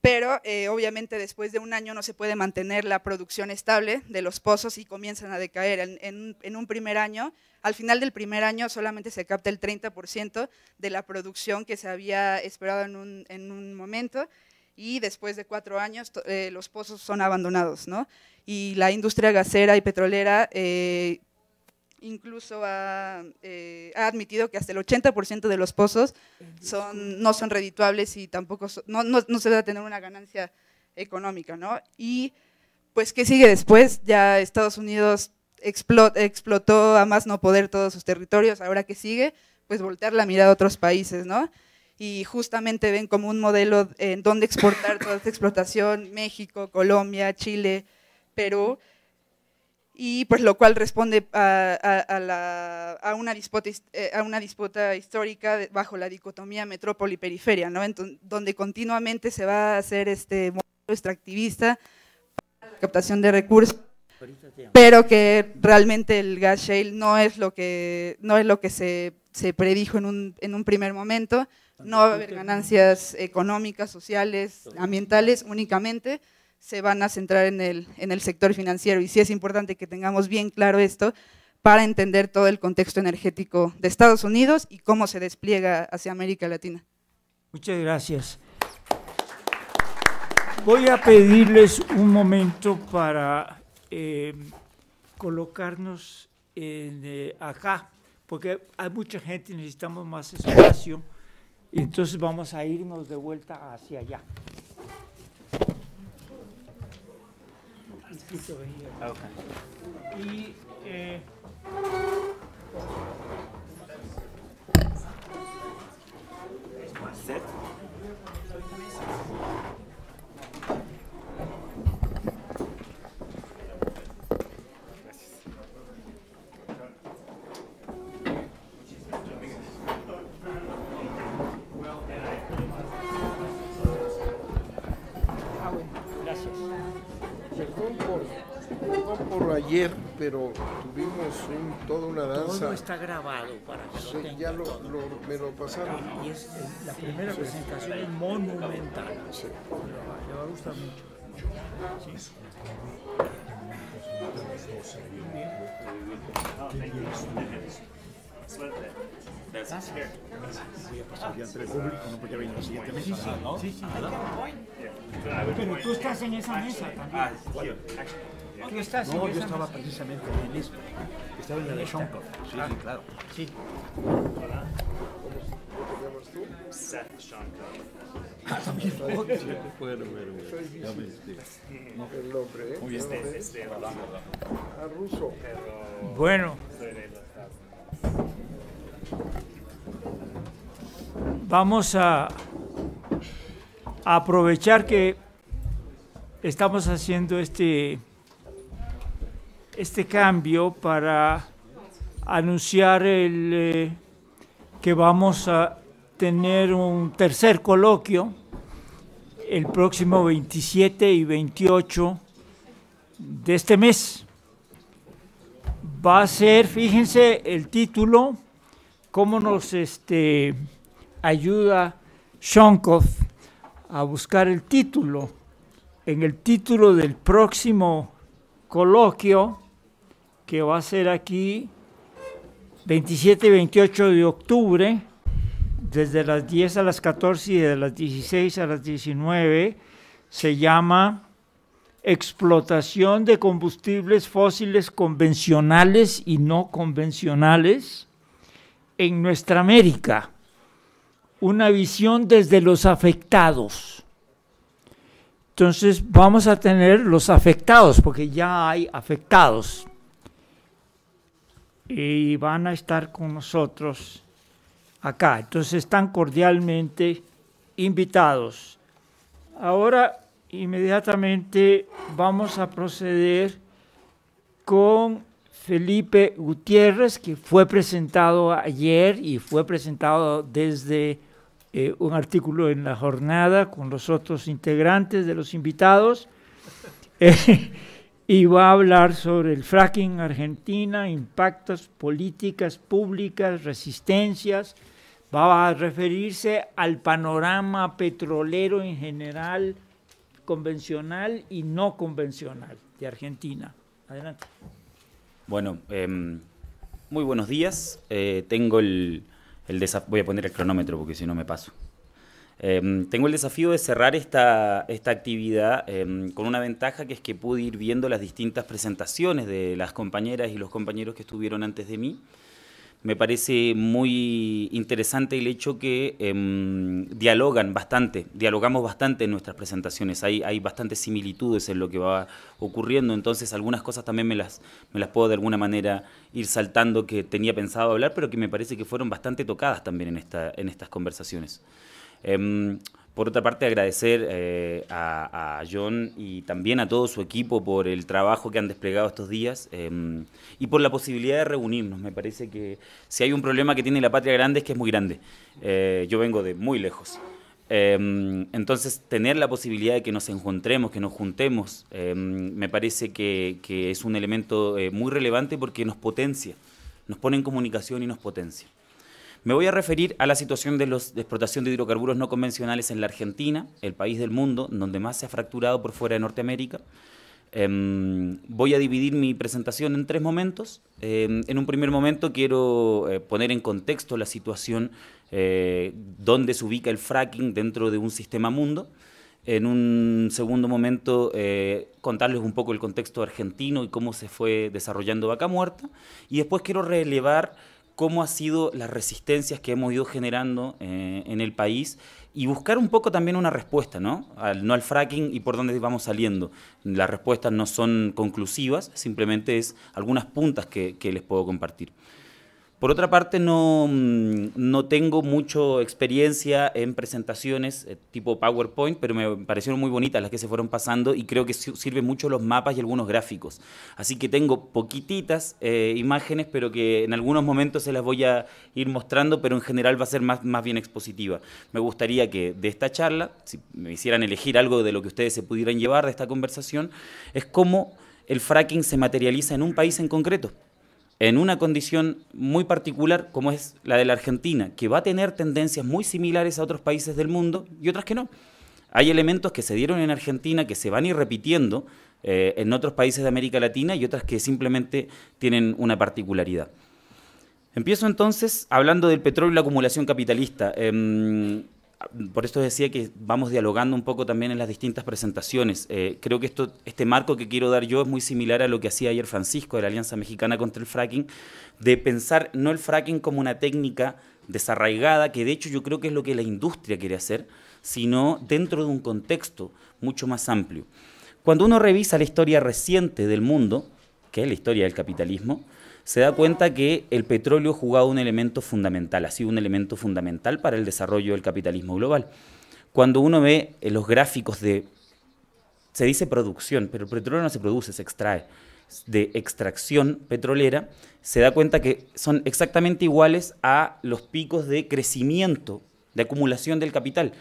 Pero eh, obviamente después de un año no se puede mantener la producción estable de los pozos y comienzan a decaer. En, un primer año, al final del primer año solamente se capta el 30% de la producción que se había esperado en un, en un momento y después de cuatro años eh, los pozos son abandonados, ¿no? Y la industria gasera y petrolera eh, incluso ha, eh, ha admitido que hasta el 80% de los pozos son, no son redituables y tampoco so- no, no, no se debe tener una ganancia económica, ¿no? Y pues, ¿qué sigue después? Ya Estados Unidos explo- explotó a más no poder todos sus territorios, ahora que sigue, pues voltear la mirada a otros países, ¿no? Y justamente ven como un modelo en donde exportar toda esta explotación, México, Colombia, Chile, Perú, y pues lo cual responde a, a- a la- a una, disputa, eh, a una disputa histórica bajo la dicotomía metrópoli-periferia, ¿no? Donde continuamente se va a hacer este modelo extractivista, captación de recursos, pero que realmente el gas shale no es lo que, no es lo que se, se predijo en un, en un primer momento, no va a haber ganancias económicas, sociales, ambientales únicamente, se van a centrar en el, en el sector financiero y sí es importante que tengamos bien claro esto para entender todo el contexto energético de Estados Unidos y cómo se despliega hacia América Latina.
Muchas gracias. Voy a pedirles un momento para eh, colocarnos en, eh, acá, porque hay mucha gente y necesitamos más espacio. Entonces vamos a irnos de vuelta hacia allá. Y eh, ah,
ayer, pero tuvimos un- toda una danza.
Todo está grabado para que
Sí,
lo tengan.
ya lo, lo- me lo pasaron.
Y es, eh, la primera presentación es monumental.
Sí.
Le va, a gustar mucho. Sí. Sí, sí. Pero tú estás en esa mesa también. Tú estás
No, yo estaba precisamente en esto. Estaba en la de Shonkov. Sí, sí, claro.
Sí.
Ah, también.
Bueno, bueno, Ya me El nombre, ¿eh?
Muy bien.
Nombre.
Este,
Ah, ruso.
Bueno. Vamos a aprovechar que estamos haciendo este, este cambio para anunciar el, eh, que vamos a tener un tercer coloquio el próximo 27 y 28 de este mes va a ser, fíjense el título, cómo nos este, ayuda Shonkov a buscar el título. En el título del próximo coloquio, que va a ser aquí 27 y 28 de octubre, desde las 10 a las 14 y de las 16 a las 19, se llama explotación de combustibles fósiles convencionales y no convencionales en nuestra América. Una visión desde los afectados. Entonces vamos a tener los afectados, porque ya hay afectados. Y van a estar con nosotros acá. Entonces están cordialmente invitados. Ahora inmediatamente vamos a proceder con Felipe Gutiérrez, que fue presentado ayer y fue presentado desde eh, un artículo en la jornada con los otros integrantes de los invitados. Eh, y va a hablar sobre el fracking en Argentina, impactos, políticas públicas, resistencias. Va a referirse al panorama petrolero en general, convencional y no convencional de Argentina. Adelante.
Bueno, em, muy buenos días. Eh, tengo el, el voy a poner el cronómetro porque si no me paso. Em, tengo el desafío de cerrar esta, esta actividad em, con una ventaja que es que pude ir viendo las distintas presentaciones de las compañeras y los compañeros que estuvieron antes de mí. Me parece muy interesante el hecho que em, dialogan bastante, dialogamos bastante en nuestras presentaciones, hay, hay bastantes similitudes en lo que va ocurriendo, entonces algunas cosas también me las, me las puedo de alguna manera ir saltando que tenía pensado hablar, pero que me parece que fueron bastante tocadas también en, esta, en estas conversaciones. Em, por otra parte, agradecer eh, a, John y también a todo su equipo por el trabajo que han desplegado estos días em, y por la posibilidad de reunirnos. Me parece que si hay un problema que tiene la patria grande es que es muy grande. Eh, yo vengo de muy lejos. Em, entonces, tener la posibilidad de que nos encontremos, que nos juntemos, me parece que, es un elemento eh, muy relevante porque nos potencia, nos pone en comunicación y nos potencia. Me voy a referir a la situación de, los, de explotación de hidrocarburos no convencionales en la Argentina, el país del mundo donde más se ha fracturado por fuera de Norteamérica. Em, voy a dividir mi presentación en tres momentos. Em, en un primer momento quiero eh, poner en contexto la situación eh, donde se ubica el fracking dentro de un sistema mundo. En un segundo momento eh, contarles un poco el contexto argentino y cómo se fue desarrollando Vaca Muerta. Y después quiero relevar cómo ha sido las resistencias que hemos ido generando eh, en el país y buscar un poco también una respuesta, ¿no? Al, no al fracking y por dónde vamos saliendo. Las respuestas no son conclusivas, simplemente es algunas puntas que les puedo compartir. Por otra parte, no, mm, no tengo mucha experiencia en presentaciones eh, tipo PowerPoint, pero me parecieron muy bonitas las que se fueron pasando y creo que sirven mucho los mapas y algunos gráficos. Así que tengo poquititas eh, imágenes, pero que en algunos momentos se las voy a ir mostrando, pero en general va a ser más, más bien expositiva. Me gustaría que de esta charla, si me hicieran elegir algo de lo que ustedes se pudieran llevar de esta conversación, es cómo el fracking se materializa en un país en concreto en una condición muy particular como es la de la Argentina, que va a tener tendencias muy similares a otros países del mundo y otras que no. Hay elementos que se dieron en Argentina que se van a ir repitiendo eh, en otros países de América Latina y otras que simplemente tienen una particularidad. Empiezo entonces hablando del petróleo y la acumulación capitalista. Em, por esto decía que vamos dialogando un poco también en las distintas presentaciones. Eh, creo que esto, este marco que quiero dar yo es muy similar a lo que hacía ayer Francisco de la Alianza Mexicana contra el Fracking, de pensar no el fracking como una técnica desarraigada, que de hecho yo creo que es lo que la industria quiere hacer, sino dentro de un contexto mucho más amplio. Cuando uno revisa la historia reciente del mundo, que es la historia del capitalismo, se da cuenta que el petróleo ha jugado un elemento fundamental, ha sido un elemento fundamental para el desarrollo del capitalismo global. Cuando uno ve los gráficos de, se dice producción, pero el petróleo no se produce, se extrae, de extracción petrolera, se da cuenta que son exactamente iguales a los picos de crecimiento, de acumulación del capital.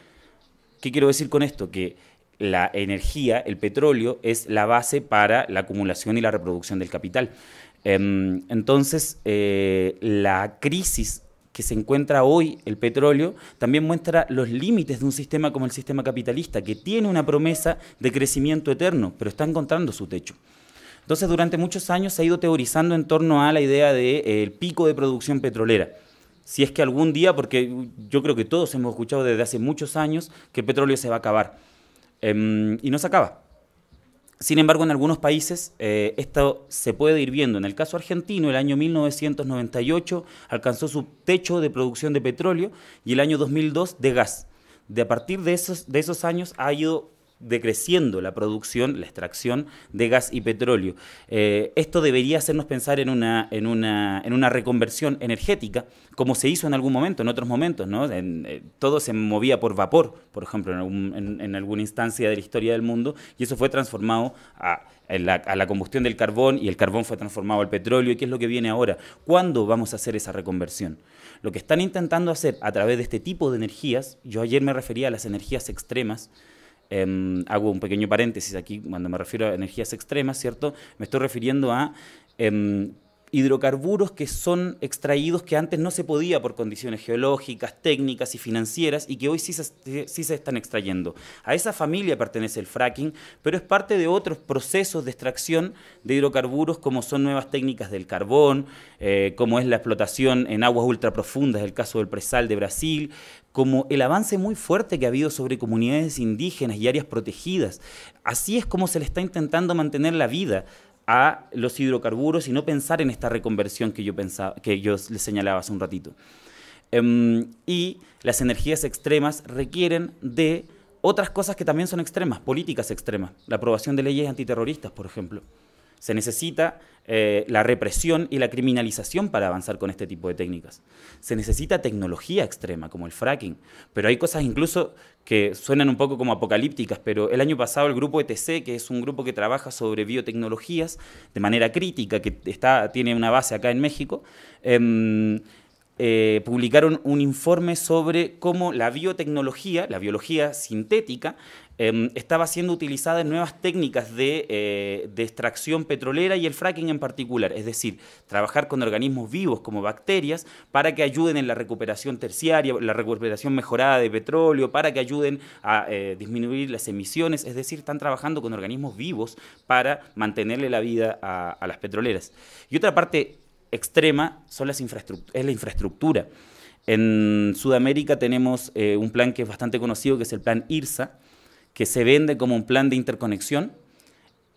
¿Qué quiero decir con esto? Que la energía, el petróleo, es la base para la acumulación y la reproducción del capital. Em, entonces, eh, la crisis que se encuentra hoy el petróleo también muestra los límites de un sistema como el sistema capitalista, que tiene una promesa de crecimiento eterno, pero está encontrando su techo. Entonces, durante muchos años se ha ido teorizando en torno a la idea del de, eh, pico de producción petrolera. Si es que algún día, porque yo creo que todos hemos escuchado desde hace muchos años que el petróleo se va a acabar. Em, y no se acaba. Sin embargo, en algunos países eh, esto se puede ir viendo. En el caso argentino, el año 1998 alcanzó su techo de producción de petróleo y el año 2002 de gas. De a partir de esos, de esos años ha ido decreciendo la producción, la extracción de gas y petróleo. Eh, esto debería hacernos pensar en una, en, una, en una reconversión energética, como se hizo en algún momento, en otros momentos. ¿no? Eh, todo se movía por vapor, por ejemplo, en, alguna instancia de la historia del mundo, y eso fue transformado a, la, a la combustión del carbón, y el carbón fue transformado al petróleo, y qué es lo que viene ahora. ¿Cuándo vamos a hacer esa reconversión? Lo que están intentando hacer a través de este tipo de energías, yo ayer me refería a las energías extremas, Em, hago un pequeño paréntesis aquí cuando me refiero a energías extremas, ¿cierto? Me estoy refiriendo a em, hidrocarburos que son extraídos que antes no se podía por condiciones geológicas, técnicas y financieras y que hoy sí se, están extrayendo. A esa familia pertenece el fracking, pero es parte de otros procesos de extracción de hidrocarburos como son nuevas técnicas del carbón, eh, como es la explotación en aguas ultraprofundas, el caso del presal de Brasil, como el avance muy fuerte que ha habido sobre comunidades indígenas y áreas protegidas. Así es como se le está intentando mantener la vida a los hidrocarburos y no pensar en esta reconversión que yo, pensaba, que yo les señalaba hace un ratito. Em, y las energías extremas requieren de otras cosas que también son extremas, políticas extremas, la aprobación de leyes antiterroristas, por ejemplo. Se necesita eh, la represión y la criminalización para avanzar con este tipo de técnicas. Se necesita tecnología extrema, como el fracking, pero hay cosas incluso que suenan un poco como apocalípticas, pero el año pasado el grupo ETC, que es un grupo que trabaja sobre biotecnologías de manera crítica, que está, tiene una base acá en México, em, eh, publicaron un informe sobre cómo la biotecnología, la biología sintética, Em, estaba siendo utilizada en nuevas técnicas eh, de, extracción petrolera y el fracking en particular, es decir, trabajar con organismos vivos como bacterias para que ayuden en la recuperación terciaria, la recuperación mejorada de petróleo, para que ayuden a eh, disminuir las emisiones, es decir, están trabajando con organismos vivos para mantenerle la vida a, las petroleras. Y otra parte extrema son las es la infraestructura. En Sudamérica tenemos eh, un plan que es bastante conocido, que es el plan IRSA, que se vende como un plan de interconexión,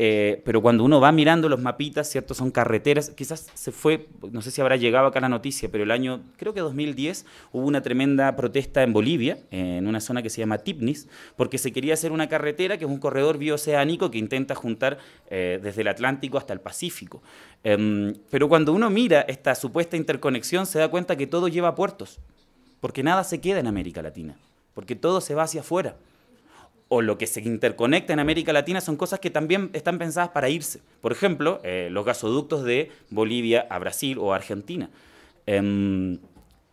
eh, pero cuando uno va mirando los mapitas, ¿cierto? Son carreteras, quizás se fue, no sé si habrá llegado acá la noticia, pero el año, creo que 2010, hubo una tremenda protesta en Bolivia, en una zona que se llama Tipnis, porque se quería hacer una carretera que es un corredor bioceánico que intenta juntar eh, desde el Atlántico hasta el Pacífico. Em, pero cuando uno mira esta supuesta interconexión, se da cuenta que todo lleva a puertos, porque nada se queda en América Latina, porque todo se va hacia afuera o lo que se interconecta en América Latina son cosas que también están pensadas para irse. Por ejemplo, eh, los gasoductos de Bolivia a Brasil o Argentina. Em,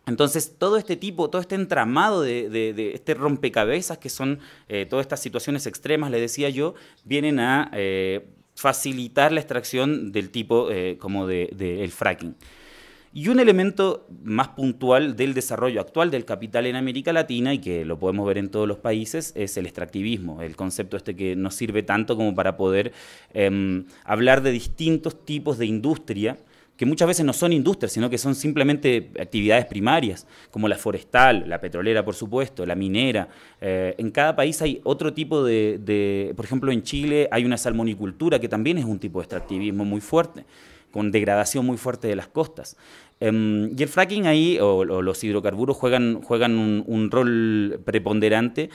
entonces, todo este tipo, todo este entramado de, este rompecabezas que son eh, todas estas situaciones extremas, le decía yo, vienen a eh, facilitar la extracción del tipo como del fracking. Y un elemento más puntual del desarrollo actual del capital en América Latina, y que lo podemos ver en todos los países, es el extractivismo, el concepto este que nos sirve tanto como para poder em, hablar de distintos tipos de industria, que muchas veces no son industrias, sino que son simplemente actividades primarias, como la forestal, la petrolera, por supuesto, la minera. Eh, en cada país hay otro tipo de, de, por ejemplo, en Chile hay una salmonicultura, que también es un tipo de extractivismo muy fuerte con degradación muy fuerte de las costas. Em, y el fracking ahí, o, los hidrocarburos, juegan, juegan un, rol preponderante.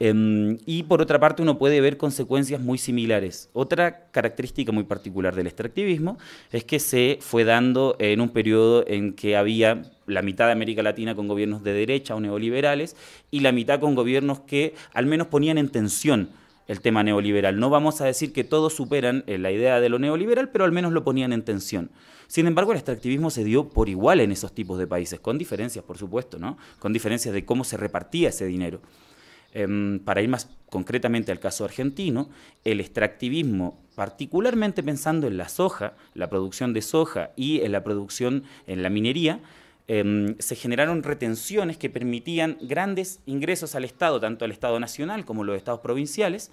Em, y por otra parte, uno puede ver consecuencias muy similares. Otra característica muy particular del extractivismo es que se fue dando en un periodo en que había la mitad de América Latina con gobiernos de derecha o neoliberales y la mitad con gobiernos que al menos ponían en tensión el tema neoliberal. No vamos a decir que todos superan eh, la idea de lo neoliberal, pero al menos lo ponían en tensión. Sin embargo, el extractivismo se dio por igual en esos tipos de países, con diferencias, por supuesto, ¿no? Con diferencias de cómo se repartía ese dinero. Em, para ir más concretamente al caso argentino, el extractivismo, particularmente pensando en la soja, la producción de soja y en la producción en la minería, Em, se generaron retenciones que permitían grandes ingresos al Estado, tanto al Estado nacional como los estados provinciales,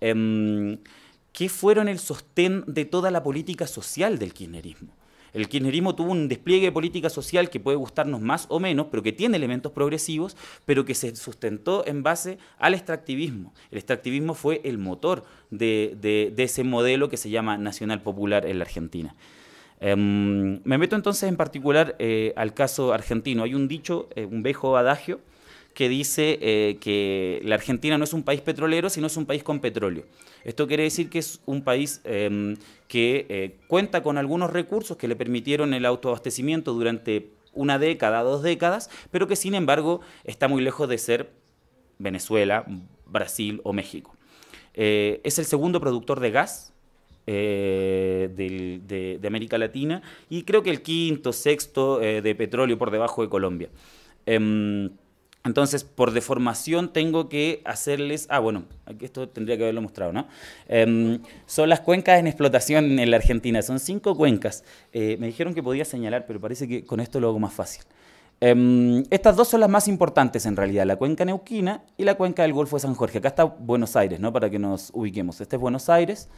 em, que fueron el sostén de toda la política social del kirchnerismo. El kirchnerismo tuvo un despliegue de política social que puede gustarnos más o menos, pero que tiene elementos progresivos, pero que se sustentó en base al extractivismo. El extractivismo fue el motor de ese modelo que se llama nacional popular en la Argentina. Em, me meto entonces en particular eh, al caso argentino. Hay un dicho, eh, un viejo adagio, que dice eh, que la Argentina no es un país petrolero, sino es un país con petróleo. Esto quiere decir que es un país em, que cuenta con algunos recursos que le permitieron el autoabastecimiento durante una década, dos décadas, pero que sin embargo está muy lejos de ser Venezuela, Brasil o México. es el segundo productor de gas eh, de, América Latina y creo que el quinto, sexto eh, de petróleo por debajo de Colombia. Em, Entonces, por deformación tengo que hacerles... Ah, bueno, aquí esto tendría que haberlo mostrado, ¿no? Em, son las cuencas en explotación en la Argentina. Son cinco cuencas. Eh, me dijeron que podía señalar, pero parece que con esto lo hago más fácil. Em, estas dos son las más importantes en realidad, la cuenca neuquina y la cuenca del Golfo de San Jorge. Acá está Buenos Aires, ¿no? Para que nos ubiquemos. Este es Buenos Aires.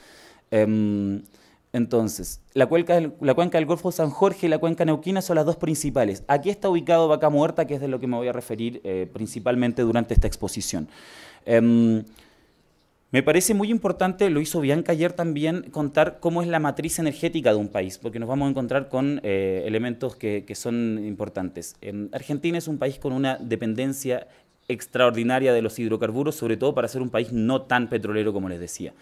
Em, entonces, la cuenca, del, la cuenca Golfo San Jorge y la cuenca neuquina son las dos principales. Aquí está ubicado Vaca Muerta, que es de lo que me voy a referir eh, principalmente durante esta exposición. Em, me parece muy importante, lo hizo Bianca ayer también, contar cómo es la matriz energética de un país, porque nos vamos a encontrar con eh, elementos que, que, son importantes. Argentina es un país con una dependencia extraordinaria de los hidrocarburos, sobre todo para ser un país no tan petrolero como les decía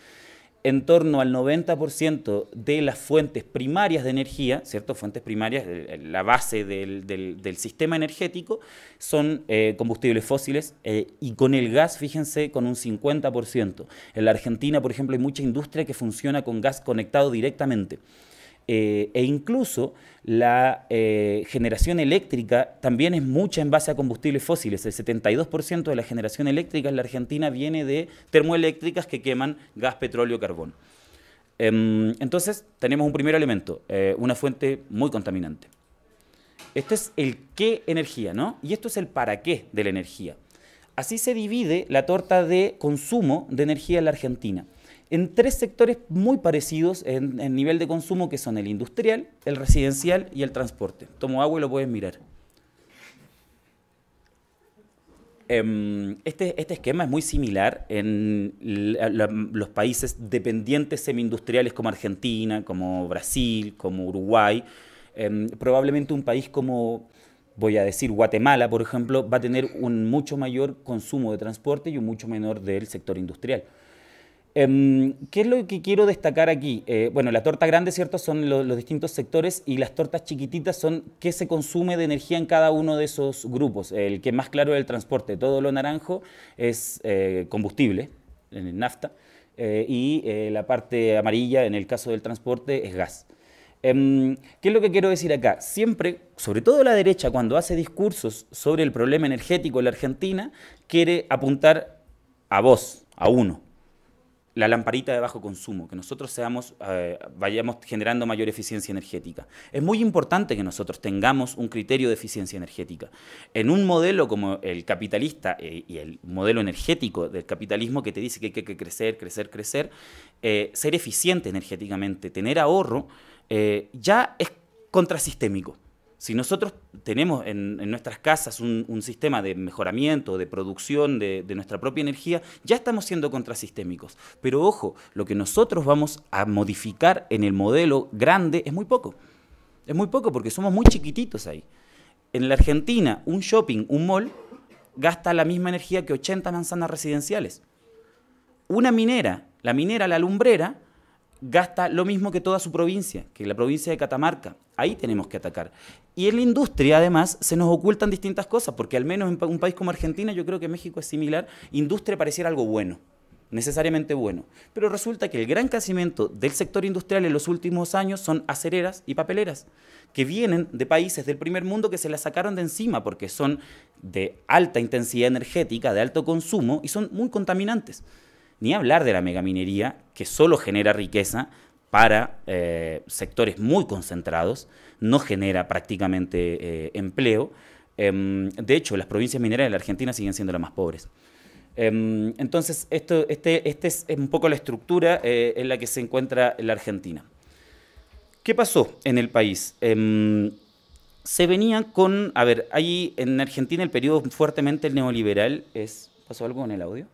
en torno al 90% de las fuentes primarias de energía, ¿cierto? Fuentes primarias, la base del, sistema energético, son eh, combustibles fósiles eh, y con el gas, fíjense, con un 50%. En la Argentina, por ejemplo, hay mucha industria que funciona con gas conectado directamente. Eh, e incluso la eh, generación eléctrica también es mucha en base a combustibles fósiles. El 72% de la generación eléctrica en la Argentina viene de termoeléctricas que queman gas, petróleo, carbón. Em, entonces, tenemos un primer elemento, eh, una fuente muy contaminante. Esto es el qué energía, ¿no? Y esto es el para qué de la energía. Así se divide la torta de consumo de energía en la Argentina en tres sectores muy parecidos en, nivel de consumo, que son el industrial, el residencial y el transporte. Tomo agua y lo pueden mirar. Em, este, este, esquema es muy similar en los países dependientes semi-industriales como Argentina, como Brasil, como Uruguay. Em, probablemente un país como, voy a decir, Guatemala, por ejemplo, va a tener un mucho mayor consumo de transporte y un mucho menor del sector industrial. Em, ¿Qué es lo que quiero destacar aquí? Eh, bueno, la torta grande, ¿cierto? Son los distintos sectores y las tortas chiquititas son qué se consume de energía en cada uno de esos grupos. El que más claro es el transporte. Todo lo naranjo es eh, combustible, en el nafta, eh, y la parte amarilla, en el caso del transporte, es gas. Em, ¿Qué es lo que quiero decir acá? Siempre, sobre todo la derecha, cuando hace discursos sobre el problema energético en la Argentina, quiere apuntar a vos, a uno la lamparita de bajo consumo, que nosotros seamos, eh, vayamos generando mayor eficiencia energética. Es muy importante que nosotros tengamos un criterio de eficiencia energética. En un modelo como el capitalista eh, y el modelo energético del capitalismo que te dice que hay que crecer, crecer, crecer, eh, ser eficiente energéticamente, tener ahorro, ya es contrasistémico. Si nosotros tenemos en, nuestras casas un, sistema de mejoramiento, de producción de, nuestra propia energía, ya estamos siendo contrasistémicos. Pero ojo, lo que nosotros vamos a modificar en el modelo grande es muy poco. Es muy poco porque somos muy chiquititos ahí. En la Argentina, un shopping, un mall, gasta la misma energía que 80 manzanas residenciales. Una minera, la minera, la lumbrera, gasta lo mismo que toda su provincia, que la provincia de Catamarca. Ahí tenemos que atacar. Y en la industria, además, se nos ocultan distintas cosas, porque al menos en un país como Argentina, yo creo que México es similar, industria pareciera algo bueno, necesariamente bueno. Pero resulta que el gran crecimiento del sector industrial en los últimos años son acereras y papeleras, que vienen de países del primer mundo que se las sacaron de encima, porque son de alta intensidad energética, de alto consumo, y son muy contaminantes. Ni hablar de la megaminería, que solo genera riqueza para eh, sectores muy concentrados, no genera prácticamente eh, empleo. Em, de hecho, las provincias mineras de la Argentina siguen siendo las más pobres. Em, entonces, esto, este, este es un poco la estructura eh, en la que se encuentra la Argentina. ¿Qué pasó en el país? Em, se venía con, a ver, ahí en Argentina el periodo fuertemente neoliberal es, ¿pasó algo en el audio?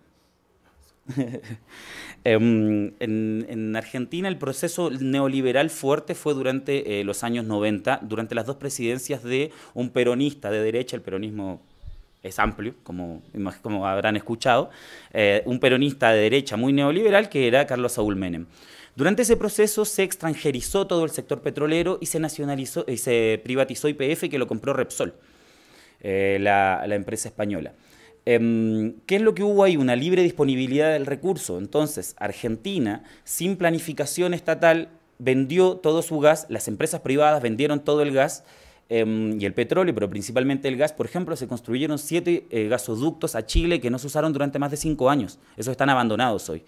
Em, en, Argentina el proceso neoliberal fuerte fue durante eh, los años 90, durante las dos presidencias de un peronista de derecha, el peronismo es amplio, como, como habrán escuchado, eh, un peronista de derecha muy neoliberal que era Carlos Saúl Menem. Durante ese proceso se extranjerizó todo el sector petrolero y se nacionalizó y se privatizó IPF que lo compró Repsol, eh, la empresa española. Em, ¿Qué es lo que hubo ahí? Una libre disponibilidad del recurso. Entonces, Argentina, sin planificación estatal, vendió todo su gas, las empresas privadas vendieron todo el gas em, y el petróleo, pero principalmente el gas, por ejemplo, se construyeron siete eh, gasoductos a Chile que no se usaron durante más de cinco años. Esos están abandonados hoy.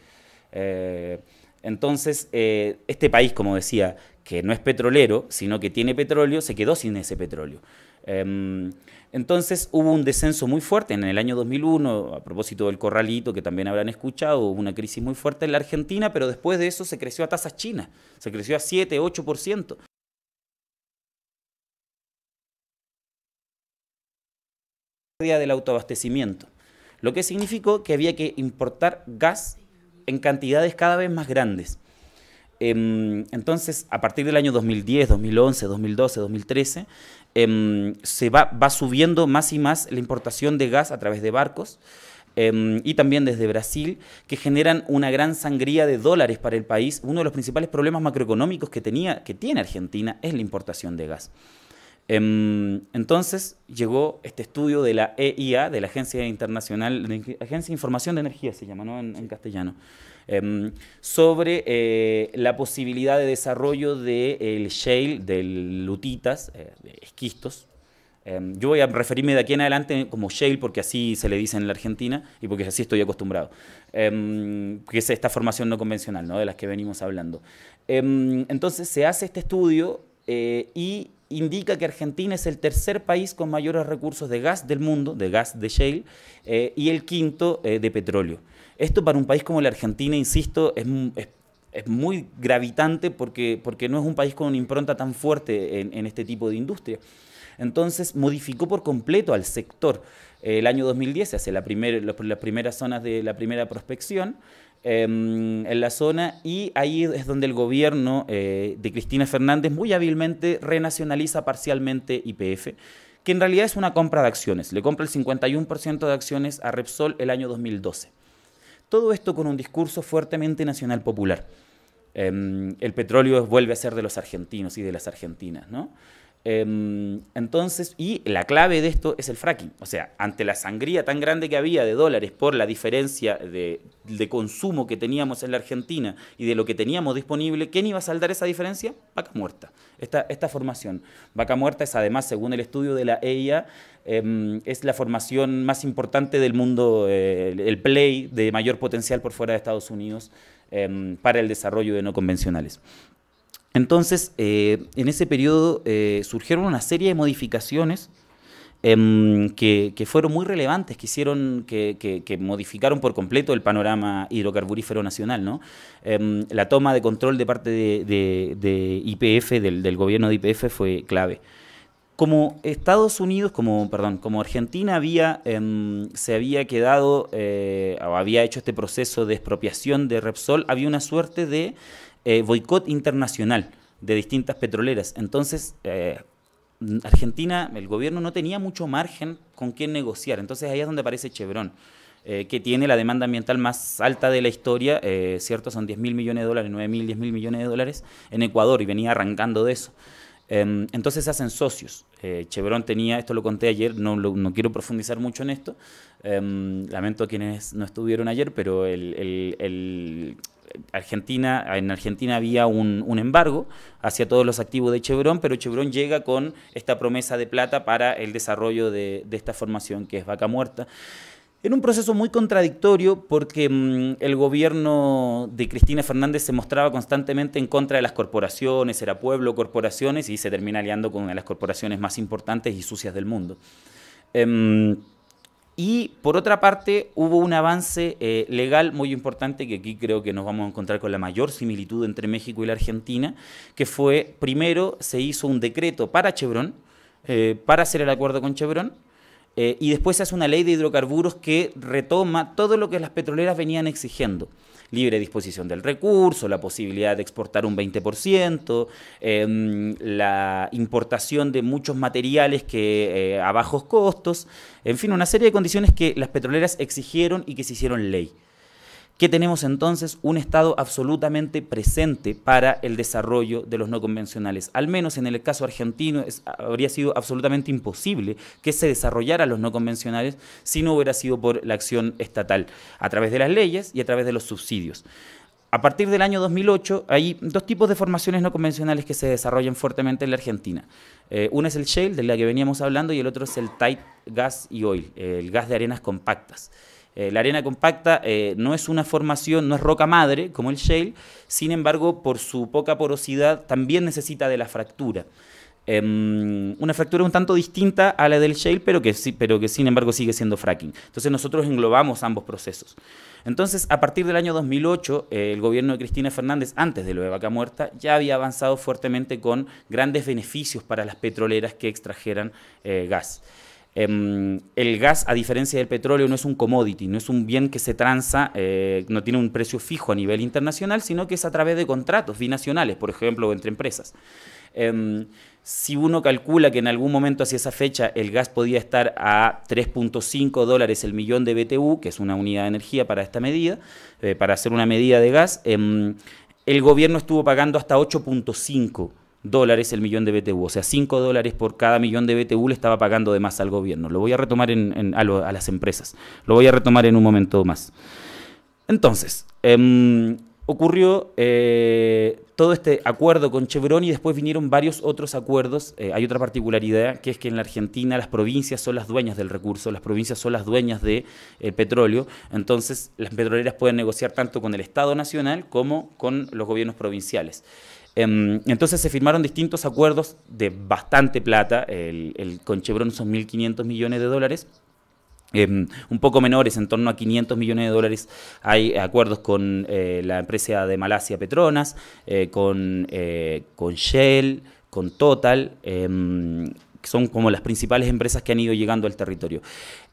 Eh, entonces, eh, este país, como decía, que no es petrolero, sino que tiene petróleo, se quedó sin ese petróleo. Entonces hubo un descenso muy fuerte en el año 2001, a propósito del corralito que también habrán escuchado, hubo una crisis muy fuerte en la Argentina, pero después de eso se creció a tasas chinas, se creció a 7, 8%. del autoabastecimiento, lo que significó que había que importar gas en cantidades cada vez más grandes. Em, entonces, a partir del año 2010, 2011, 2012, 2013, se va, va subiendo más y más la importación de gas a través de barcos. Em, y también desde Brasil, que generan una gran sangría de dólares para el país. Uno de los principales problemas macroeconómicos que, tenía, que tiene Argentina es la importación de gas. Em, entonces llegó este estudio de la EIA, de la Agencia Internacional, Agencia de Información de Energía se llama, en, castellano, em, sobre eh, la posibilidad de desarrollo del shale, del lutitas, eh, de esquistos. Em, yo voy a referirme de aquí en adelante como shale porque así se le dice en la Argentina y porque así estoy acostumbrado, que es esta formación no convencional, ¿no? de las que venimos hablando. entonces se hace este estudio eh, y indica que Argentina es el tercer país con mayores recursos de gas del mundo, de gas de shale, eh, y el quinto eh, de petróleo. Esto para un país como la Argentina, insisto, es, muy gravitante porque, porque no es un país con una impronta tan fuerte en, este tipo de industria. Entonces modificó por completo al sector. el año 2010 se hace la las primeras zonas de la primera prospección Em, en la zona y ahí es donde el gobierno eh, de Cristina Fernández muy hábilmente renacionaliza parcialmente IPF, que en realidad es una compra de acciones. Le compra el 51% de acciones a Repsol el año 2012. Todo esto con un discurso fuertemente nacional popular. Em, el petróleo vuelve a ser de los argentinos y de las argentinas, ¿no? Em, entonces, y la clave de esto es el fracking. O sea, ante la sangría tan grande que había de dólares por la diferencia de, consumo que teníamos en la Argentina y de lo que teníamos disponible, ¿quién iba a saldar esa diferencia? Vaca muerta. Esta, esta formación. Vaca muerta es además, según el estudio de la EIA, em, es la formación más importante del mundo, eh, el play de mayor potencial por fuera de Estados Unidos em, para el desarrollo de no convencionales. Entonces, eh, en ese periodo eh, surgieron una serie de modificaciones em, que, fueron muy relevantes, que hicieron, que, modificaron por completo el panorama hidrocarburífero nacional. ¿no? Em, la toma de control de parte de, IPF, del, gobierno de IPF, fue clave. Como Estados Unidos, como, perdón, como Argentina había, em, se había quedado eh, o había hecho este proceso de expropiación de Repsol, había una suerte de eh, boicot internacional de distintas petroleras. Entonces, eh, Argentina, el gobierno no tenía mucho margen con quién negociar. Entonces ahí es donde aparece Chevron, que tiene la demanda ambiental más alta de la historia, ¿cierto? Son 10 mil millones de dólares, 9 mil, 10 mil millones de dólares en Ecuador y venía arrancando de eso. Em, entonces se hacen socios. Chevron tenía, esto lo conté ayer, no, no quiero profundizar mucho en esto, em, lamento a quienes no estuvieron ayer, pero el, Argentina, en Argentina había un, embargo hacia todos los activos de Chevron, pero Chevron llega con esta promesa de plata para el desarrollo de, esta formación que es Vaca Muerta. En un proceso muy contradictorio porque mm, el gobierno de Cristina Fernández se mostraba constantemente en contra de las corporaciones, era pueblo, corporaciones, y se termina aliando con las corporaciones más importantes y sucias del mundo. Em, y por otra parte, hubo un avance eh, legal muy importante, que aquí creo que nos vamos a encontrar con la mayor similitud entre México y la Argentina, que fue, primero, se hizo un decreto para Chevron, eh, para hacer el acuerdo con Chevron, eh, y después se hace una ley de hidrocarburos que retoma todo lo que las petroleras venían exigiendo. Libre disposición del recurso, la posibilidad de exportar un 20%, em, la importación de muchos materiales que, eh, a bajos costos, en fin, una serie de condiciones que las petroleras exigieron y que se hicieron ley que tenemos entonces un Estado absolutamente presente para el desarrollo de los no convencionales. Al menos en el caso argentino habría sido absolutamente imposible que se desarrollara los no convencionales si no hubiera sido por la acción estatal, a través de las leyes y a través de los subsidios. a partir del año 2008 hay dos tipos de formaciones no convencionales que se desarrollan fuertemente en la Argentina. Eh, una es el shale, de la que veníamos hablando, y el otro es el tight gas y oil, el gas de arenas compactas. Eh, la arena compacta eh, no es una formación, no es roca madre como el shale, sin embargo, por su poca porosidad también necesita de la fractura. Em, una fractura un tanto distinta a la del shale, pero que, pero que sin embargo sigue siendo fracking. Entonces nosotros englobamos ambos procesos. Entonces, a partir del año 2008, eh, el gobierno de Cristina Fernández, antes de lo de Vaca Muerta, ya había avanzado fuertemente con grandes beneficios para las petroleras que extrajeran gas. Em, el gas, a diferencia del petróleo, no es un commodity, no es un bien que se transa, eh, no tiene un precio fijo a nivel internacional, sino que es a través de contratos binacionales, por ejemplo, entre empresas. Em, si uno calcula que en algún momento hacia esa fecha el gas podía estar a 3.5 dólares el millón de BTU, que es una unidad de energía para esta medida, eh, para hacer una medida de gas, em, el gobierno estuvo pagando hasta 8.5 dólares el millón de BTU, o sea, 5 dólares por cada millón de BTU le estaba pagando de más al gobierno. Lo voy a retomar en, a, las empresas, lo voy a retomar en un momento más. Entonces, em, ocurrió eh, todo este acuerdo con Chevron y después vinieron varios otros acuerdos. Eh, hay otra particularidad, que es que en la Argentina las provincias son las dueñas del recurso, las provincias son las dueñas del de, petróleo, entonces las petroleras pueden negociar tanto con el Estado Nacional como con los gobiernos provinciales. Em, entonces se firmaron distintos acuerdos de bastante plata, el, el con Chevron son 1.500 millones de dólares, Em, un poco menores, en torno a 500 millones de dólares, hay acuerdos con eh, la empresa de Malasia Petronas, eh, con, eh, con Shell, con Total, em, que son como las principales empresas que han ido llegando al territorio.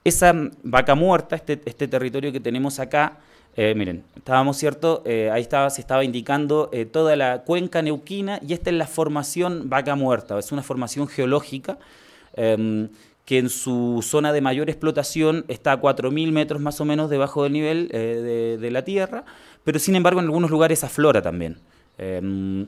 Esa vaca muerta, este, este territorio que tenemos acá, miren, estábamos cierto, ahí estaba, se estaba indicando toda la cuenca neuquina y esta es la formación vaca muerta, es una formación geológica em, que en su zona de mayor explotación está a 4.000 metros más o menos debajo del nivel eh, de, la Tierra, pero sin embargo en algunos lugares aflora también. Em,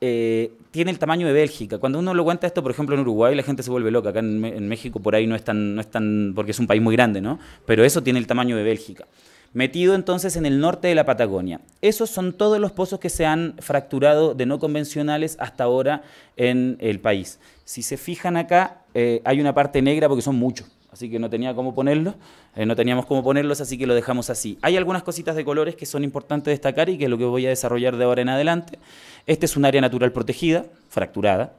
eh, tiene el tamaño de Bélgica. Cuando uno lo cuenta esto, por ejemplo, en Uruguay, la gente se vuelve loca. Acá en, México por ahí no es, tan, no es tan, porque es un país muy grande, ¿no? Pero eso tiene el tamaño de Bélgica. Metido entonces en el norte de la Patagonia. Esos son todos los pozos que se han fracturado de no convencionales hasta ahora en el país. Si se fijan acá, eh, hay una parte negra porque son muchos, así que no tenía cómo ponerlos, eh, no teníamos cómo ponerlos, así que lo dejamos así. Hay algunas cositas de colores que son importantes destacar y que es lo que voy a desarrollar de ahora en adelante. Este es un área natural protegida, fracturada.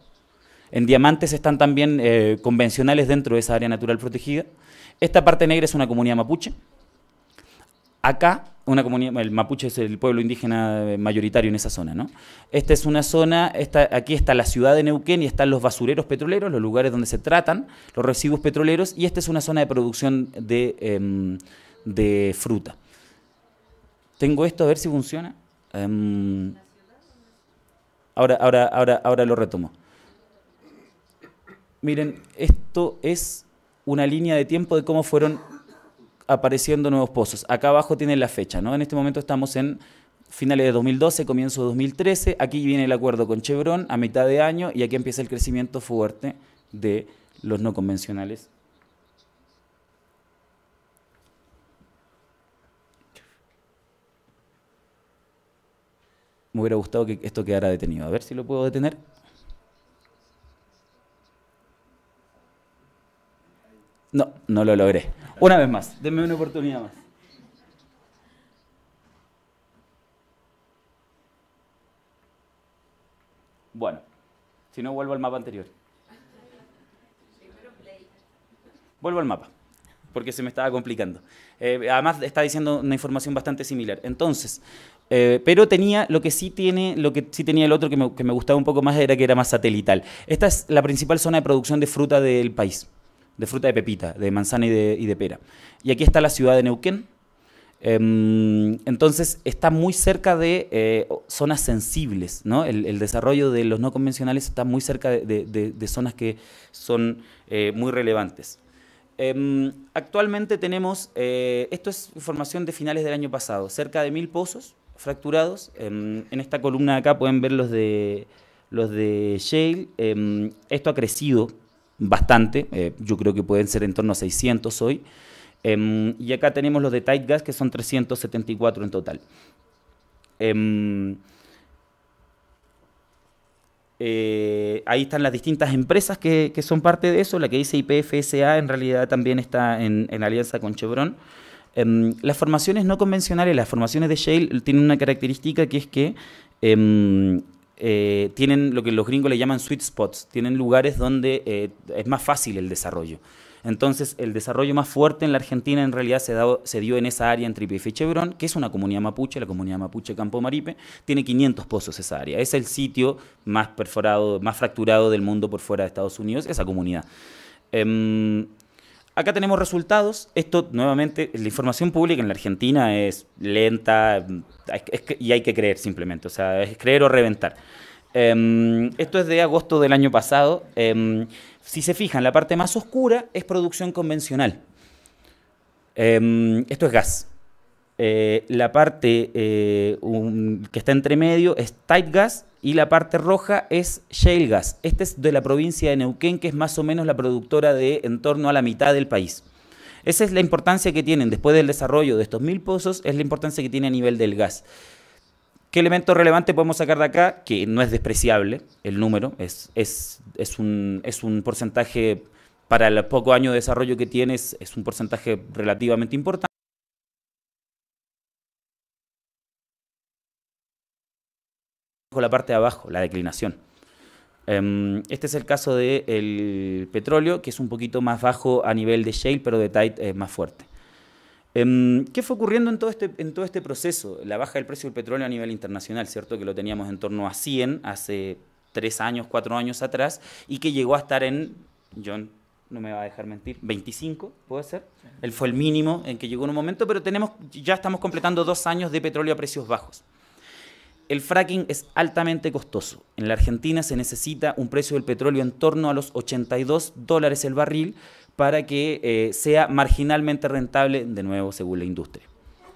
En diamantes están también eh, convencionales dentro de esa área natural protegida. Esta parte negra es una comunidad mapuche. Acá una comunidad, el mapuche es el pueblo indígena mayoritario en esa zona, ¿no? Esta es una zona, aquí está la ciudad de Neuquén y están los basureros petroleros, los lugares donde se tratan los residuos petroleros, y esta es una zona de producción de, em, de fruta. Tengo esto, a ver si funciona. Em, ahora, ahora, ahora, ahora lo retomo. Miren, esto es una línea de tiempo de cómo fueron apareciendo nuevos pozos. Acá abajo tienen la fecha, ¿no? En este momento estamos en finales de 2012, comienzo de 2013. Aquí viene el acuerdo con Chevron a mitad de año y aquí empieza el crecimiento fuerte de los no convencionales. Me hubiera gustado que esto quedara detenido. A ver si lo puedo detener. No, no lo logré. Una vez más, denme una oportunidad más. Bueno, si no vuelvo al mapa anterior. Vuelvo al mapa, porque se me estaba complicando. Eh, además está diciendo una información bastante similar. Entonces, eh, pero tenía lo que sí tiene, lo que sí tenía el otro que me, que me gustaba un poco más era que era más satelital. Esta es la principal zona de producción de fruta del país de fruta de pepita, de manzana y de, pera. Y aquí está la ciudad de Neuquén. Em, entonces está muy cerca de eh, zonas sensibles, ¿no? El, desarrollo de los no convencionales está muy cerca de, zonas que son eh, muy relevantes. Em, actualmente tenemos, eh, esto es información de finales del año pasado, cerca de mil pozos fracturados. Em, en esta columna de acá pueden ver los de, los de Shale. esto ha crecido bastante, eh, yo creo que pueden ser en torno a 600 hoy. Em, y acá tenemos los de Tight Gas, que son 374 en total. Em, eh, ahí están las distintas empresas que, son parte de eso. La que dice IPFSA en realidad también está en, alianza con Chevron. Eh, las formaciones no convencionales, las formaciones de shale, tienen una característica que es que eh, tienen lo que los gringos le llaman sweet spots, tienen lugares donde eh, es más fácil el desarrollo. Entonces, el desarrollo más fuerte en la Argentina en realidad se, se dio en esa área entre IPF y Chevron, que es una comunidad mapuche, la comunidad mapuche Campo Maripe, tiene 500 pozos esa área. Es el sitio más perforado, más fracturado del mundo por fuera de Estados Unidos, esa comunidad. Eh, acá tenemos resultados. Esto, nuevamente, la información pública en la Argentina es lenta y hay que creer simplemente, o sea, es creer o reventar. Eh, esto es de agosto del año pasado. Eh, si se fijan, la parte más oscura es producción convencional. Eh, esto es gas. Eh, la parte eh, que está entre medio es tight gas y la parte roja es shale gas. Este es de la provincia de Neuquén, que es más o menos la productora de en torno a la mitad del país. Esa es la importancia que tienen después del desarrollo de estos mil pozos, es la importancia que tiene a nivel del gas. ¿Qué elemento relevante podemos sacar de acá? Que no es despreciable el número, es, es, es, un, es un porcentaje, para el poco año de desarrollo que tienes, es un porcentaje relativamente importante. La parte de abajo, la declinación. Este es el caso del petróleo, que es un poquito más bajo a nivel de shale, pero de tight es más fuerte. ¿Qué fue ocurriendo en todo, este, en todo este proceso? La baja del precio del petróleo a nivel internacional, ¿cierto? Que lo teníamos en torno a 100 hace tres años, cuatro años atrás, y que llegó a estar en, John no me va a dejar mentir, 25, ¿puede ser? Él fue el mínimo en que llegó en un momento, pero tenemos, ya estamos completando dos años de petróleo a precios bajos. El fracking es altamente costoso. En la Argentina se necesita un precio del petróleo en torno a los 82 dólares el barril para que eh, sea marginalmente rentable, de nuevo, según la industria.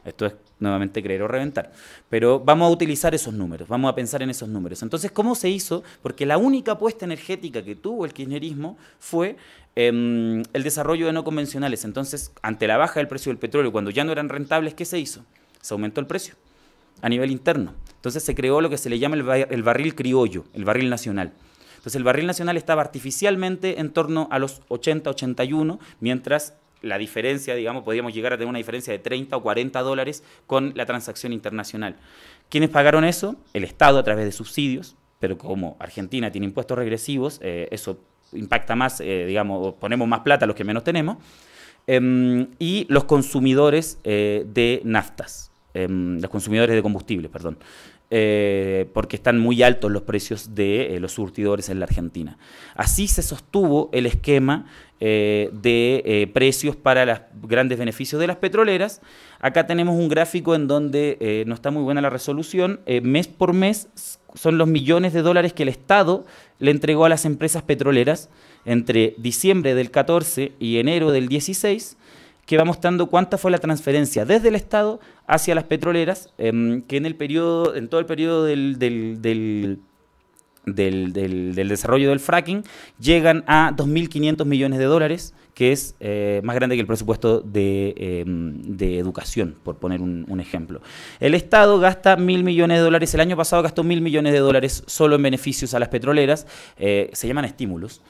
Esto es nuevamente creer o reventar. Pero vamos a utilizar esos números, vamos a pensar en esos números. Entonces, ¿cómo se hizo? Porque la única apuesta energética que tuvo el kirchnerismo fue eh, el desarrollo de no convencionales. Entonces, ante la baja del precio del petróleo, cuando ya no eran rentables, ¿qué se hizo? Se aumentó el precio a nivel interno. Entonces se creó lo que se le llama el, bar el barril criollo, el barril nacional. Entonces el barril nacional estaba artificialmente en torno a los 80, 81, mientras la diferencia, digamos, podíamos llegar a tener una diferencia de 30 o 40 dólares con la transacción internacional. ¿Quiénes pagaron eso? El Estado a través de subsidios, pero como Argentina tiene impuestos regresivos, eh, eso impacta más, eh, digamos, ponemos más plata a los que menos tenemos, eh, y los consumidores eh, de naftas, em, los consumidores de combustible, perdón. Eh, porque están muy altos los precios de eh, los surtidores en la Argentina. Así se sostuvo el esquema eh, de precios para los grandes beneficios de las petroleras. Acá tenemos un gráfico en donde no está muy buena la resolución. mes por mes son los millones de dólares que el Estado le entregó a las empresas petroleras entre diciembre del 14 y enero del 16 que va mostrando cuánta fue la transferencia desde el Estado hacia las petroleras, eh, que en el periodo, en todo el periodo del, del, del, desarrollo del fracking, llegan a 2.500 millones de dólares, que es eh, más grande que el presupuesto de, eh, de educación, por poner un, ejemplo. El Estado gasta mil millones de dólares, el año pasado gastó mil millones de dólares solo en beneficios a las petroleras, eh, se llaman estímulos,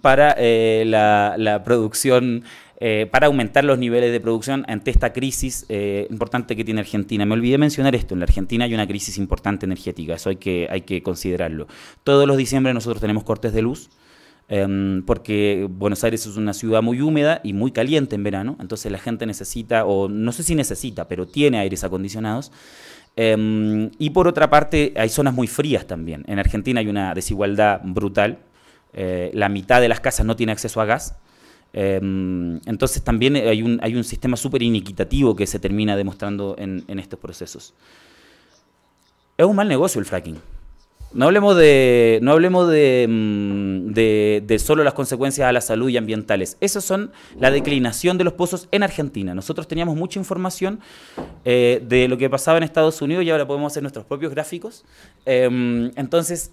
para la, la producción eh, para aumentar los niveles de producción ante esta crisis eh, importante que tiene Argentina. Me olvidé mencionar esto, en la Argentina hay una crisis importante energética, eso hay que, hay que considerarlo. Todos los diciembre nosotros tenemos cortes de luz, eh, porque Buenos Aires es una ciudad muy húmeda y muy caliente en verano, entonces la gente necesita, o no sé si necesita, pero tiene aires acondicionados. Um, y por otra parte, hay zonas muy frías también. En Argentina hay una desigualdad brutal. Eh, la mitad de las casas no tiene acceso a gas. Um, entonces también hay un, hay un sistema súper inequitativo que se termina demostrando en, estos procesos. Es un mal negocio el fracking. No hablemos de, no hablemos de, de, solo las consecuencias a la salud y ambientales. Esas son la declinación de los pozos en Argentina. Nosotros teníamos mucha información eh, de lo que pasaba en Estados Unidos y ahora podemos hacer nuestros propios gráficos. Eh, entonces,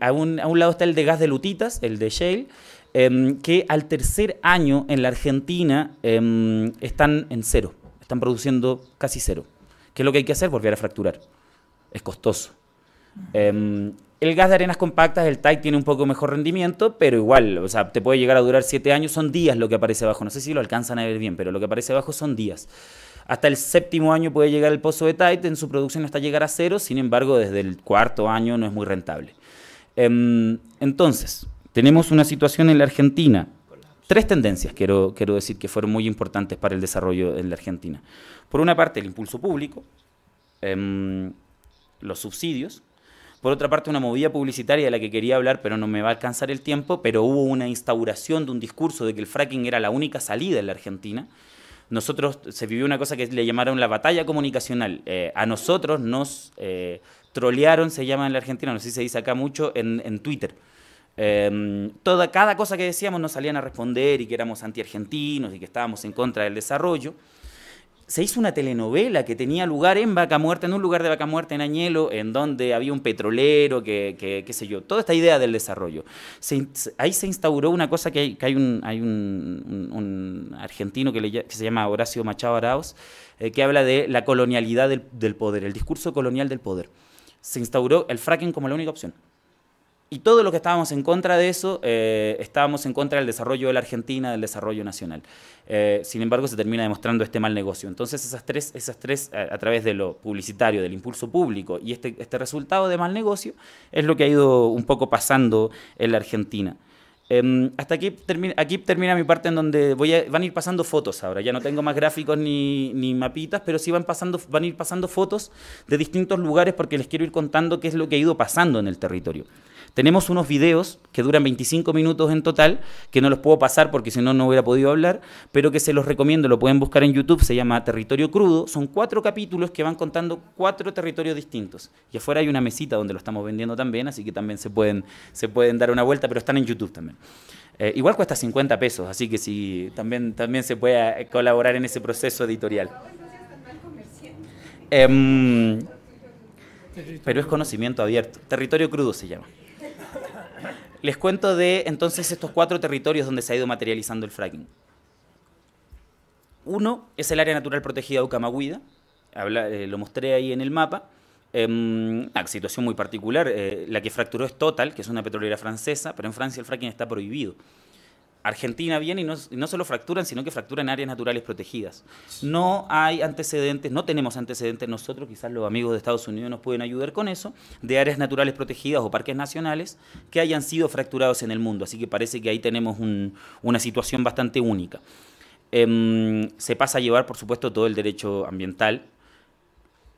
a, un, lado está el de gas de lutitas, el de shale, eh, que al tercer año en la Argentina eh, están en cero, están produciendo casi cero. ¿Qué es lo que hay que hacer? Volver a fracturar. es costoso. Em, el gas de arenas compactas, el TAI tiene un poco mejor rendimiento, pero igual, o sea, te puede llegar a durar 7 años, son días lo que aparece abajo. No sé si lo alcanzan a ver bien, pero lo que aparece abajo son días. Hasta el séptimo año puede llegar el pozo de TAI, en su producción hasta llegar a cero, sin embargo, desde el cuarto año no es muy rentable. Em, entonces, tenemos una situación en la Argentina. Tres tendencias, quiero, quiero decir, que fueron muy importantes para el desarrollo en la Argentina. Por una parte, el impulso público, em, los subsidios. Por otra parte, una movida publicitaria de la que quería hablar, pero no me va a alcanzar el tiempo, pero hubo una instauración de un discurso de que el fracking era la única salida en la Argentina. Nosotros, se vivió una cosa que le llamaron la batalla comunicacional. Eh, a nosotros nos eh, trolearon, se llama en la Argentina, no sé si se dice acá mucho, en, en Twitter. Em, toda, cada cosa que decíamos nos salían a responder y que éramos anti-argentinos y que estábamos en contra del desarrollo se hizo una telenovela que tenía lugar en Vaca Muerta, en un lugar de Vaca Muerta, en Añelo, en donde había un petrolero, que, qué sé yo, toda esta idea del desarrollo. ahí se instauró una cosa que hay, un, argentino que, se llama Horacio Machado Arauz, eh, que habla de la colonialidad del poder, el discurso colonial del poder. Se instauró el fracking como la única opción. Y todo lo que estábamos en contra de eso, eh, estábamos en contra del desarrollo de la Argentina, del desarrollo nacional. Eh, sin embargo, se termina demostrando este mal negocio. Entonces, esas tres, esas tres a, través de lo publicitario, del impulso público y este, este resultado de mal negocio, es lo que ha ido un poco pasando en la Argentina. Em, hasta aquí termina, aquí termina mi parte en donde voy a, van a ir pasando fotos ahora. Ya no tengo más gráficos ni, ni, mapitas, pero sí van, pasando, van a ir pasando fotos de distintos lugares porque les quiero ir contando qué es lo que ha ido pasando en el territorio. Tenemos unos videos que duran 25 minutos en total, que no los puedo pasar porque si no, no hubiera podido hablar, pero que se los recomiendo, lo pueden buscar en YouTube, se llama Territorio Crudo. Son cuatro capítulos que van contando cuatro territorios distintos. Y afuera hay una mesita donde lo estamos vendiendo también, así que también se pueden, dar una vuelta, pero están en YouTube también. Eh, igual cuesta 50 pesos, así que si también, se puede colaborar en ese proceso editorial. Em, pero es conocimiento abierto. Territorio crudo se llama. Les cuento de entonces estos cuatro territorios donde se ha ido materializando el fracking. Uno es el área natural protegida de Ucamahuida, eh, lo mostré ahí en el mapa. una em, situación muy particular, eh, la que fracturó es Total, que es una petrolera francesa, pero en Francia el fracking está prohibido. Argentina viene y no, solo fracturan, sino que fracturan áreas naturales protegidas. No hay antecedentes, no tenemos antecedentes nosotros, quizás los amigos de Estados Unidos nos pueden ayudar con eso, de áreas naturales protegidas o parques nacionales que hayan sido fracturados en el mundo. Así que parece que ahí tenemos una situación bastante única. Em, se pasa a llevar, por supuesto, todo el derecho ambiental.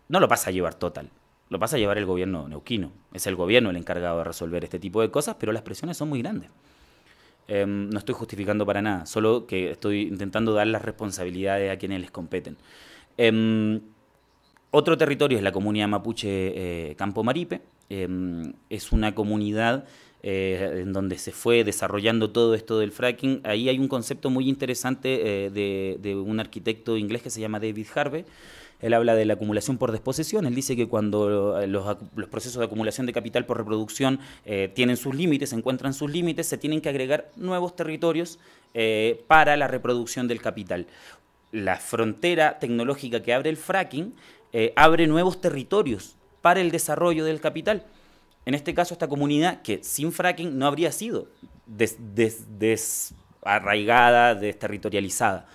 No lo pasa a llevar total, lo pasa a llevar el gobierno neuquino. Es el gobierno el encargado de resolver este tipo de cosas, pero las presiones son muy grandes. Em, no estoy justificando para nada, solo que estoy intentando dar las responsabilidades a quienes les competen. Em, otro territorio es la comunidad mapuche eh, Campo Maripe. Em, es una comunidad eh, en donde se fue desarrollando todo esto del fracking. Ahí hay un concepto muy interesante eh, de, de, un arquitecto inglés que se llama David Harvey, él habla de la acumulación por desposesión. Él dice que cuando eh, los, procesos de acumulación de capital por reproducción eh, tienen sus límites, encuentran sus límites, se tienen que agregar nuevos territorios eh, para la reproducción del capital. La frontera tecnológica que abre el fracking abre nuevos territorios para el desarrollo del capital. En este caso, esta comunidad que sin fracking no habría sido desarraigada, desterritorializada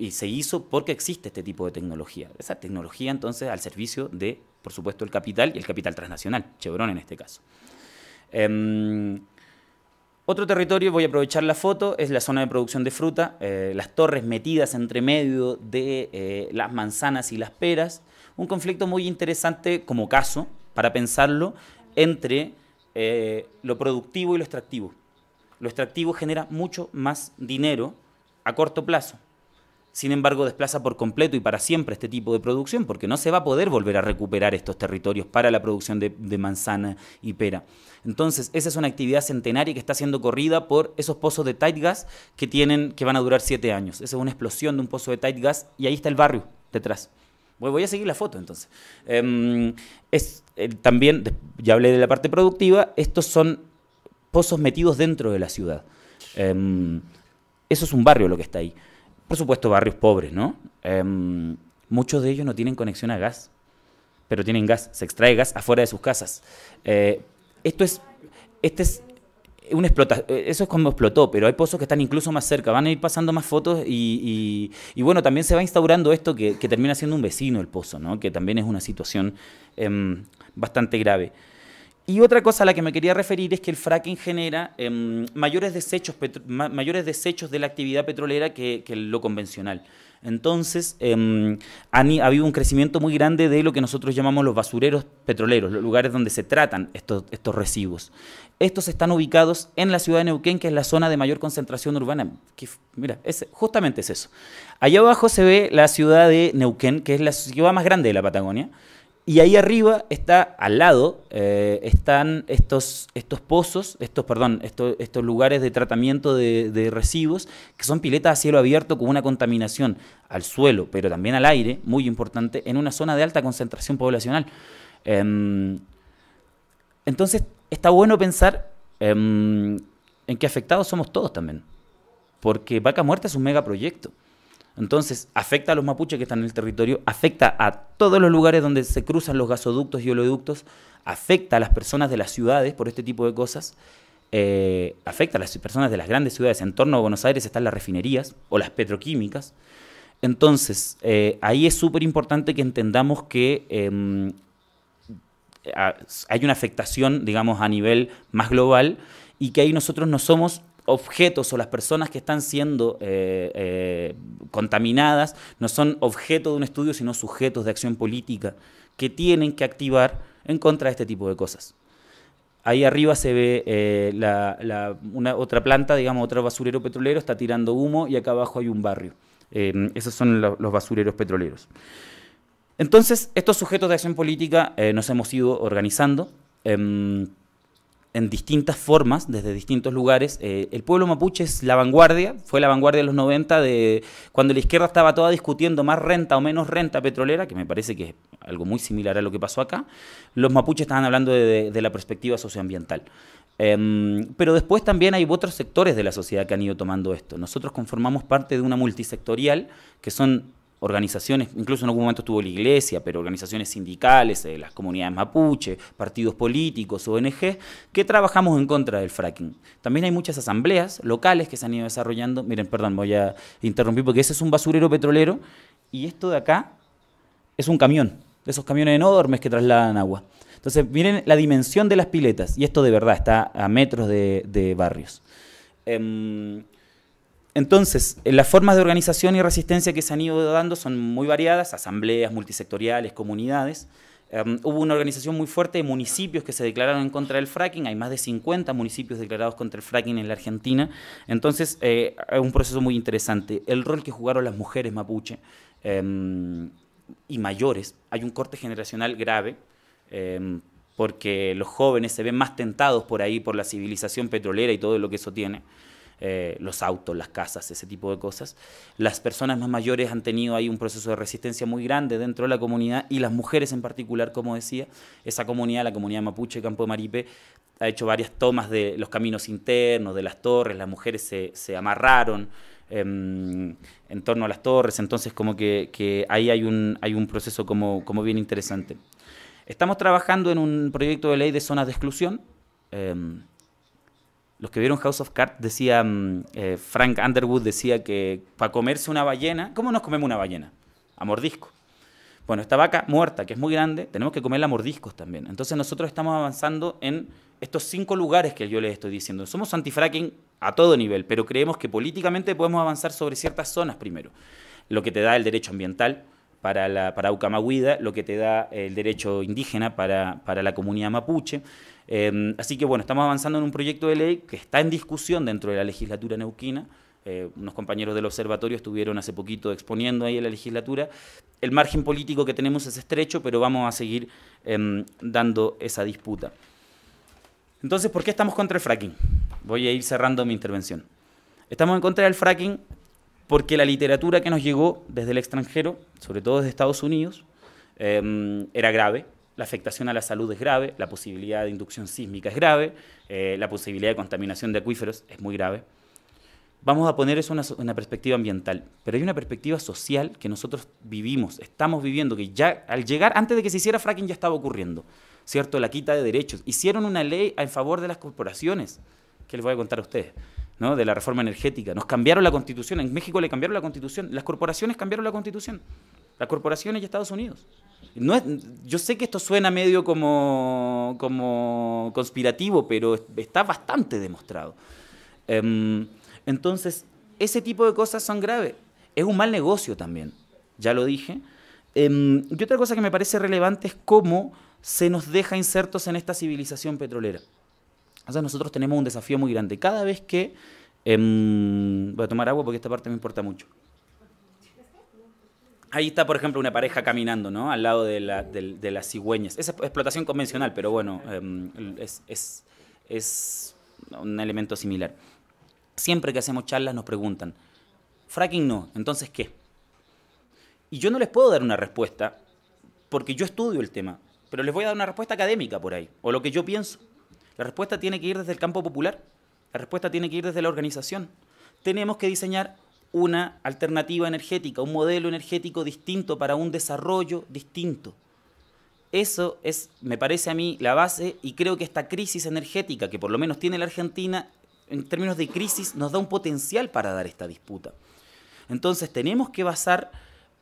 y se hizo porque existe este tipo de tecnología. Esa tecnología entonces al servicio de, por supuesto, el capital y el capital transnacional, Chevron en este caso. Em, otro territorio, voy a aprovechar la foto, es la zona de producción de fruta, eh, las torres metidas entre medio de eh, las manzanas y las peras. Un conflicto muy interesante como caso, para pensarlo, entre eh, lo productivo y lo extractivo. Lo extractivo genera mucho más dinero a corto plazo sin embargo, desplaza por completo y para siempre este tipo de producción, porque no se va a poder volver a recuperar estos territorios para la producción de, manzana y pera. Entonces, esa es una actividad centenaria que está siendo corrida por esos pozos de tight gas que, tienen, que van a durar siete años. Esa es una explosión de un pozo de tight gas y ahí está el barrio detrás. Voy a seguir la foto entonces. Em, también, ya hablé de la parte productiva, estos son pozos metidos dentro de la ciudad. Em, eso es un barrio lo que está ahí. Por supuesto, barrios pobres, ¿no? Em, muchos de ellos no tienen conexión a gas. pero tienen gas, se extrae gas afuera de sus casas. Eh, esto es, este es un explota, eh, eso es como explotó, pero hay pozos que están incluso más cerca, van a ir pasando más fotos y, y, bueno, también se va instaurando esto que, que, termina siendo un vecino el pozo, ¿no? que también es una situación em, bastante grave. Y otra cosa a la que me quería referir es que el fracking genera em, mayores, desechos, mayores desechos de la actividad petrolera que, lo convencional. Entonces, eh, ha habido un crecimiento muy grande de lo que nosotros llamamos los basureros petroleros, los lugares donde se tratan estos, estos residuos. Estos están ubicados en la ciudad de Neuquén, que es la zona de mayor concentración urbana. Mira, justamente es eso. Allá abajo se ve la ciudad de Neuquén, que es la ciudad más grande de la Patagonia. Y ahí arriba está, al lado, eh, están estos, estos pozos, estos, perdón, estos, estos lugares de tratamiento de, residuos, que son piletas a cielo abierto con una contaminación al suelo, pero también al aire, muy importante, en una zona de alta concentración poblacional. Eh, entonces, está bueno pensar eh, en que afectados somos todos también, porque Vaca Muerta es un megaproyecto. Entonces, afecta a los mapuches que están en el territorio, afecta a todos los lugares donde se cruzan los gasoductos y oleoductos, afecta a las personas de las ciudades por este tipo de cosas, eh, afecta a las personas de las grandes ciudades. En torno a Buenos Aires están las refinerías o las petroquímicas. Entonces, eh, ahí es súper importante que entendamos que eh, hay una afectación, digamos, a nivel más global y que ahí nosotros no somos objetos o las personas que están siendo eh, eh, contaminadas no son objeto de un estudio, sino sujetos de acción política que tienen que activar en contra de este tipo de cosas. Ahí arriba se ve eh, la, una, otra planta, digamos, otro basurero petrolero, está tirando humo y acá abajo hay un barrio. Esos son lo, los basureros petroleros. Entonces, estos sujetos de acción política nos hemos ido organizando em, en distintas formas, desde distintos lugares. Eh, el pueblo mapuche es la vanguardia, fue la vanguardia de los 90, de, cuando la izquierda estaba toda discutiendo más renta o menos renta petrolera, que me parece que es algo muy similar a lo que pasó acá, los mapuches estaban hablando de, la perspectiva socioambiental. Eh, pero después también hay otros sectores de la sociedad que han ido tomando esto. Nosotros conformamos parte de una multisectorial, que son organizaciones, incluso en algún momento estuvo la iglesia, pero organizaciones sindicales, eh, las comunidades mapuche, partidos políticos, ONG, que trabajamos en contra del fracking. También hay muchas asambleas locales que se han ido desarrollando. Miren, perdón, voy a interrumpir porque ese es un basurero petrolero y esto de acá es un camión, de esos camiones enormes que trasladan agua. Entonces, miren la dimensión de las piletas, y esto de verdad está a metros de, barrios. Eh, entonces, las formas de organización y resistencia que se han ido dando son muy variadas, asambleas multisectoriales, comunidades. Um, hubo una organización muy fuerte de municipios que se declararon en contra del fracking, hay más de 50 municipios declarados contra el fracking en la Argentina, entonces eh, es un proceso muy interesante. El rol que jugaron las mujeres mapuche um, y mayores, hay un corte generacional grave, um, porque los jóvenes se ven más tentados por ahí, por la civilización petrolera y todo lo que eso tiene eh, los autos, las casas, ese tipo de cosas. Las personas más mayores han tenido ahí un proceso de resistencia muy grande dentro de la comunidad y las mujeres en particular, como decía, esa comunidad, la comunidad mapuche, Campo de Maripe, ha hecho varias tomas de los caminos internos, de las torres, las mujeres se, se amarraron eh, en torno a las torres, entonces como que, que ahí hay un, hay un proceso como, como bien interesante. Estamos trabajando en un proyecto de ley de zonas de exclusión. Eh, los que vieron House of Cards decía, eh, Frank Underwood decía que para comerse una ballena, ¿cómo nos comemos una ballena? A mordisco. Bueno, esta vaca muerta, que es muy grande, tenemos que comerla a mordiscos también. Entonces nosotros estamos avanzando en estos cinco lugares que yo les estoy diciendo. Somos antifracking a todo nivel, pero creemos que políticamente podemos avanzar sobre ciertas zonas primero. Lo que te da el derecho ambiental, para, la, para Ucamahuida, lo que te da el derecho indígena para, para la comunidad mapuche. Eh, así que bueno, estamos avanzando en un proyecto de ley que está en discusión dentro de la legislatura neuquina. Eh, unos compañeros del observatorio estuvieron hace poquito exponiendo ahí en la legislatura. El margen político que tenemos es estrecho, pero vamos a seguir eh, dando esa disputa. Entonces, ¿por qué estamos contra el fracking? Voy a ir cerrando mi intervención. Estamos en contra del fracking porque la literatura que nos llegó desde el extranjero, sobre todo desde Estados Unidos, eh, era grave, la afectación a la salud es grave, la posibilidad de inducción sísmica es grave, eh, la posibilidad de contaminación de acuíferos es muy grave. Vamos a poner eso en una, una, perspectiva ambiental, pero hay una perspectiva social que nosotros vivimos, estamos viviendo, que ya al llegar, antes de que se hiciera fracking ya estaba ocurriendo, ¿cierto? La quita de derechos. Hicieron una ley en favor de las corporaciones, que les voy a contar a ustedes, ¿no? De la reforma energética. Nos cambiaron la constitución, en México le cambiaron la constitución, las corporaciones cambiaron la constitución, las corporaciones y Estados Unidos. No es, yo sé que esto suena medio como, como conspirativo, pero está bastante demostrado. Um, entonces, ese tipo de cosas son graves. Es un mal negocio también, ya lo dije. Um, y otra cosa que me parece relevante es cómo se nos deja insertos en esta civilización petrolera. O sea, nosotros tenemos un desafío muy grande. Cada vez que... Um, voy a tomar agua porque esta parte me importa mucho. Ahí está, por ejemplo, una pareja caminando, ¿no? Al lado de, la, de, de las cigüeñas. Es explotación convencional, pero bueno, es, es, es, un elemento similar. Siempre que hacemos charlas nos preguntan, fracking no, entonces ¿qué? Y yo no les puedo dar una respuesta porque yo estudio el tema, pero les voy a dar una respuesta académica por ahí, o lo que yo pienso. La respuesta tiene que ir desde el campo popular, la respuesta tiene que ir desde la organización. Tenemos que diseñar una alternativa energética, un modelo energético distinto para un desarrollo distinto. Eso es, me parece a mí, la base y creo que esta crisis energética que por lo menos tiene la Argentina, en términos de crisis, nos da un potencial para dar esta disputa. Entonces tenemos que basar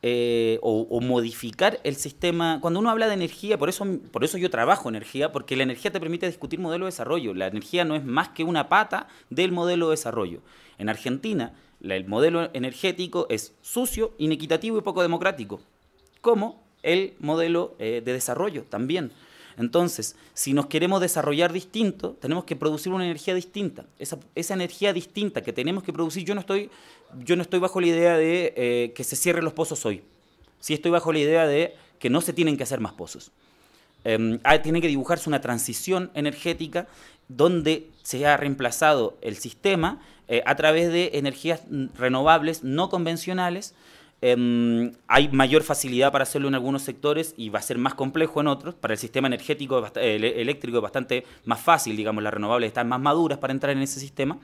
eh, o, modificar el sistema. Cuando uno habla de energía, por eso, por eso yo trabajo energía, porque la energía te permite discutir modelo de desarrollo. La energía no es más que una pata del modelo de desarrollo. En Argentina, el modelo energético es sucio, inequitativo y poco democrático, como el modelo eh, de desarrollo también. Entonces, si nos queremos desarrollar distinto, tenemos que producir una energía distinta. Esa, esa energía distinta que tenemos que producir, yo no estoy, yo no estoy bajo la idea de eh, que se cierren los pozos hoy. Sí estoy bajo la idea de que no se tienen que hacer más pozos. Eh, tiene que dibujarse una transición energética donde se ha reemplazado el sistema eh, a través de energías renovables no convencionales. Eh, hay mayor facilidad para hacerlo en algunos sectores y va a ser más complejo en otros. Para el sistema energético eléctrico es bastante más fácil, digamos, las renovables están más maduras para entrar en ese sistema.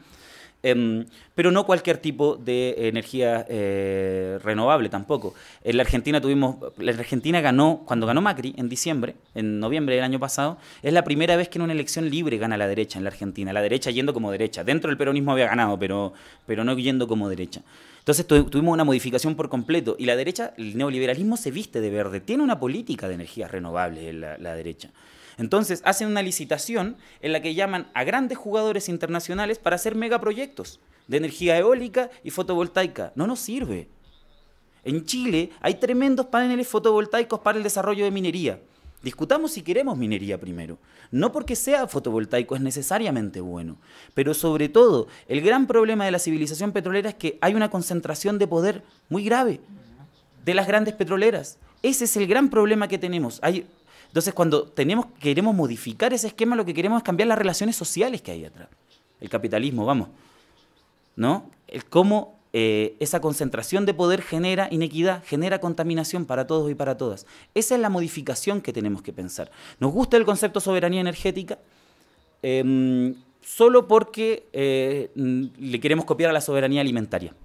Eh, pero no cualquier tipo de energía eh, renovable tampoco. En la Argentina tuvimos, la Argentina ganó, cuando ganó Macri en diciembre, en noviembre del año pasado, es la primera vez que en una elección libre gana la derecha en la Argentina, la derecha yendo como derecha. Dentro del peronismo había ganado, pero, pero no yendo como derecha. Entonces tu, tuvimos una modificación por completo y la derecha, el neoliberalismo se viste de verde, tiene una política de energías renovables la derecha. Entonces hacen una licitación en la que llaman a grandes jugadores internacionales para hacer megaproyectos de energía eólica y fotovoltaica. No nos sirve. En Chile hay tremendos paneles fotovoltaicos para el desarrollo de minería. Discutamos si queremos minería primero. No porque sea fotovoltaico es necesariamente bueno, pero sobre todo el gran problema de la civilización petrolera es que hay una concentración de poder muy grave de las grandes petroleras. Ese es el gran problema que tenemos. Hay entonces, cuando queremos modificar ese esquema, lo que queremos es cambiar las relaciones sociales que hay atrás. El capitalismo, vamos. ¿No? El cómo eh, esa concentración de poder genera inequidad, genera contaminación para todos y para todas. Esa es la modificación que tenemos que pensar. Nos gusta el concepto soberanía energética eh, solo porque eh, le queremos copiar a la soberanía alimentaria.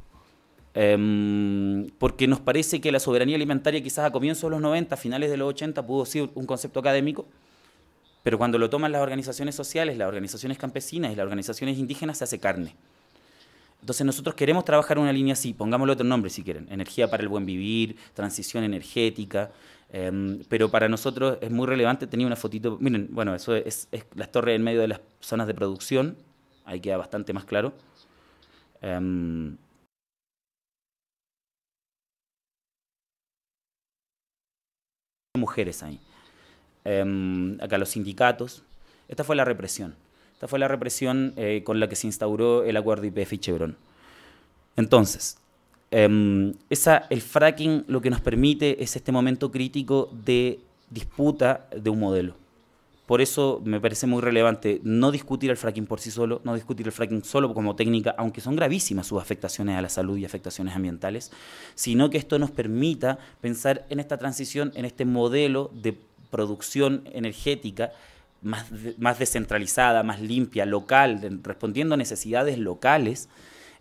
Um, porque nos parece que la soberanía alimentaria quizás a comienzos de los 90, finales de los 80, pudo ser un concepto académico, pero cuando lo toman las organizaciones sociales, las organizaciones campesinas y las organizaciones indígenas, se hace carne. Entonces nosotros queremos trabajar una línea así, pongámosle otro nombre si quieren, energía para el buen vivir, transición energética, um, pero para nosotros es muy relevante, tenía una fotito, miren, bueno, eso es, es las torres en medio de las zonas de producción, ahí queda bastante más claro. Um, mujeres ahí. Eh, acá los sindicatos. Esta fue la represión. Esta fue la represión eh, con la que se instauró el acuerdo IPF y Chevron. Entonces, eh, esa, el fracking lo que nos permite es este momento crítico de disputa de un modelo. Por eso me parece muy relevante no discutir el fracking por sí solo, no discutir el fracking solo como técnica, aunque son gravísimas sus afectaciones a la salud y afectaciones ambientales, sino que esto nos permita pensar en esta transición, en este modelo de producción energética más, más descentralizada, más limpia, local, respondiendo a necesidades locales,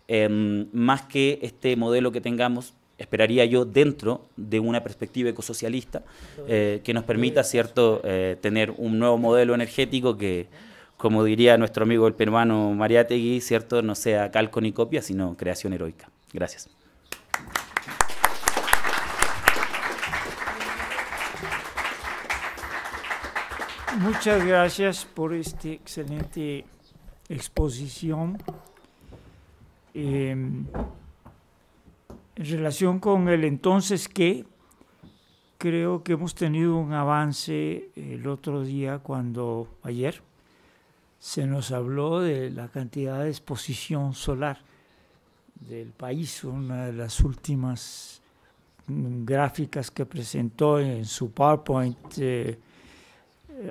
em, más que este modelo que tengamos, esperaría yo, dentro de una perspectiva ecosocialista eh, que nos permita, ¿cierto?, eh, tener un nuevo modelo energético que, como diría nuestro amigo el peruano Mariategui, ¿cierto?, no sea calco ni copia, sino creación heroica. Gracias.
Muchas gracias por esta excelente exposición. Em, en relación con el entonces que, creo que hemos tenido un avance el otro día cuando, ayer, se nos habló de la cantidad de exposición solar del país, una de las últimas mm, gráficas que presentó en su PowerPoint. Eh,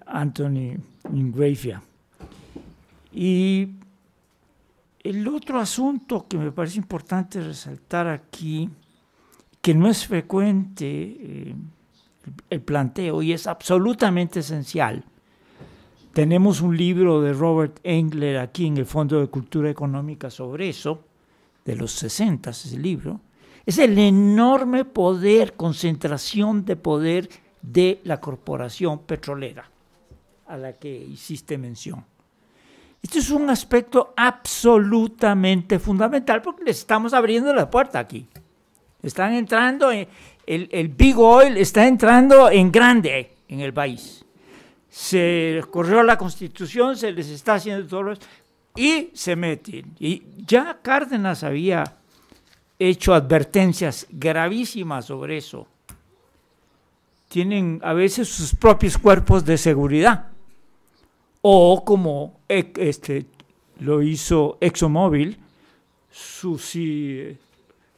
Anthony Ingravia. Y el otro asunto que me parece importante resaltar aquí, que no es frecuente eh, el planteo y es absolutamente esencial. Tenemos un libro de Robert Engler aquí en el Fondo de Cultura Económica sobre eso, de los 60, ese libro. Es el enorme poder, concentración de poder de la corporación petrolera a la que hiciste mención. Esto es un aspecto absolutamente fundamental porque les estamos abriendo la puerta aquí. Están entrando, en, el, el Big Oil está entrando en grande en el país. Se corrió la constitución, se les está haciendo todo eso, y se meten. Y ya Cárdenas había hecho advertencias gravísimas sobre eso. Tienen a veces sus propios cuerpos de seguridad o como este, lo hizo ExxonMobil, sus eh,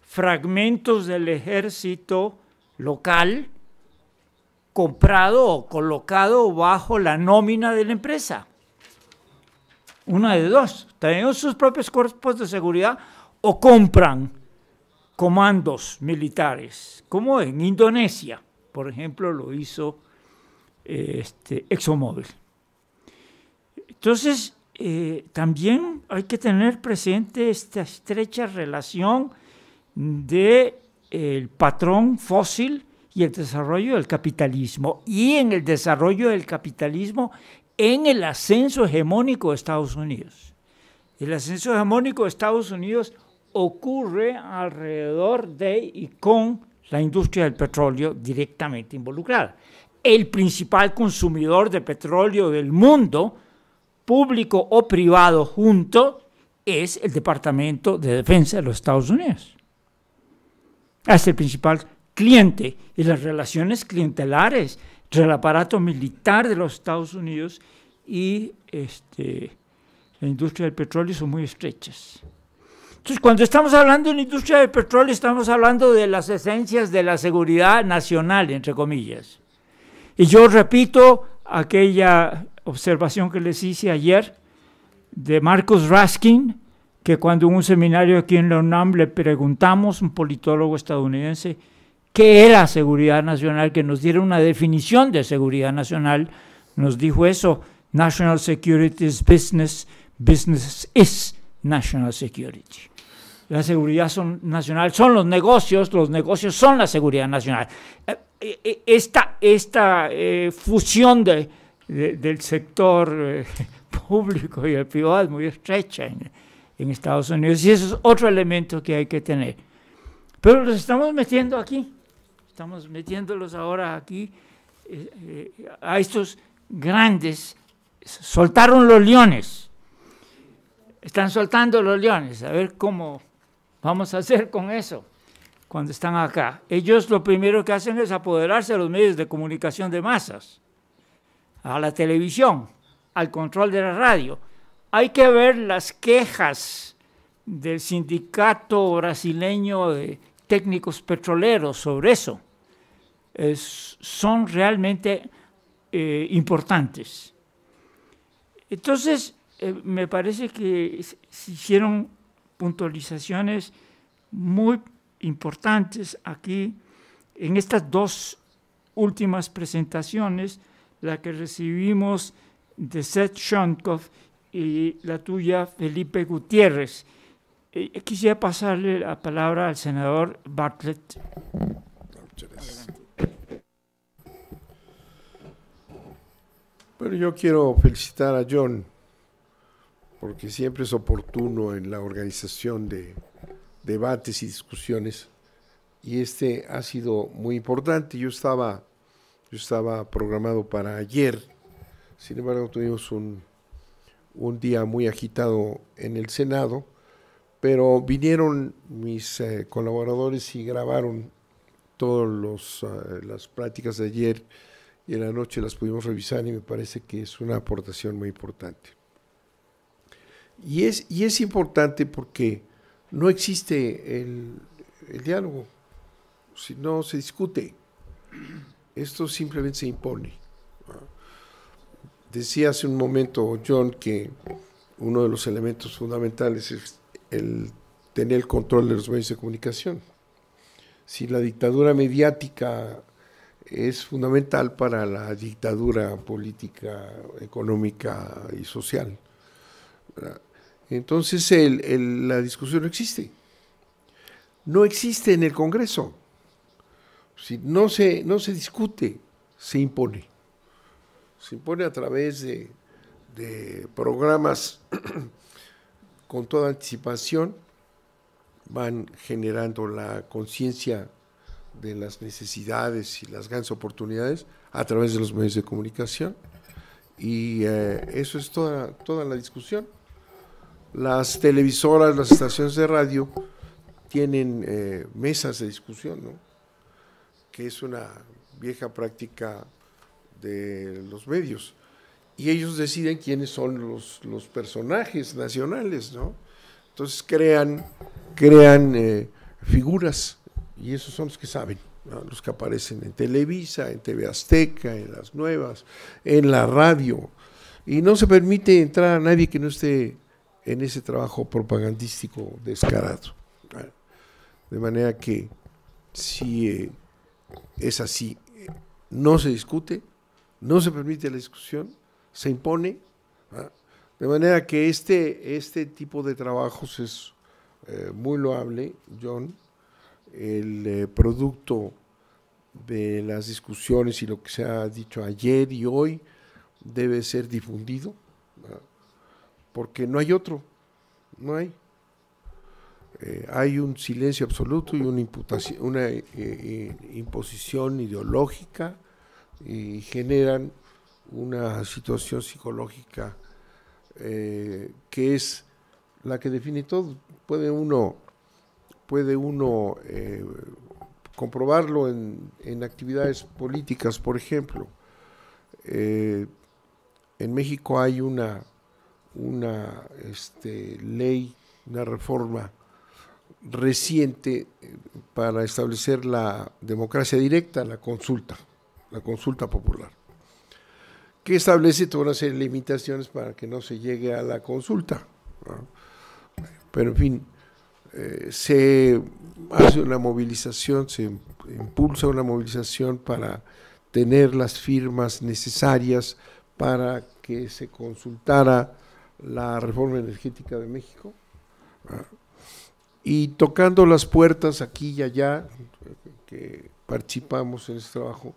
fragmentos del ejército local comprado o colocado bajo la nómina de la empresa. Una de dos, tienen sus propios cuerpos de seguridad o compran comandos militares, como en Indonesia, por ejemplo, lo hizo este, ExxonMobil. Entonces, eh, también hay que tener presente esta estrecha relación del el patrón fósil y el desarrollo del capitalismo. Y en el desarrollo del capitalismo, en el ascenso hegemónico de Estados Unidos. El ascenso hegemónico de Estados Unidos ocurre alrededor de y con la industria del petróleo directamente involucrada. El principal consumidor de petróleo del mundo público o privado junto es el Departamento de Defensa de los Estados Unidos. Es el principal cliente y las relaciones clientelares entre el aparato militar de los Estados Unidos y este, la industria del petróleo son muy estrechas. Entonces, cuando estamos hablando de la industria del petróleo, estamos hablando de las esencias de la seguridad nacional, entre comillas. Y yo repito aquella observación que les hice ayer de Marcos Raskin, que cuando en un seminario aquí en la UNAM le preguntamos, un politólogo estadounidense, qué era seguridad nacional, que nos diera una definición de seguridad nacional, nos dijo eso, National Security is business, business is national security. La seguridad nacional son los negocios, los negocios son la seguridad nacional. Eh, eh, esta, esta eh, fusión de, del sector eh, público y el privado muy estrecha en, Estados Unidos y eso es otro elemento que hay que tener. Pero los estamos metiendo aquí, estamos metiéndolos ahora aquí eh, eh, a estos grandes, soltaron los leones, están soltando los leones, a ver cómo vamos a hacer con eso cuando están acá. Ellos lo primero que hacen es apoderarse de los medios de comunicación de masas a la televisión, al control de la radio. Hay que ver las quejas del sindicato brasileño de técnicos petroleros sobre eso. son realmente eh, importantes. Entonces, eh, me parece que se hicieron puntualizaciones muy importantes aquí en estas dos últimas presentaciones la que recibimos de Seth Shonkoff y la tuya, Felipe Gutiérrez. Eh, quisiera pasarle la palabra al senador Bartlett.
Bueno, yo quiero felicitar a John porque siempre es oportuno en la organización de debates y discusiones y este ha sido muy importante. Yo estaba, yo estaba programado para ayer, sin embargo tuvimos un, un día muy agitado en el Senado, pero vinieron mis eh, colaboradores y grabaron todas uh, las prácticas de ayer y en la noche las pudimos revisar y me parece que es una aportación muy importante. Y es, y es importante porque no existe el, el diálogo, si no se discute, esto simplemente se impone. Decía hace un momento John que uno de los elementos fundamentales es el tener el control de los medios de comunicación. Si la dictadura mediática es fundamental para la dictadura política, económica y social. Entonces la discusión no existe. No existe en el Congreso. Si no se, no se discute, se impone. Se impone a través de, de programas con toda anticipación, van generando la conciencia de las necesidades y las grandes oportunidades a través de los medios de comunicación. Y eh, eso es toda, toda la discusión. Las televisoras, las estaciones de radio tienen eh, mesas de discusión, ¿no? Que es una vieja práctica de los medios. Y ellos deciden quiénes son los, los personajes nacionales, ¿no? Entonces crean, crean eh, figuras y esos son los que saben, los que aparecen en Televisa, en TV Azteca, en las nuevas, en la radio. Y no se permite entrar a nadie que no esté en ese trabajo propagandístico descarado. De manera que si eh, es así, no se discute, no se permite la discusión, se impone. De manera que este, este tipo de trabajos es eh, muy loable, John, el eh, producto de las discusiones y lo que se ha dicho ayer y hoy debe ser difundido, porque no hay otro, no hay. Eh, hay un silencio absoluto y una, imputación, una eh, imposición ideológica y generan una situación psicológica que es la que define todo. Puede uno puede uno eh, comprobarlo en, actividades políticas, por ejemplo. Eh, en México hay una, una este, ley, una reforma reciente eh, para establecer la democracia directa, la consulta, la consulta popular, que establece toda una limitaciones para que no se llegue a la consulta. Pero en fin, eh, se hace una movilización, se impulsa una movilización para tener las firmas necesarias para que se consultara la reforma energética de México. Y tocando las puertas aquí y allá, que participamos en este trabajo,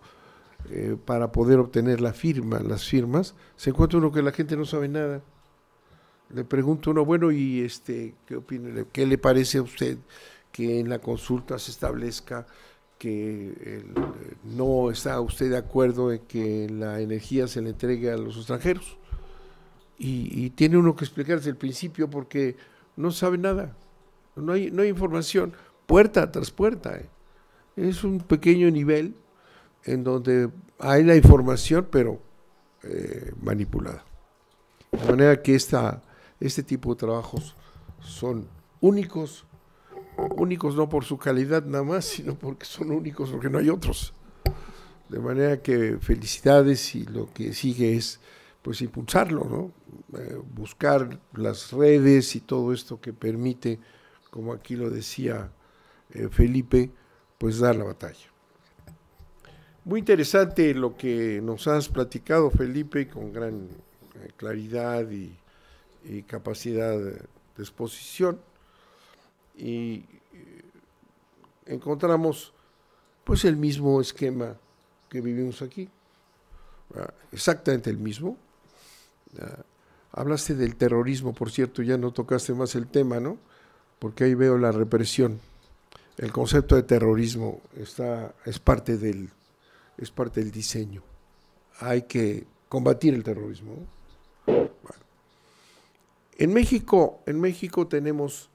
eh, para poder obtener la firma, las firmas, se encuentra uno que la gente no sabe nada le pregunto uno, bueno, y este, ¿qué opina? ¿Qué le parece a usted que en la consulta se establezca que no está usted de acuerdo en que la energía se le entregue a los extranjeros? Y, tiene uno que explicar desde el principio porque no sabe nada, no hay, no hay información, puerta tras puerta. ¿eh? Es un pequeño nivel en donde hay la información, pero eh, manipulada. De manera que esta este tipo de trabajos son únicos, únicos no por su calidad nada más, sino porque son únicos porque no hay otros. De manera que felicidades y lo que sigue es pues impulsarlo, ¿no? Eh, buscar las redes y todo esto que permite, como aquí lo decía eh, Felipe, pues dar la batalla. Muy interesante lo que nos has platicado, Felipe, con gran eh, claridad y, y capacidad de, exposición. y eh, encontramos pues el mismo esquema que vivimos aquí, exactamente el mismo. Hablaste del terrorismo, por cierto, ya no tocaste más el tema, ¿no? Porque ahí veo la represión. El concepto de terrorismo está, es, parte del, es parte del diseño. Hay que combatir el terrorismo. En México, en México tenemos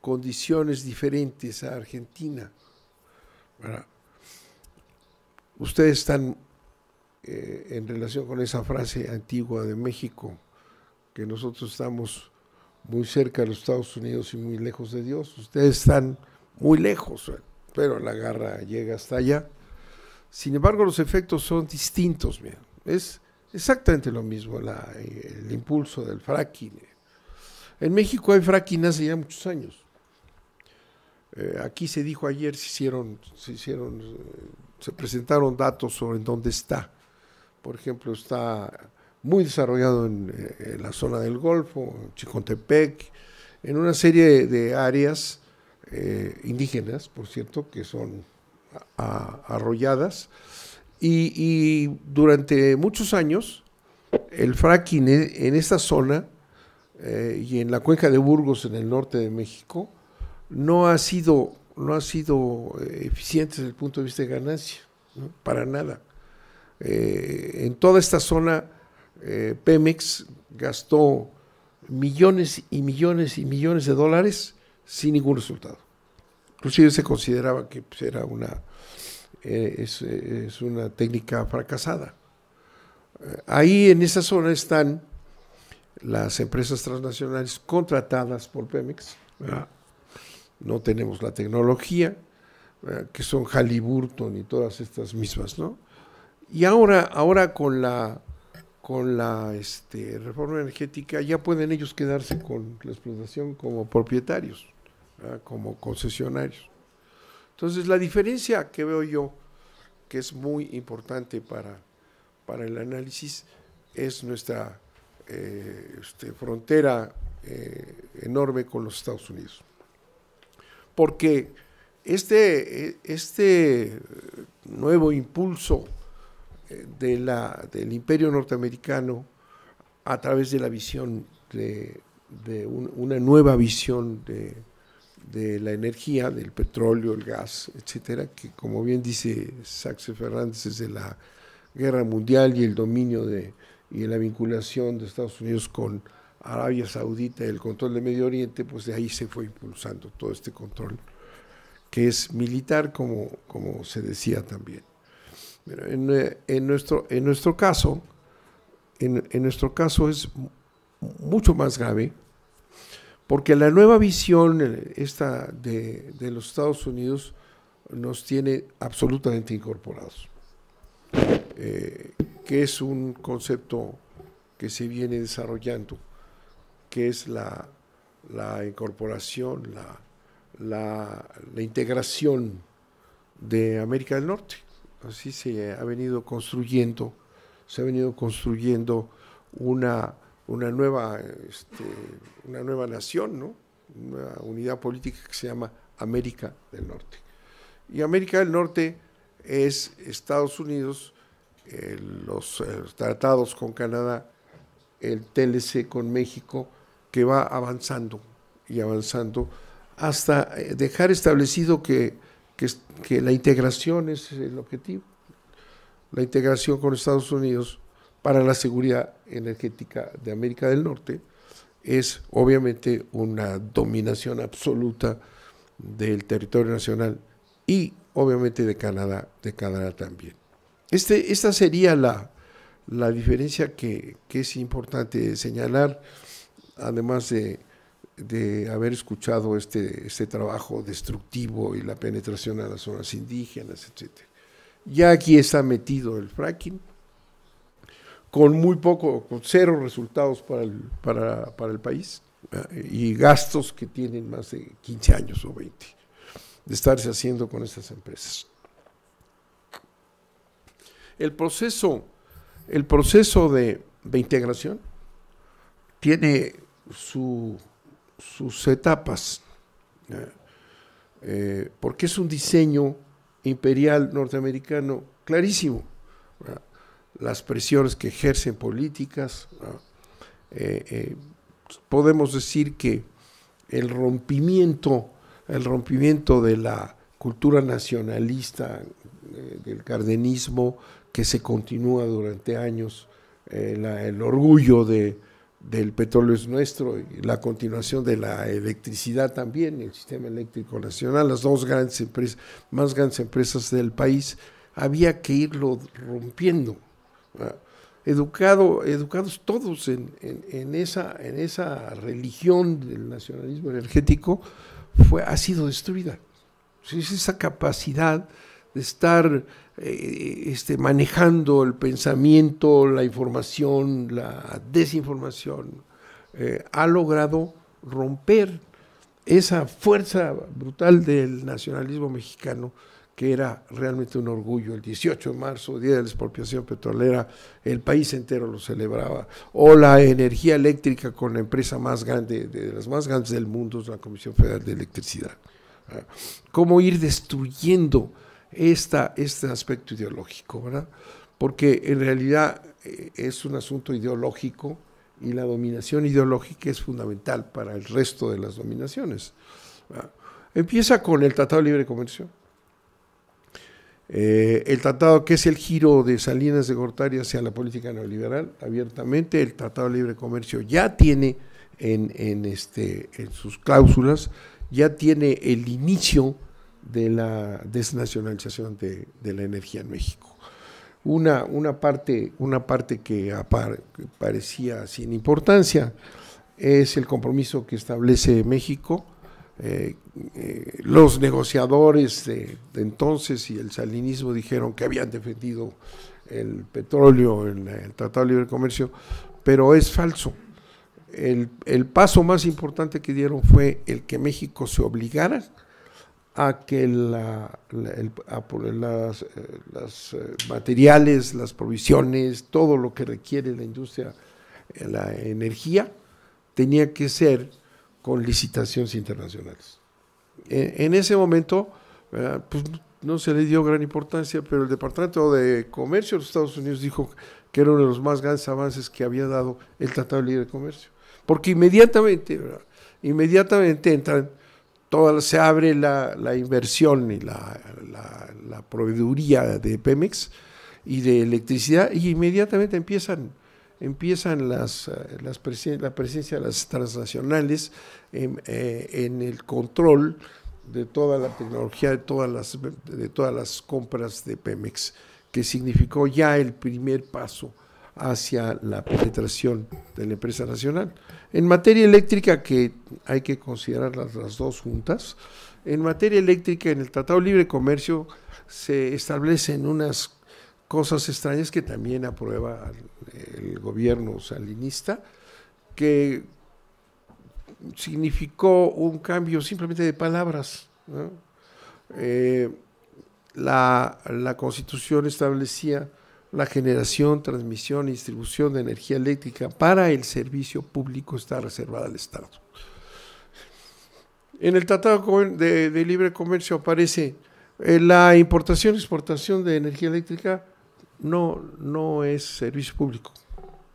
condiciones diferentes a Argentina. Ustedes están eh, en relación con esa frase antigua de México, que nosotros estamos muy cerca de los Estados Unidos y muy lejos de Dios. Ustedes están muy lejos, pero la garra llega hasta allá. Sin embargo, los efectos son distintos. Es exactamente lo mismo, el impulso del fracking. En México hay fracking hace ya muchos años. Eh, aquí se dijo ayer, se hicieron, se hicieron, eh, se presentaron datos sobre dónde está. Por ejemplo, está muy desarrollado en, eh, la zona del Golfo, en Chicontepec, en una serie de áreas indígenas, por cierto, que son arrolladas. Y, durante muchos años, el fracking en esta zona y en la cuenca de Burgos, en el norte de México, no ha sido, no ha sido eh, eficiente desde el punto de vista de ganancia, para nada. Eh, en toda esta zona, eh, Pemex gastó millones y millones y millones de dólares sin ningún resultado. Inclusive se consideraba que pues, era una, es, una técnica fracasada. ahí en esa zona están las empresas transnacionales contratadas por Pemex, no tenemos la tecnología, que son Halliburton y todas estas mismas, ¿no? Y ahora, ahora con la con la este, reforma energética ya pueden ellos quedarse con la explotación como propietarios, como concesionarios. Entonces la diferencia que veo yo, que es muy importante para, para el análisis, es nuestra eh, este, frontera eh, enorme con los Estados Unidos porque este, este nuevo impulso eh, de la, del imperio norteamericano a través de la visión de, una nueva visión de, la energía, del petróleo, el gas, etcétera, que como bien dice Saxe Fernández desde la guerra mundial y el dominio de, y la vinculación de Estados Unidos con Arabia Saudita y el control del Medio Oriente, pues de ahí se fue impulsando todo este control, que es militar, como se decía también. En, eh, en, nuestro, en nuestro caso, en, nuestro caso es mucho más grave, porque la nueva visión eh, esta de, los Estados Unidos nos tiene absolutamente incorporados, eh, que es un concepto que se viene desarrollando que es la, incorporación, la, integración de América del Norte. Así se ha venido construyendo, se ha venido construyendo una, una, nueva, este, una nueva nación, ¿no? una unidad política que se llama América del Norte. Y América del Norte es Estados Unidos, eh, los, eh, los tratados con Canadá, el TLC con México, que va avanzando y avanzando hasta eh, dejar establecido que, que, la integración es el objetivo, la integración con Estados Unidos para la seguridad energética de América del Norte es obviamente una dominación absoluta del territorio nacional y obviamente de Canadá, de Canadá también. Este, esta sería la, la diferencia que, que es importante señalar además de, haber escuchado este, este trabajo destructivo y la penetración a las zonas indígenas, etc. Ya aquí está metido el fracking, con muy poco, con cero resultados para el, para, el país y gastos que tienen más de 15 años o 20 de estarse haciendo con estas empresas. El proceso, el proceso de, de integración tiene sus etapas. Eh, porque es un diseño imperial norteamericano clarísimo. Las presiones que ejercen políticas. Eh, eh, podemos decir que el rompimiento, el rompimiento de la cultura nacionalista, del cardenismo, que se continúa durante años, el orgullo de, del petróleo es nuestro y la continuación de la electricidad también, el sistema eléctrico nacional, las dos grandes empresas, más grandes empresas del país, había que irlo rompiendo. Educado, educados todos en, esa, en esa religión del nacionalismo energético, fue, ha sido destruida. esa capacidad de estar eh, este, manejando el pensamiento, la información, la desinformación, eh, ha logrado romper esa fuerza brutal del nacionalismo mexicano que era realmente un orgullo. El 18 de marzo, Día de la Expropiación Petrolera, el país entero lo celebraba. O la energía eléctrica con la empresa más grande, de las más grandes del mundo, la Comisión Federal de Electricidad. Ah, ¿Cómo ir destruyendo esta, este aspecto ideológico, ¿verdad? Porque en realidad eh, es un asunto ideológico y la dominación ideológica es fundamental para el resto de las dominaciones. Empieza con el Tratado de Libre Comercio. Eh, el tratado que es el giro de Salinas de Gortari hacia la política neoliberal, abiertamente, el Tratado de Libre Comercio ya tiene en, en, este, en sus cláusulas, ya tiene el inicio de la desnacionalización de, la energía en México. Una, una, parte, una parte que, parecía sin importancia es el compromiso que establece México. Eh, eh, los negociadores de, entonces y el salinismo dijeron que habían defendido el petróleo en el Tratado de Libre Comercio, pero es falso. El, el paso más importante que dieron fue el que México se obligara a que la, las, eh, eh, materiales, las provisiones, todo lo que requiere la industria, eh, la energía, tenía que ser con licitaciones internacionales. En, ese momento, pues no se le dio gran importancia, pero el Departamento de Comercio de los Estados Unidos dijo que era uno de los más grandes avances que había dado el Tratado de Libre Comercio. Porque inmediatamente, inmediatamente entran se abre la, inversión y la, proveeduría de Pemex y de electricidad y inmediatamente empiezan, empiezan las, eh, las la presencia de las transnacionales en, eh, en, el control de toda la tecnología, de todas, las, de todas las compras de Pemex, que significó ya el primer paso hacia la penetración de la empresa nacional. En materia eléctrica, que hay que considerar las, dos juntas, en materia eléctrica, en el Tratado Libre de Comercio se establecen unas cosas extrañas que también aprueba el gobierno salinista, que significó un cambio simplemente de palabras. Eh, la, la constitución establecía la generación, transmisión y distribución de energía eléctrica para el servicio público está reservada al Estado. En el Tratado de, Libre Comercio aparece eh, la importación y exportación de energía eléctrica no, no es servicio público,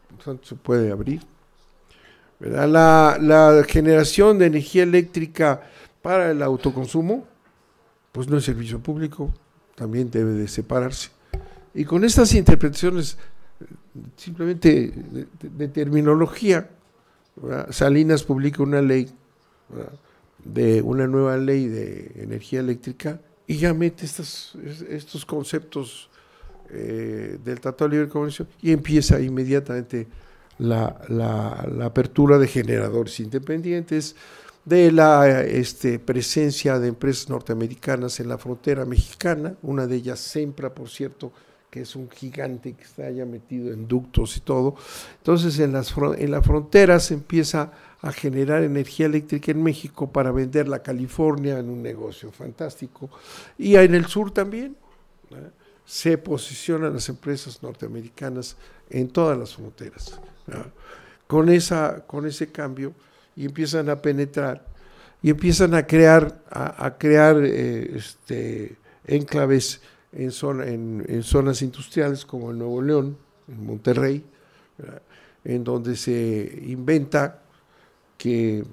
por tanto se puede abrir. La, la generación de energía eléctrica para el autoconsumo, pues no es servicio público, también debe de separarse. Y con estas interpretaciones simplemente de, terminología, Salinas publica una ley, de una nueva ley de energía eléctrica y ya mete estos, conceptos eh, del Tratado de Libre Comercio y empieza inmediatamente la, la, apertura de generadores independientes, de la este, presencia de empresas norteamericanas en la frontera mexicana, una de ellas Sempra, por cierto, que es un gigante que está ya metido en ductos y todo. Entonces en las, en las fronteras se empieza a generar energía eléctrica en México para venderla a California en un negocio fantástico. Y en el sur también se posicionan las empresas norteamericanas en todas las fronteras. Con, esa, con ese cambio y empiezan a penetrar. y empiezan a crear, a, crear eh, este, enclaves en, zona, en, zonas industriales como en Nuevo León, en Monterrey, en donde se inventa que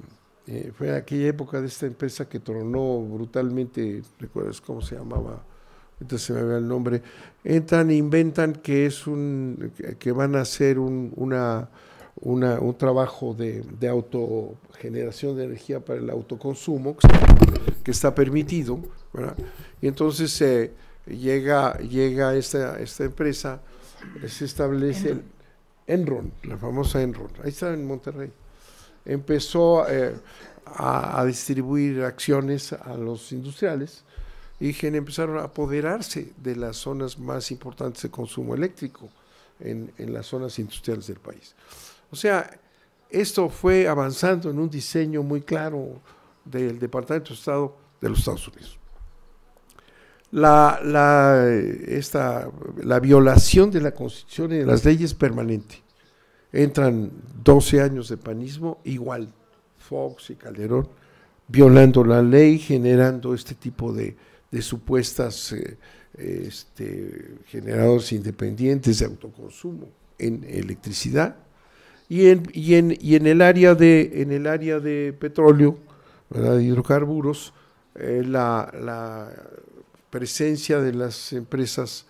eh, fue aquella época de esta empresa que tronó brutalmente, ¿recuerdas cómo se llamaba? Entonces se me ve el nombre. Entran e inventan que es un que van a hacer un, una, un trabajo de, de, autogeneración de energía para el autoconsumo que está, permitido, Y entonces eh, llega, llega esta, esta empresa, se establece el Enron, la famosa Enron, ahí está en Monterrey empezó eh, a, distribuir acciones a los industriales y empezaron a apoderarse de las zonas más importantes de consumo eléctrico en, las zonas industriales del país. O sea, esto fue avanzando en un diseño muy claro del Departamento de Estado de los Estados Unidos. La, la, esta, la violación de la Constitución y de las leyes permanente. Entran 12 años de panismo, igual Fox y Calderón, violando la ley, generando este tipo de, supuestas eh, este, generadores independientes de autoconsumo en electricidad. Y en, y en, y en, el, área de, en el área de petróleo, de hidrocarburos, eh, la, presencia de las empresas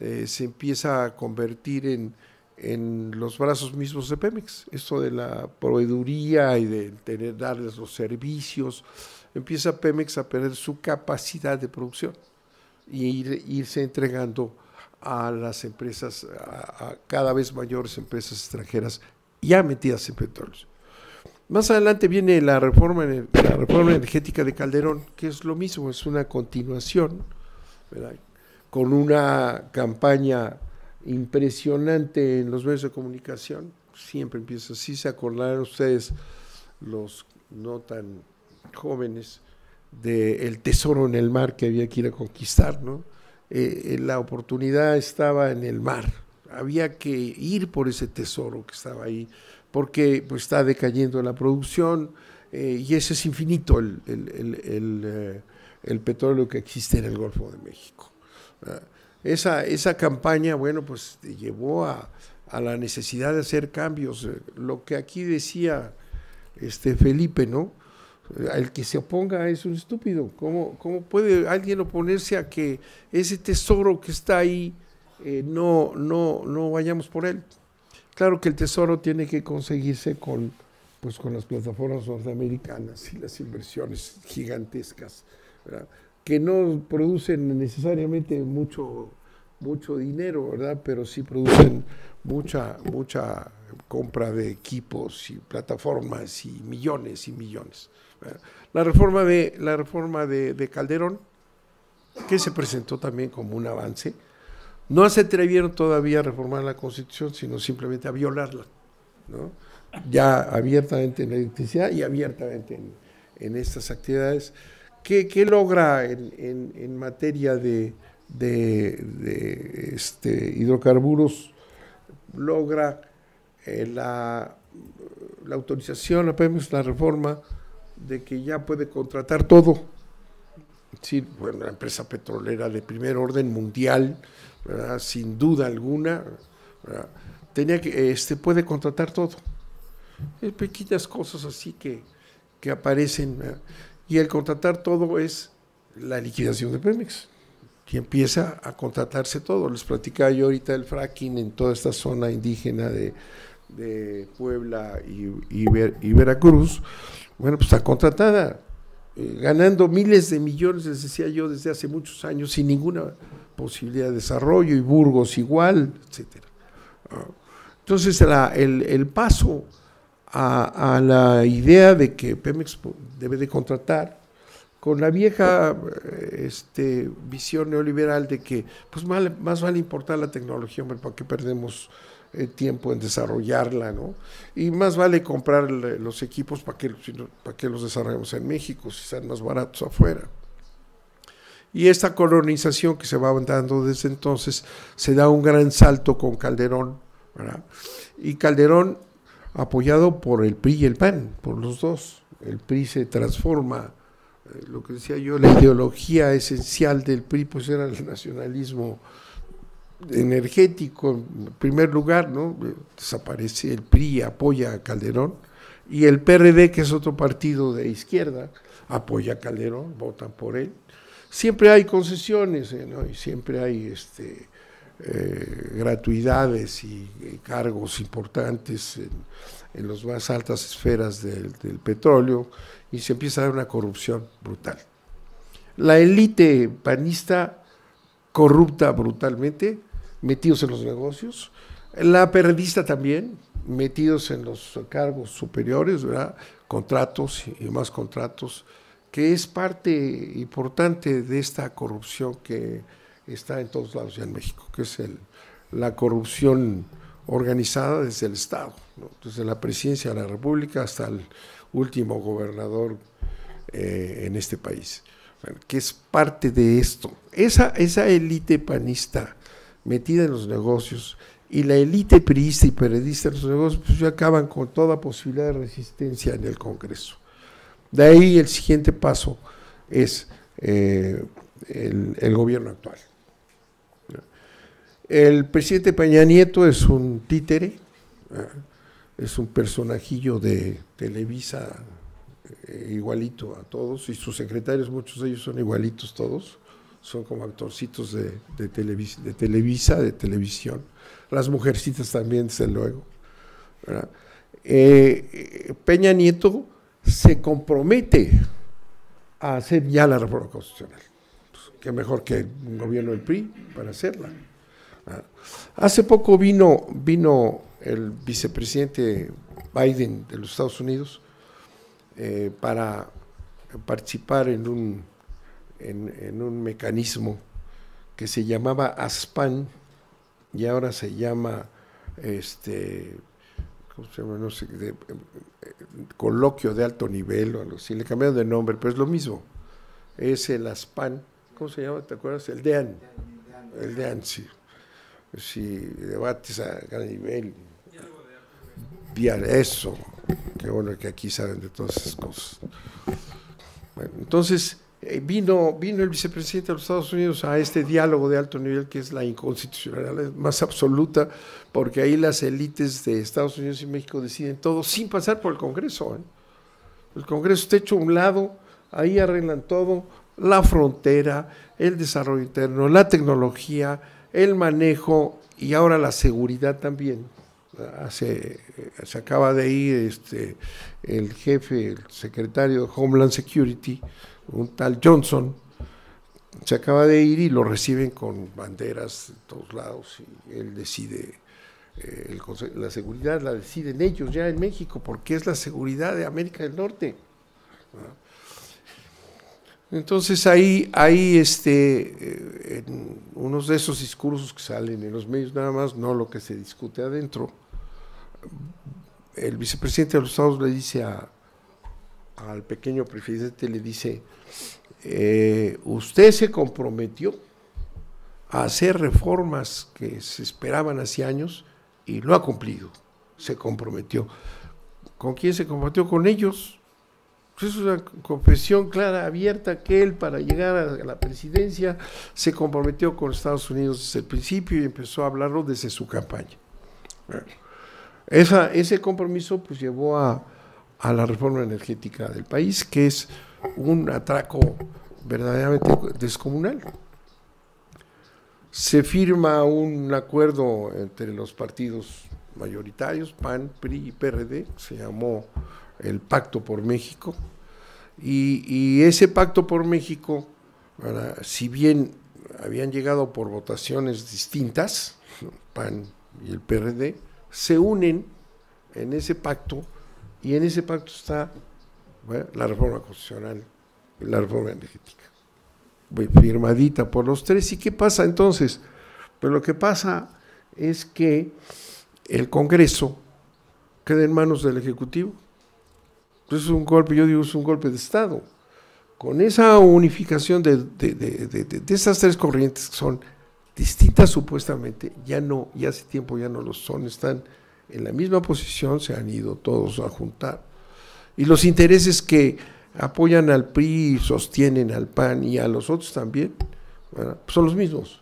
eh, se empieza a convertir en en los brazos mismos de Pemex. Esto de la proveeduría y de tener, darles los servicios, empieza Pemex a perder su capacidad de producción y irse entregando a las empresas, a, cada vez mayores empresas extranjeras ya metidas en petróleo. Más adelante viene la reforma, reforma energética de Calderón, que es lo mismo, es una continuación, con una campaña impresionante en los medios de comunicación, siempre empieza así, se acordarán ustedes, los no tan jóvenes, del tesoro en el mar que había que ir a conquistar, ¿no? Eh, eh, la oportunidad estaba en el mar, había que ir por ese tesoro que estaba ahí, porque pues, está decayendo la producción eh, y ese es infinito el, el, petróleo que existe en el Golfo de México. Esa, esa campaña, bueno, pues llevó a, la necesidad de hacer cambios. Lo que aquí decía este Felipe, ¿no? El que se oponga es un estúpido. ¿Cómo, cómo puede alguien oponerse a que ese tesoro que está ahí eh, no, no, no vayamos por él? Claro que el tesoro tiene que conseguirse con, pues, con las plataformas norteamericanas y las inversiones gigantescas. que no producen necesariamente mucho, mucho dinero, ¿verdad? Pero sí producen mucha, mucha compra de equipos y plataformas y millones y millones. La reforma de, la reforma de, Calderón, que se presentó también como un avance, no se atrevieron todavía a reformar la Constitución, sino simplemente a violarla, ¿no? ya abiertamente en la electricidad y abiertamente en, estas actividades. ¿Qué, logra en, materia de, este, hidrocarburos? Logra eh, la, autorización a la reforma de que ya puede contratar todo. Sí, bueno, la empresa petrolera de primer orden mundial, sin duda alguna, tenía que, este, puede contratar todo. Hay pequeñas cosas así que, que aparecen y el contratar todo es la liquidación de Pemex. Y empieza a contratarse todo. Les platicaba yo ahorita el fracking en toda esta zona indígena de, Puebla y, Veracruz. Bueno, pues está contratada, eh, ganando miles de millones, les decía yo, desde hace muchos años, sin ninguna posibilidad de desarrollo, y Burgos igual, etcétera. Ah, entonces, el, el paso a, la idea de que Pemex debe de contratar con la vieja este, visión neoliberal de que pues más vale importar la tecnología, para que perdemos eh, tiempo en desarrollarla, ¿no? Y más vale comprar los equipos para que, para que los desarrollemos en México, si están más baratos afuera. Y esta colonización que se va dando desde entonces se da un gran salto con Calderón, ¿verdad? Y Calderón apoyado por el PRI y el PAN, por los dos. el PRI se transforma, eh, lo que decía yo, la ideología esencial del PRI pues era el nacionalismo energético en primer lugar, ¿no? Desaparece el PRI, apoya a Calderón, y el PRD, que es otro partido de izquierda, apoya a Calderón, votan por él. Siempre hay concesiones, ¿eh? Y siempre hay este, eh, gratuidades y, cargos importantes en, en las más altas esferas del, del petróleo, y se empieza a dar una corrupción brutal. La élite panista corrupta brutalmente, metidos en los negocios, la periodista también, metidos en los cargos superiores, ¿verdad? contratos y más contratos, que es parte importante de esta corrupción que está en todos lados ya en México, que es el, la corrupción organizada desde el Estado, desde la presidencia de la República hasta el último gobernador eh, en este país, que es parte de esto. Esa, esa élite panista metida en los negocios y la élite priista y periodista en los negocios, pues ya acaban con toda posibilidad de resistencia en el Congreso. De ahí el siguiente paso es eh, el, gobierno actual. El presidente Peña Nieto es un títere, es un personajillo de Televisa eh, igualito a todos, y sus secretarios, muchos de ellos son igualitos todos son como actorcitos de, de, televis, de, Televisa, de televisión. Las mujercitas también, desde luego. Eh, Peña Nieto se compromete a hacer ya la reforma constitucional. Pues, qué mejor que un gobierno del PRI para hacerla. Hace poco vino, vino el vicepresidente Biden de los Estados Unidos eh, para participar en un en, un mecanismo que se llamaba ASPAN y ahora se llama este ¿cómo se llama? No sé, eh, coloquio de alto nivel o algo así, le cambiaron de nombre, pero es lo mismo. Es el ASPAN, ¿cómo se llama? ¿Te acuerdas? El DEAN. El DEAN, sí. Sí, debates a gran nivel. Eso. Qué bueno que aquí saben de todas esas cosas. Bueno, entonces, vino, vino el vicepresidente de los Estados Unidos a este diálogo de alto nivel que es la inconstitucionalidad más absoluta, porque ahí las élites de Estados Unidos y México deciden todo sin pasar por el Congreso. ¿eh? El Congreso está hecho a un lado, ahí arreglan todo, la frontera, el desarrollo interno, la tecnología, el manejo y ahora la seguridad también. Hace, se acaba de ir este, el jefe, el secretario de Homeland Security, un tal Johnson, se acaba de ir y lo reciben con banderas de todos lados y él decide, eh, la seguridad la deciden ellos ya en México, porque es la seguridad de América del Norte. Entonces ahí, ahí este, eh, en unos de esos discursos que salen en los medios nada más, no lo que se discute adentro, el vicepresidente de los Estados le dice al pequeño presidente, le dice, eh, usted se comprometió a hacer reformas que se esperaban hace años y lo ha cumplido, se comprometió. ¿Con quién se comprometió? Con ellos. Es una confesión clara, abierta, que él para llegar a la presidencia se comprometió con Estados Unidos desde el principio y empezó a hablarlo desde su campaña. Esa, ese compromiso pues llevó a, a la reforma energética del país, que es un atraco verdaderamente descomunal. Se firma un acuerdo entre los partidos mayoritarios, PAN, PRI y PRD, se llamó el Pacto por México, y, ese Pacto por México, si bien habían llegado por votaciones distintas, PAN y el PRD, se unen en ese pacto y en ese pacto está bueno, la reforma constitucional la reforma energética, firmadita por los tres. ¿Y qué pasa entonces? Pues lo que pasa es que el Congreso queda en manos del Ejecutivo. Entonces es un golpe, yo digo, es un golpe de Estado. Con esa unificación de, de, de, de esas tres corrientes que son distintas supuestamente, ya no, ya hace tiempo ya no lo son, están en la misma posición, se han ido todos a juntar Y los intereses que apoyan al PRI, sostienen al PAN y a los otros también, son los mismos.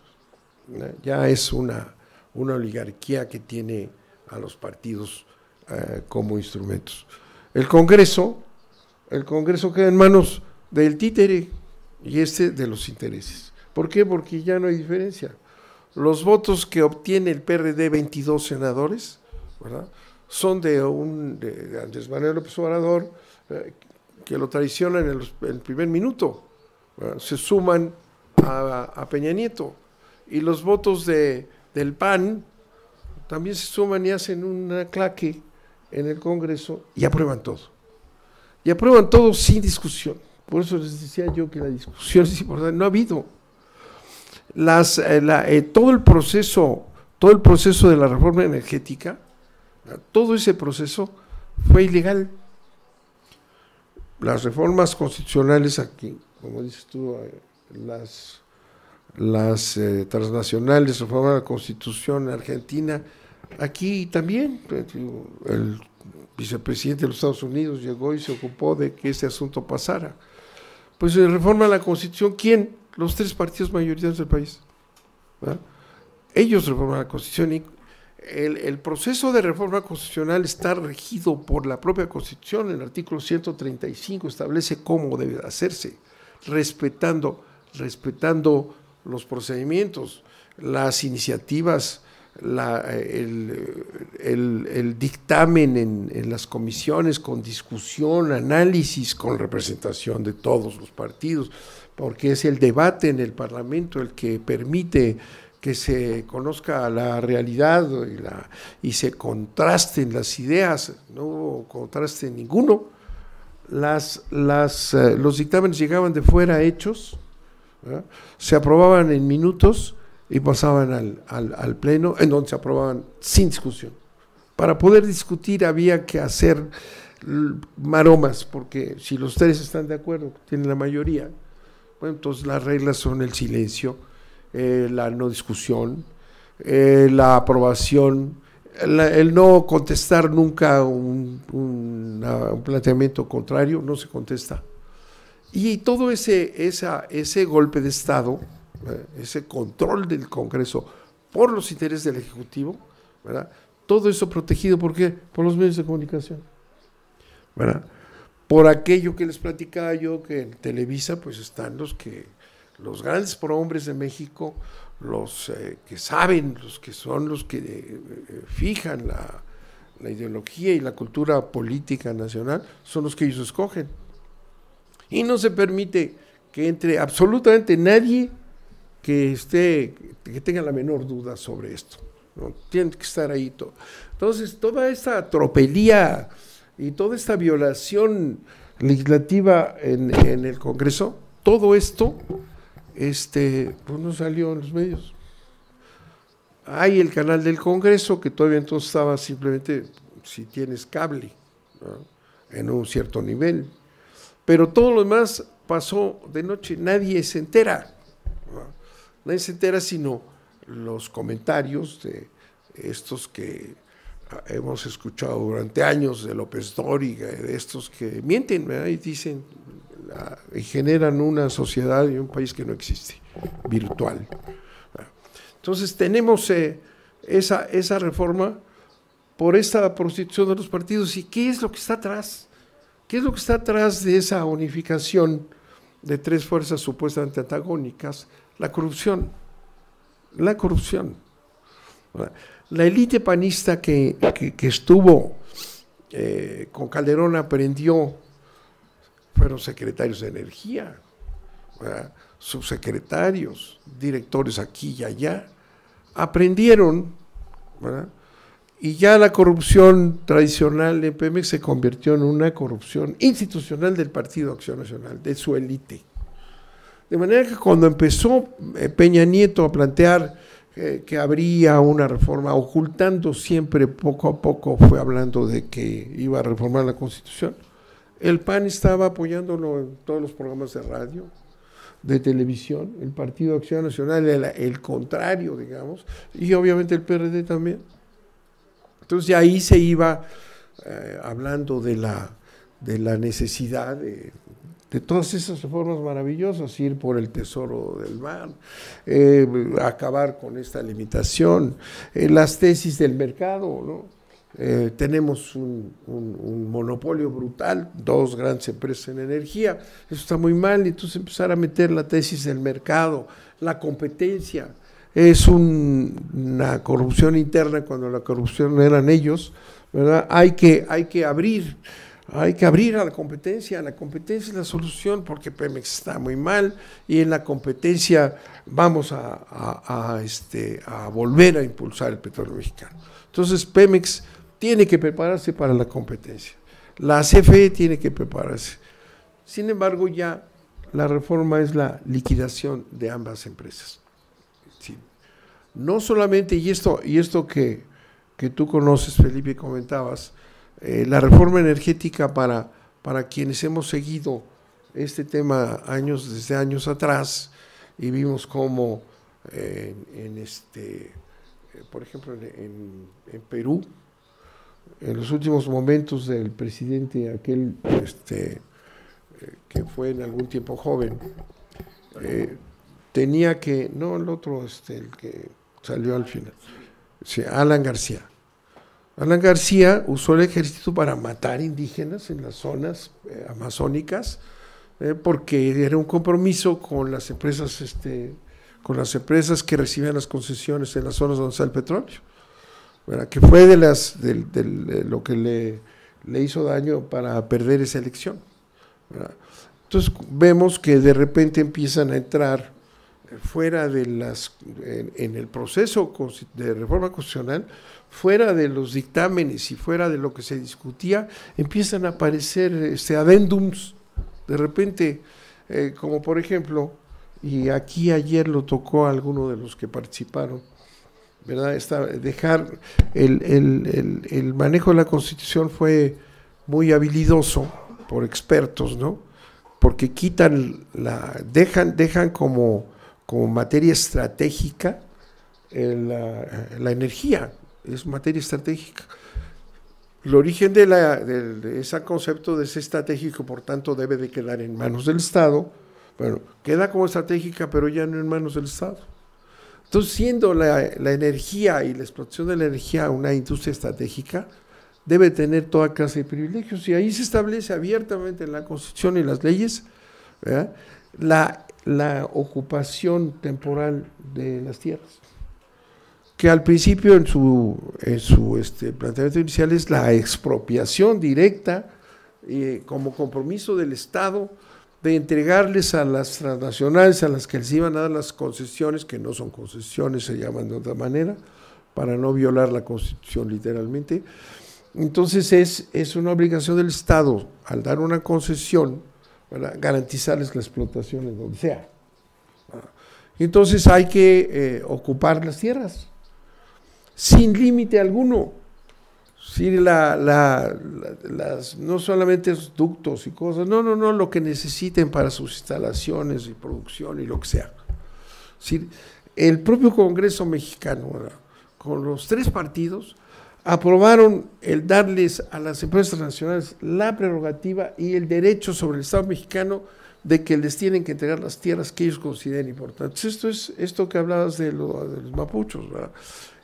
Ya es una, una oligarquía que tiene a los partidos eh, como instrumentos. El Congreso, el Congreso queda en manos del títere y este de los intereses. ¿Por qué? Porque ya no hay diferencia. Los votos que obtiene el PRD, 22 senadores, son de un de, Andrés Manuel López Obrador, eh, que lo traicionan en el, primer minuto. Se suman a, Peña Nieto. Y los votos de, del PAN también se suman y hacen una claque en el Congreso y aprueban todo. Y aprueban todo sin discusión. Por eso les decía yo que la discusión es importante. No ha habido. Las, eh, eh, todo el proceso, todo el proceso de la reforma energética, todo ese proceso fue ilegal. Las reformas constitucionales aquí, como dices tú, eh, las, las transnacionales, reforma la constitución argentina, aquí también, el vicepresidente de los Estados Unidos llegó y se ocupó de que ese asunto pasara. Pues se reforma la Constitución, ¿quién? Los tres partidos mayoritarios del país. Ellos reforman la Constitución y el, proceso de reforma constitucional está regido por la propia Constitución. El artículo 135 establece cómo debe hacerse, respetando, respetando los procedimientos, las iniciativas el, dictamen en, las comisiones con discusión, análisis, con representación de todos los partidos, porque es el debate en el Parlamento el que permite que se conozca la realidad y, la, y se contrasten las ideas, no contraste ninguno. Las, las, eh, los dictámenes llegaban de fuera hechos, se aprobaban en minutos y pasaban al, al, Pleno, en donde se aprobaban sin discusión. Para poder discutir había que hacer maromas, porque si los tres están de acuerdo, tienen la mayoría, entonces las reglas son el silencio, eh, la no discusión, eh, la aprobación, el no contestar nunca un, un, planteamiento contrario, no se contesta. Y todo ese, esa, ese golpe de Estado, eh, ese control del Congreso por los intereses del Ejecutivo, ¿verdad? todo eso protegido ¿por qué? por los medios de comunicación. ¿verdad? Por aquello que les platicaba yo, que en Televisa pues están los que, los grandes prohombres de México, los eh, que saben, los que son los que eh, fijan la, la ideología y la cultura política nacional, son los que ellos escogen. Y no se permite que entre absolutamente nadie que esté, que tenga la menor duda sobre esto. ¿no? Tiene que estar ahí todo. Entonces, toda esta tropelía y toda esta violación legislativa en, el Congreso, todo esto, este, pues no salió en los medios. Hay el canal del Congreso, que todavía entonces estaba simplemente, si tienes cable, en un cierto nivel. Pero todo lo demás pasó de noche, nadie se entera nadie se entera sino los comentarios de estos que hemos escuchado durante años de López Dóriga, de estos que mienten y dicen y generan una sociedad y un país que no existe, virtual. Entonces tenemos eh, esa, esa reforma por esta prostitución de los partidos. ¿Y qué es lo que está atrás? ¿Qué es lo que está atrás de esa unificación de tres fuerzas supuestamente antagónicas? La corrupción, la corrupción. La élite panista que, estuvo eh, con Calderón aprendió, fueron secretarios de energía, subsecretarios, directores aquí y allá, aprendieron, y ya la corrupción tradicional de Pemex se convirtió en una corrupción institucional del Partido Acción Nacional, de su élite. De manera que cuando empezó eh, Peña Nieto a plantear eh, que habría una reforma, ocultando siempre poco a poco, fue hablando de que iba a reformar la Constitución, el PAN estaba apoyándolo en todos los programas de radio, de televisión, el Partido Acción Nacional, el, contrario, digamos, y obviamente el PRD también. Entonces ahí se iba eh, hablando de la de la necesidad de, de todas esas reformas maravillosas, ir por el tesoro del mar, eh, acabar con esta limitación, eh, las tesis del mercado, ¿no? Eh, tenemos un, monopolio brutal, dos grandes empresas en energía, eso está muy mal, y entonces empezar a meter la tesis del mercado, la competencia, es un- una corrupción interna cuando la corrupción eran ellos, ¿verdad? Hay que, hay que abrir, hay que abrir a la competencia, la competencia es la solución porque Pemex está muy mal y en la competencia vamos a, este, a volver a impulsar el petróleo mexicano. Entonces Pemex tiene que prepararse para la competencia, la CFE tiene que prepararse. Sin embargo, ya la reforma es la liquidación de ambas empresas. No solamente, y esto, y esto que, que tú conoces, Felipe, comentabas, eh, la reforma energética para, para quienes hemos seguido este tema años, desde años atrás, y vimos cómo eh, en, este, eh, por ejemplo, en Perú, en los últimos momentos del presidente aquel este, eh, que fue en algún tiempo joven, eh, tenía que, no el otro, este, el que salió al final, Alan García. Alan García usó el ejército para matar indígenas en las zonas eh, amazónicas, porque era un compromiso con las empresas, este, con las empresas que recibían las concesiones en las zonas donde está el petróleo. Que fue de las de lo que le, le hizo daño para perder esa elección. Entonces vemos que de repente empiezan a entrar eh, fuera de las en, el proceso de reforma constitucional, fuera de los dictámenes y fuera de lo que se discutía, empiezan a aparecer este adendums de repente, eh, como por ejemplo, y aquí ayer lo tocó alguno de los que participaron, ¿verdad? Esta- dejar el, el- el- manejo de la Constitución fue muy habilidoso por expertos, ¿no? Porque quitan la, dejan, dejan como, como materia estratégica eh, la, la energía, es materia estratégica. El origen de, la, de, de ese concepto de ser estratégico, por tanto, debe de quedar en manos del Estado. Bueno, queda como estratégica, pero ya no en manos del Estado. Entonces, siendo la, energía y la explotación de la energía una industria estratégica, debe tener toda clase de privilegios. Y ahí se establece abiertamente en la Constitución y las leyes la, la ocupación temporal de las tierras que al principio en su, en su este, planteamiento inicial es la expropiación directa eh, como compromiso del Estado de entregarles a las transnacionales a las que les iban a dar las concesiones, que no son concesiones, se llaman de otra manera, para no violar la Constitución literalmente. Entonces es, es una obligación del Estado, al dar una concesión, ¿verdad? garantizarles la explotación en donde sea. Entonces hay que eh, ocupar las tierras sin límite alguno. Sí, la, la- la- las, no solamente los ductos y cosas, no, no, no, lo que necesiten para sus instalaciones y producción y lo que sea. Sí, el propio Congreso mexicano, con los tres partidos, aprobaron el darles a las empresas transnacionales la prerrogativa y el derecho sobre el Estado mexicano de que les tienen que entregar las tierras que ellos consideren importantes. Esto es esto que hablabas de, lo- de los mapuchos.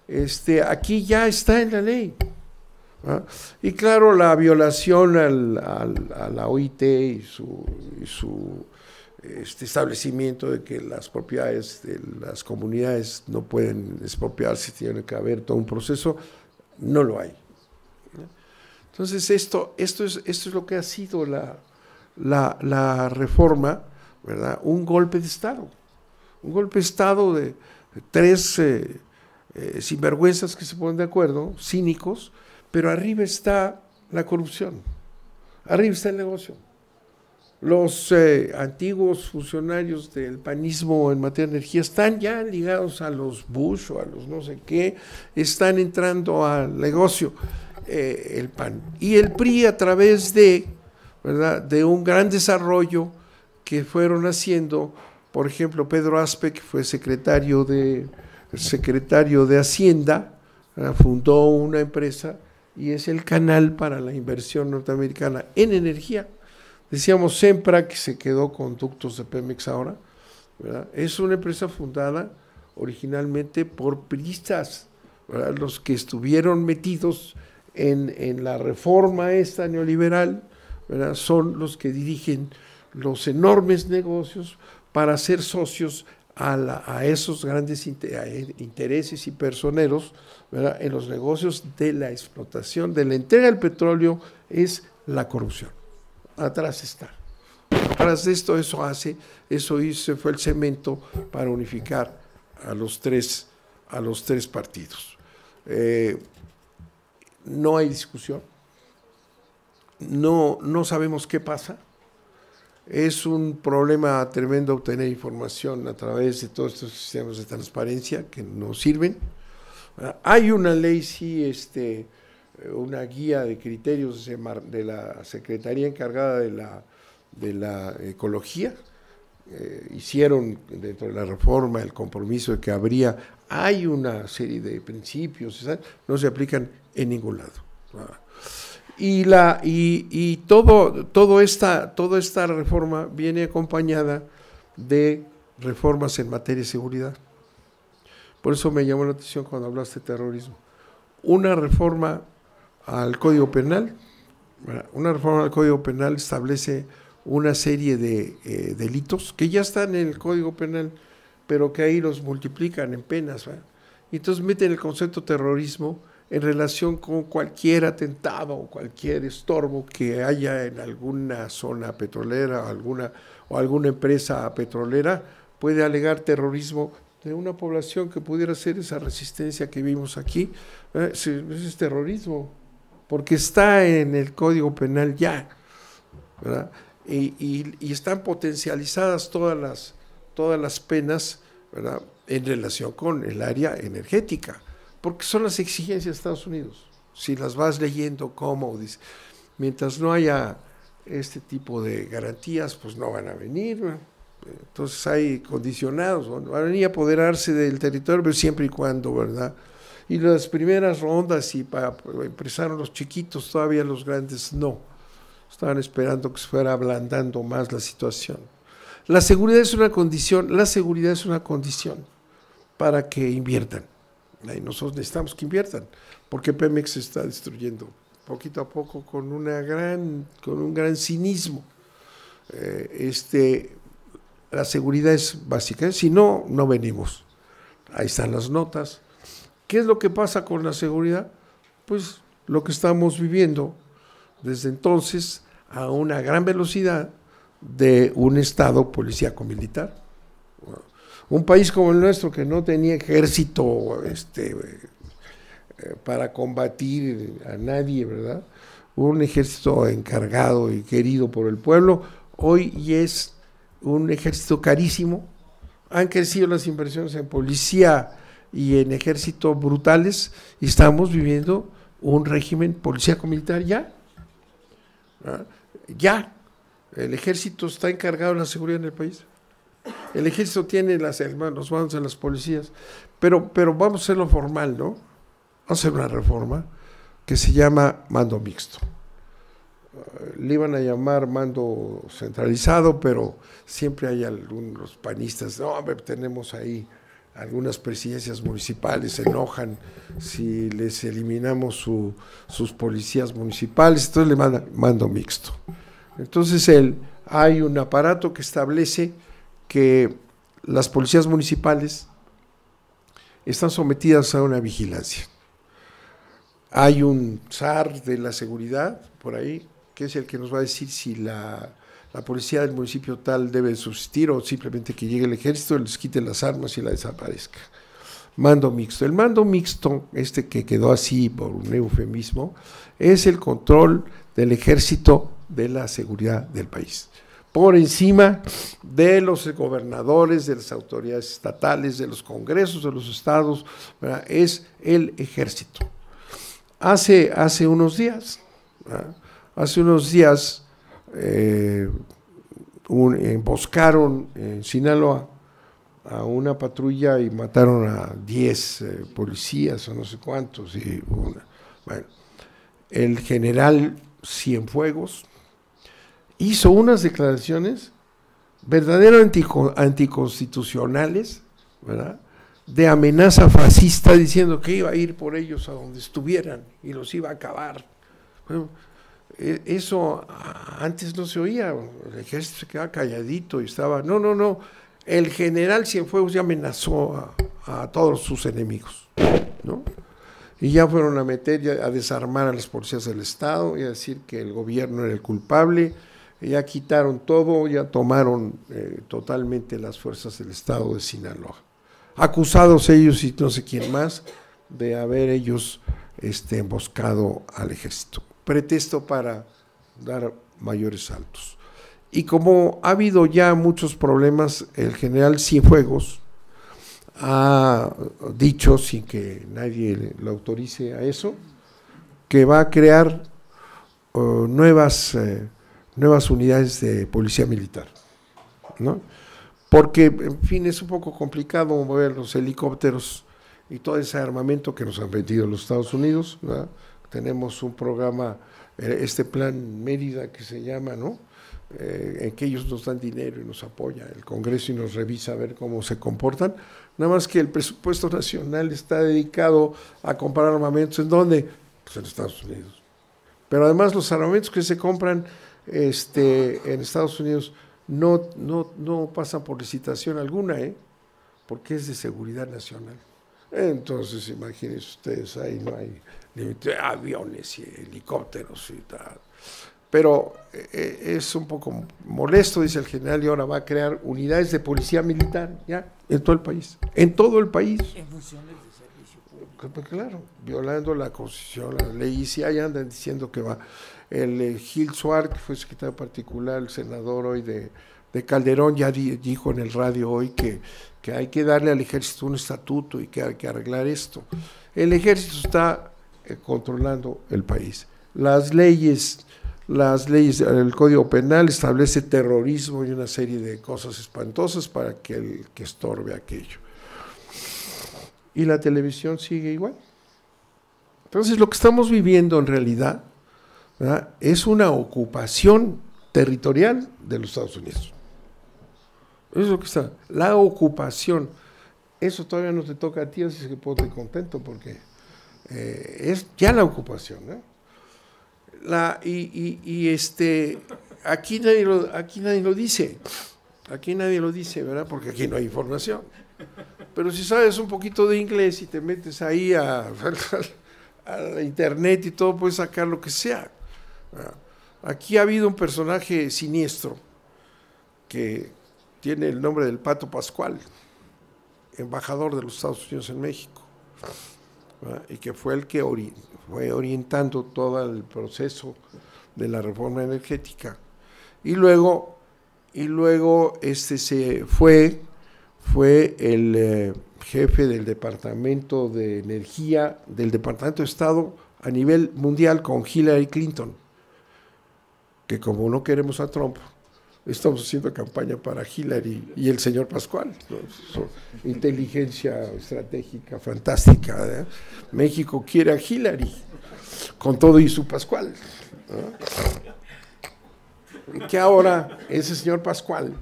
Este, aquí ya está en la ley. Y claro, la violación al- a la OIT y su, su, este establecimiento de que las propiedades de las comunidades no pueden expropiarse, tiene que haber todo un proceso, no lo hay. Entonces, esto, esto, es, esto es lo que ha sido la, la, la reforma, ¿verdad? Un golpe de Estado. Un golpe de Estado de tres eh, eh, sinvergüenzas que se ponen de acuerdo, cínicos, pero arriba está la corrupción, arriba está el negocio. Los eh, antiguos funcionarios del panismo en materia de energía están ya ligados a los Bush o a los no sé qué, están entrando al negocio eh, el PAN. Y el PRI a través de, ¿verdad? de un gran desarrollo que fueron haciendo, por ejemplo, Pedro Aspe, que fue secretario de, secretario de Hacienda, fundó una empresa y es el canal para la inversión norteamericana en energía. Decíamos Sempra, que se quedó con ductos de Pemex ahora, es una empresa fundada originalmente por priistas, los que estuvieron metidos en, en la reforma esta neoliberal, son los que dirigen los enormes negocios para ser socios a, esos grandes intereses y personeros en los negocios de la explotación, de la entrega del petróleo, es la corrupción. Atrás está. Atrás de esto, eso hace, eso hizo, fue el cemento para unificar a los tres, a los tres partidos. Eh, no hay discusión. No, no sabemos qué pasa. Es un problema tremendo obtener información a través de todos estos sistemas de transparencia que nos sirven. Ah, Hay una ley, sí, este, eh, una guía de criterios de la Secretaría encargada de la, de la ecología. Eh, hicieron dentro de la reforma el compromiso de que habría, hay una serie de principios, no se aplican en ningún lado. Y, la, y, y todo, todo esta, toda esta reforma viene acompañada de reformas en materia de seguridad. Por eso me llamó la atención cuando hablaste de terrorismo. Una reforma al Código Penal, una reforma al Código Penal establece una serie de eh, delitos que ya están en el Código Penal, pero que ahí los multiplican en penas. ¿verdad? Entonces meten el concepto terrorismo en relación con cualquier atentado o cualquier estorbo que haya en alguna zona petrolera o alguna, o alguna empresa petrolera, puede alegar terrorismo de una población que pudiera ser esa resistencia que vimos aquí. ¿eh? Ese es terrorismo, porque está en el Código Penal ya. Y, están potencializadas todas las, todas las penas en relación con el área energética, porque son las exigencias de Estados Unidos. Si las vas leyendo como, dice, mientras no haya este tipo de garantías, pues no van a venir. Entonces hay condicionados, van a venir a apoderarse del territorio, pero siempre y cuando, ¿verdad? Y las primeras rondas, y para, empezaron los chiquitos, todavía los grandes no. Estaban esperando que se fuera ablandando más la situación. La seguridad es una condición, la seguridad es una condición para que inviertan. Y nosotros necesitamos que inviertan, porque Pemex se está destruyendo poquito a poco con, una gran, con un gran cinismo. Eh, este, la seguridad es básica, si no, no venimos. Ahí están las notas. ¿Qué es lo que pasa con la seguridad? Pues lo que estamos viviendo desde entonces a una gran velocidad de un Estado policíaco militar. Un país como el nuestro que no tenía ejército este, eh, para combatir a nadie, ¿verdad? Un ejército encargado y querido por el pueblo, hoy es un ejército carísimo. Han crecido las inversiones en policía y en ejército brutales y estamos viviendo un régimen policíaco militar ya. ¿verdad? Ya. El ejército está encargado de la seguridad en el país. El ejército tiene las, los mandos de las policías. Pero, pero vamos a hacerlo formal, ¿no? Vamos a hacer una reforma que se llama mando mixto. Uh, le iban a llamar mando centralizado, pero siempre hay algunos panistas, no, tenemos ahí algunas presidencias municipales, se enojan si les eliminamos su- sus policías municipales, entonces le manda mando mixto. Entonces el, hay un aparato que establece que las policías municipales están sometidas a una vigilancia. Hay un zar de la seguridad por ahí, que es el que nos va a decir si la, la policía del municipio tal debe subsistir o simplemente que llegue el ejército, les quite las armas y la desaparezca. Mando mixto. El mando mixto, este que quedó así por un eufemismo, es el control del ejército de la seguridad del país. Por encima de los gobernadores, de las autoridades estatales, de los congresos de los estados, es el ejército. Hace, hace unos días, hace unos días eh, emboscaron en Sinaloa a una patrulla y mataron a 10 eh, policías o no sé cuántos. Bueno, el general Cienfuegos hizo unas declaraciones verdaderamente anticonstitucionales, ¿verdad? de amenaza fascista diciendo que iba a ir por ellos a donde estuvieran y los iba a acabar. E, eso antes no se oía, el ejército se quedaba calladito y estaba, no, no, no, el general Cienfuegos ya amenazó a, todos sus enemigos, ¿no? Y ya fueron a meter, a desarmar a las policías del Estado y a decir que el gobierno era el culpable, ya quitaron todo, ya tomaron eh, totalmente las fuerzas del Estado de Sinaloa. Acusados ellos y no sé quién más de haber ellos este, emboscado al ejército. Pretexto para dar mayores saltos. Y como ha habido ya muchos problemas, el general Cienfuegos ha dicho, sin que nadie lo autorice a eso, que va a crear uh, nuevas... Eh, nuevas unidades de policía militar. ¿no? Porque, en fin, es un poco complicado mover los helicópteros y todo ese armamento que nos han vendido los Estados Unidos. Tenemos un programa, eh, este plan Mérida que se llama, ¿no? Eh, en que ellos nos dan dinero y nos apoya el Congreso y nos revisa a ver cómo se comportan. Nada más que el presupuesto nacional está dedicado a comprar armamentos. ¿En dónde? Pues en Estados Unidos. Pero además los armamentos que se compran este, en Estados Unidos no, no, no pasan por licitación alguna, ¿eh? porque es de seguridad nacional. Entonces, imagínense ustedes, ahí no hay aviones y helicópteros y tal. Pero eh, es un poco molesto, dice el general, y ahora va a crear unidades de policía militar, ya, en todo el país. En todo el país.
En funciones de servicio público.
Claro, violando la constitución, la ley, y si ahí andan diciendo que va el eh, Gil Suárez, que fue secretario particular, el senador hoy de, Calderón, ya dijo en el radio hoy que, que, hay que darle al ejército un estatuto y que hay que arreglar esto. El ejército está eh, controlando el país. Las leyes, las leyes, el Código Penal establece terrorismo y una serie de cosas espantosas para que el que estorbe aquello. Y la televisión sigue igual. Entonces lo que estamos viviendo en realidad es una ocupación territorial de los Estados Unidos. Eso es lo que está. La ocupación. Eso todavía no te toca a ti, así que ponte contento porque eh, es ya la ocupación. La, y, este, aquí nadie, lo, aquí nadie lo dice. Aquí nadie lo dice, ¿verdad? Porque aquí no hay información. Pero si sabes un poquito de inglés y te metes ahí a, a internet y todo, puedes sacar lo que sea. Aquí ha habido un personaje siniestro que tiene el nombre del Pato Pascual, embajador de los Estados Unidos en México, y que fue el que fue orientando todo el proceso de la reforma energética. Y luego, y luego este se fue, fue el eh, jefe del Departamento de Energía del Departamento de Estado a nivel mundial con Hillary Clinton que como no queremos a Trump, estamos haciendo campaña para Hillary y el señor Pascual. Inteligencia estratégica fantástica. ¿eh? México quiere a Hillary, con todo y su Pascual. Que ahora ese señor Pascual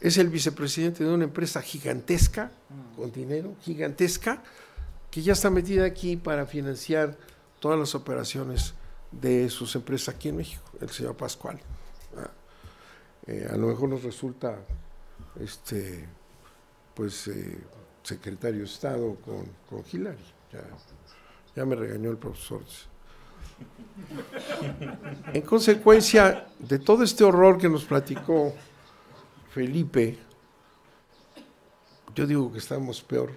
es el vicepresidente de una empresa gigantesca, con dinero, gigantesca, que ya está metida aquí para financiar todas las operaciones de sus empresas aquí en México, el señor Pascual. Eh, a lo mejor nos resulta este pues eh, secretario de Estado con, con Hillary. Ya, me regañó el profesor. En consecuencia de todo este horror que nos platicó Felipe, yo digo que estamos peor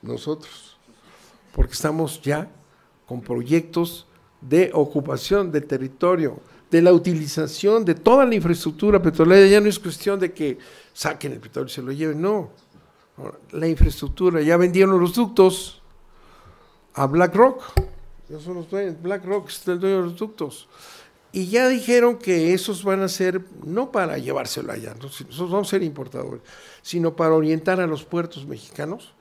nosotros, porque estamos ya con proyectos de ocupación del territorio, de la utilización de toda la infraestructura petrolera. Ya no es cuestión de que saquen el petróleo y se lo lleven, no. La infraestructura, ya vendieron los ductos a BlackRock. Ya son los dueños, BlackRock es el dueño de los ductos. Y ya dijeron que esos van a ser, no para llevárselo allá, nosotros vamos a ser importadores, sino para orientar a los puertos mexicanos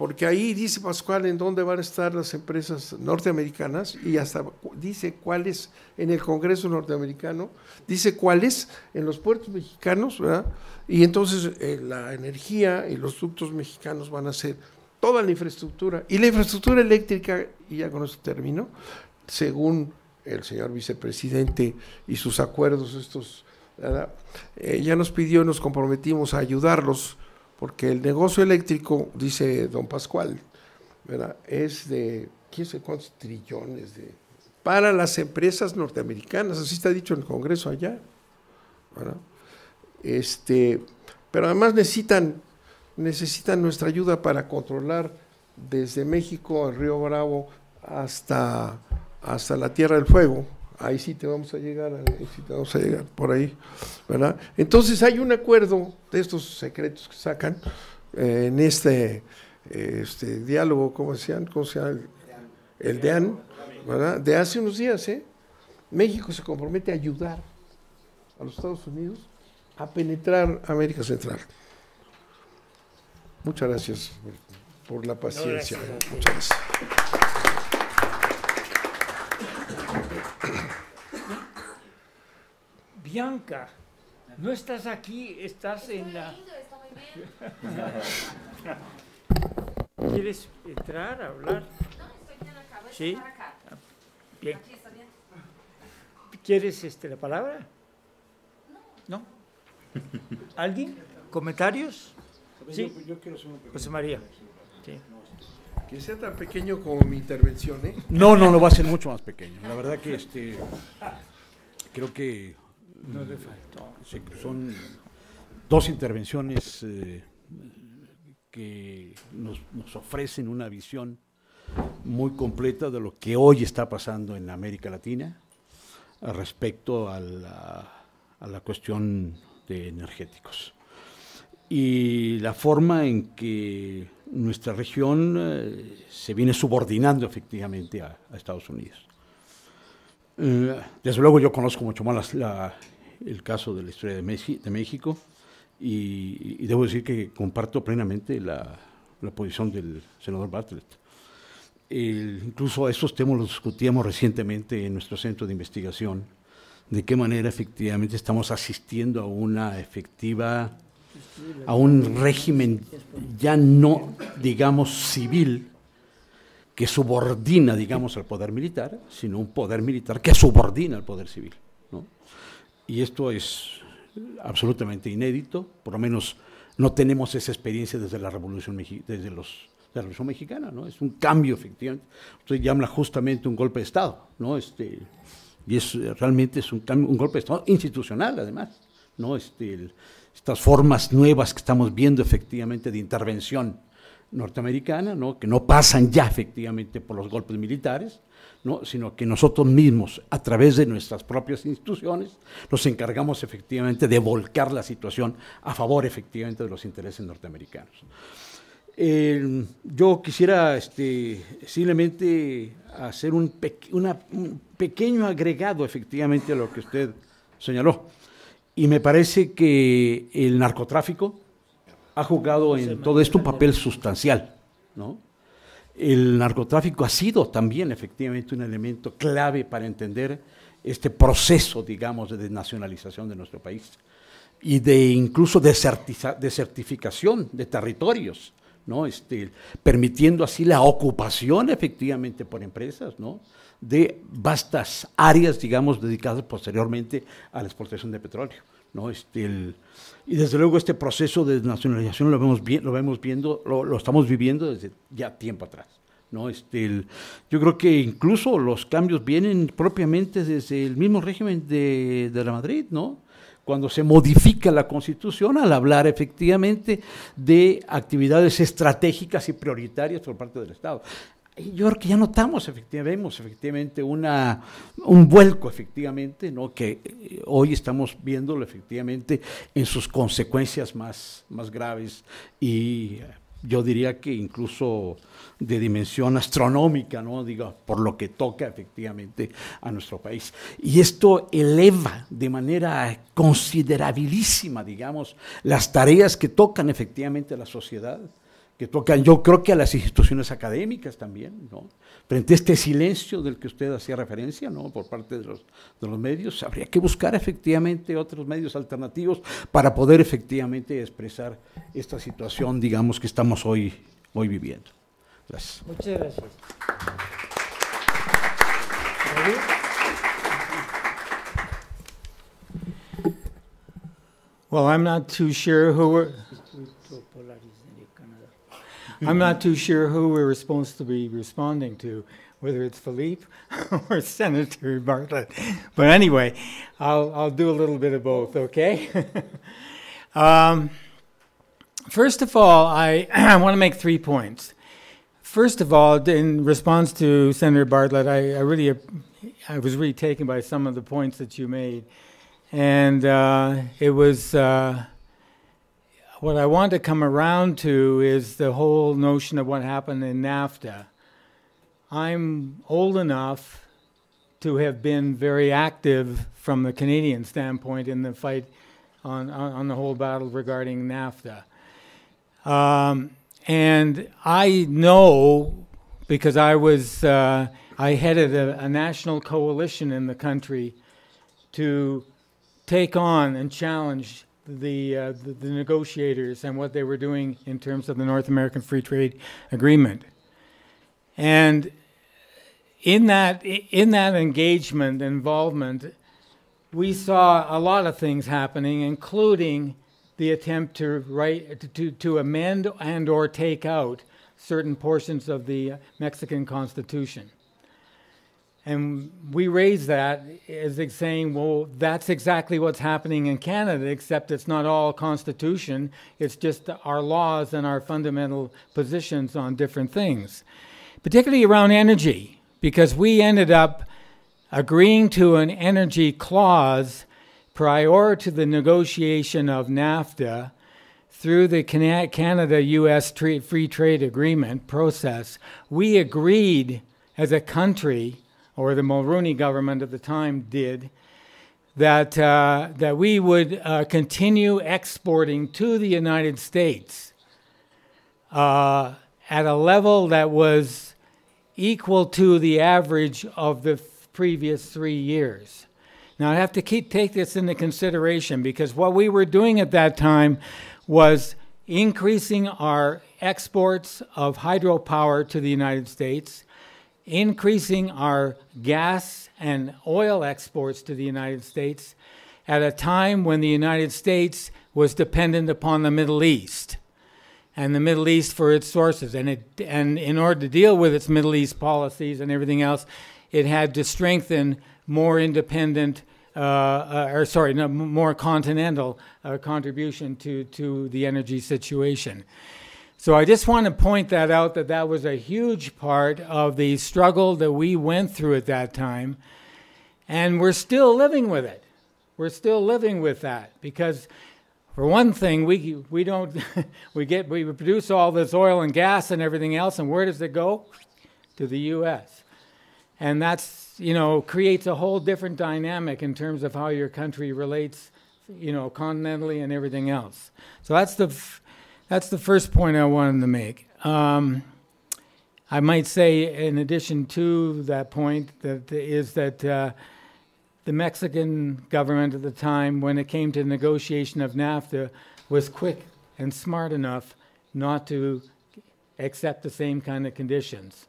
porque ahí dice Pascual en dónde van a estar las empresas norteamericanas y hasta dice cuáles en el Congreso norteamericano, dice cuáles en los puertos mexicanos, ¿verdad? Y entonces eh, la energía y los ductos mexicanos van a ser toda la infraestructura. Y la infraestructura eléctrica, y ya con esto termino, según el señor vicepresidente y sus acuerdos estos, eh, ya nos pidió, nos comprometimos a ayudarlos porque el negocio eléctrico, dice don Pascual, es de quién sé cuántos trillones de para las empresas norteamericanas, así está dicho en el Congreso allá. Este, pero además necesitan, necesitan nuestra ayuda para controlar desde México al Río Bravo hasta, hasta la Tierra del Fuego, ahí sí te vamos a llegar, ahí sí te vamos a llegar por ahí, ¿verdad? Entonces hay un acuerdo de estos secretos que sacan eh, en este, este diálogo, ¿cómo llama? ¿Cómo se llama? El, el DEAN, ¿verdad? De hace unos días, ¿eh? México se compromete a ayudar a los Estados Unidos a penetrar América Central. Muchas gracias por la paciencia. Muchas gracias.
Bianca, no estás aquí, estás en la... ¿Quieres entrar a hablar? Sí. Bien. ¿Quieres este, la palabra? No. ¿Alguien? ¿Comentarios? Sí. José María. Sí.
Que sea tan pequeño como mi intervención, ¿eh?
No, no, no va a ser mucho más pequeño. La verdad que este creo que
no le faltó.
son dos intervenciones eh, que nos, ofrecen una visión muy completa de lo que hoy está pasando en América Latina respecto a la, cuestión de energéticos. Y la forma en que nuestra región eh, se viene subordinando efectivamente a Estados Unidos. Eh, desde luego yo conozco mucho más la, el caso de la historia de, de México y, debo decir que comparto plenamente la, la posición del senador Bartlett. El, incluso estos temas los discutíamos recientemente en nuestro centro de investigación, de qué manera efectivamente estamos asistiendo a una efectiva, a un régimen ya no, digamos, civil, que subordina, digamos, al poder militar, sino un poder militar que subordina al poder civil. ¿no? Y esto es absolutamente inédito, por lo menos no tenemos esa experiencia desde la Revolución, desde los, la Revolución Mexicana, ¿no? Es un cambio, efectivamente. Usted llama justamente un golpe de Estado, ¿no? Este, y es, realmente es un, golpe de Estado institucional, además, ¿no? Este, estas formas nuevas que estamos viendo, efectivamente, de intervención norteamericana, ¿no? que no pasan ya efectivamente por los golpes militares, ¿no? sino que nosotros mismos, a través de nuestras propias instituciones, nos encargamos efectivamente de volcar la situación a favor efectivamente de los intereses norteamericanos. Eh, yo quisiera este, simplemente hacer un, pe una, un pequeño agregado efectivamente a lo que usted señaló. Y me parece que el narcotráfico, ha jugado en todo esto un papel sustancial. ¿no? El narcotráfico ha sido también efectivamente un elemento clave para entender este proceso, digamos, de desnacionalización de nuestro país y de incluso de certificación de territorios, ¿no? Este, permitiendo así la ocupación efectivamente por empresas, ¿no? de vastas áreas, digamos, dedicadas posteriormente a la exportación de petróleo. ¿No? Este, el, y desde luego este proceso de nacionalización lo vemos, bien, lo vemos viendo, lo, lo, estamos viviendo desde ya tiempo atrás. ¿no? Este, el, yo creo que incluso los cambios vienen propiamente desde el mismo régimen de, de la Madrid, ¿no? cuando se modifica la Constitución al hablar efectivamente de actividades estratégicas y prioritarias por parte del Estado yo creo que ya notamos, efectivamente, vemos efectivamente una, un vuelco, efectivamente, ¿no? que eh, hoy estamos viéndolo efectivamente en sus consecuencias más, más graves y yo diría que incluso de dimensión astronómica, ¿no? Digo, por lo que toca efectivamente a nuestro país. Y esto eleva de manera considerabilísima, digamos, las tareas que tocan efectivamente a la sociedad que tocan, yo creo que a las instituciones académicas también, ¿no? Frente a este silencio del que usted hacía referencia, ¿no? Por parte de los, de los medios, habría que buscar efectivamente otros medios alternativos para poder efectivamente expresar esta situación, digamos, que estamos hoy, hoy viviendo. Gracias.
Muchas gracias.
Well, I'm not too sure who we're, I'm not too sure who we're supposed to be responding to, whether it's Philippe or Senator Bartlett. But anyway, I'll, I'll do a little bit of both, okay? um, first of all, I, I want to make three points. First of all, in response to Senator Bartlett, I, I really I was really taken by some of the points that you made, and uh, it was uh, what I want to come around to is the whole notion of what happened in NAFTA. I'm old enough to have been very active from the Canadian standpoint in the fight on, on, on the whole battle regarding NAFTA. Um, and I know because I was, uh, I headed a, a national coalition in the country to take on and challenge the, uh, the, the negotiators and what they were doing in terms of the North American Free Trade Agreement. And in that in that engagement involvement, we saw a lot of things happening, including the attempt to write to, to amend and or take out certain portions of the Mexican Constitution. And we raise that as saying, well, that's exactly what's happening in Canada, except it's not all Constitution, it's just our laws and our fundamental positions on different things, particularly around energy, because we ended up agreeing to an energy clause prior to the negotiation of NAFTA through the Canada US Free Trade Agreement process. We agreed as a country or the Mulroney government at the time did, that, uh, that we would uh, continue exporting to the United States uh, at a level that was equal to the average of the previous three years. Now, I have to keep, take this into consideration because what we were doing at that time was increasing our exports of hydropower to the United States increasing our gas and oil exports to the United States at a time when the United States was dependent upon the Middle East and the Middle East for its sources. And, it, and in order to deal with its Middle East policies and everything else, it had to strengthen more independent, uh, uh, or sorry, no, more continental uh, contribution to, to the energy situation. So I just want to point that out that that was a huge part of the struggle that we went through at that time. And we're still living with it. We're still living with that because for one thing, we, we don't, we get, we produce all this oil and gas and everything else, and where does it go? To the U.S. And that's, you know, creates a whole different dynamic in terms of how your country relates, you know, continentally and everything else. So that's the, that's the first point I wanted to make. Um, I might say, in addition to that point, that is that uh, the Mexican government at the time, when it came to negotiation of NAFTA, was quick and smart enough not to accept the same kind of conditions.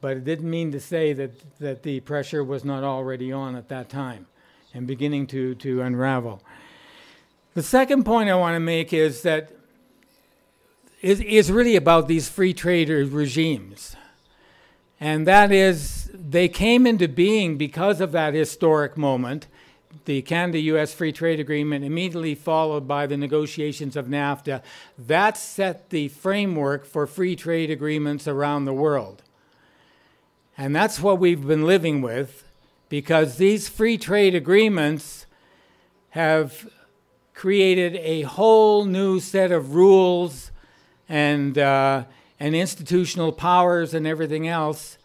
But it didn't mean to say that, that the pressure was not already on at that time and beginning to, to unravel. The second point I want to make is that is, is really about these free trade regimes. And that is, they came into being because of that historic moment, the Canada US Free Trade Agreement, immediately followed by the negotiations of NAFTA. That set the framework for free trade agreements around the world. And that's what we've been living with because these free trade agreements have created a whole new set of rules and, uh, and institutional powers and everything else,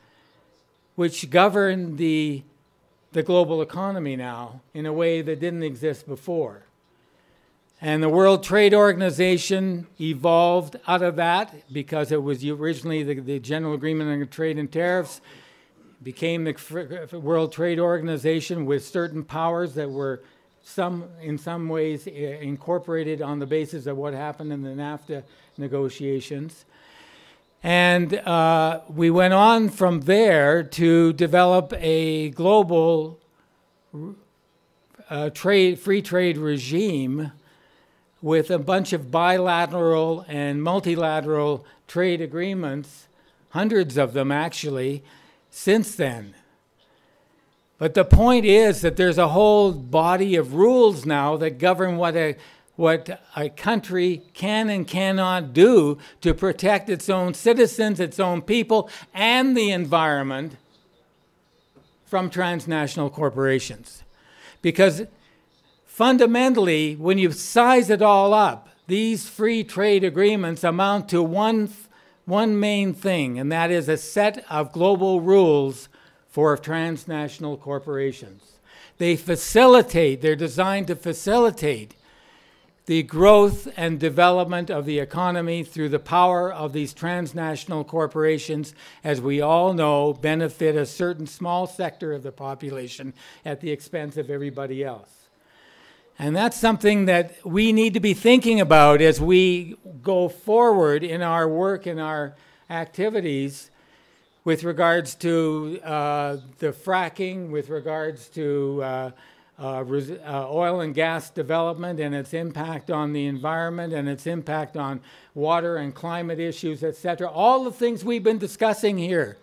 which govern the, the global economy now in a way that didn't exist before. And the World Trade Organization evolved out of that because it was originally the, the General Agreement on Trade and Tariffs, became the World Trade Organization with certain powers that were some, in some ways, incorporated on the basis of what happened in the NAFTA negotiations. And uh, we went on from there to develop a global uh, trade, free trade regime with a bunch of bilateral and multilateral trade agreements, hundreds of them actually, since then. But the point is that there's a whole body of rules now that govern what a what a country can and cannot do to protect its own citizens, its own people, and the environment from transnational corporations. Because fundamentally, when you size it all up, these free trade agreements amount to one, one main thing, and that is a set of global rules for transnational corporations. They facilitate, they're designed to facilitate the growth and development of the economy through the power of these transnational corporations, as we all know, benefit a certain small sector of the population at the expense of everybody else. And that's something that we need to be thinking about as we go forward in our work and our activities with regards to uh, the fracking, with regards to uh, uh, uh, oil and gas development and its impact on the environment and its impact on water and climate issues, etc. All the things we've been discussing here.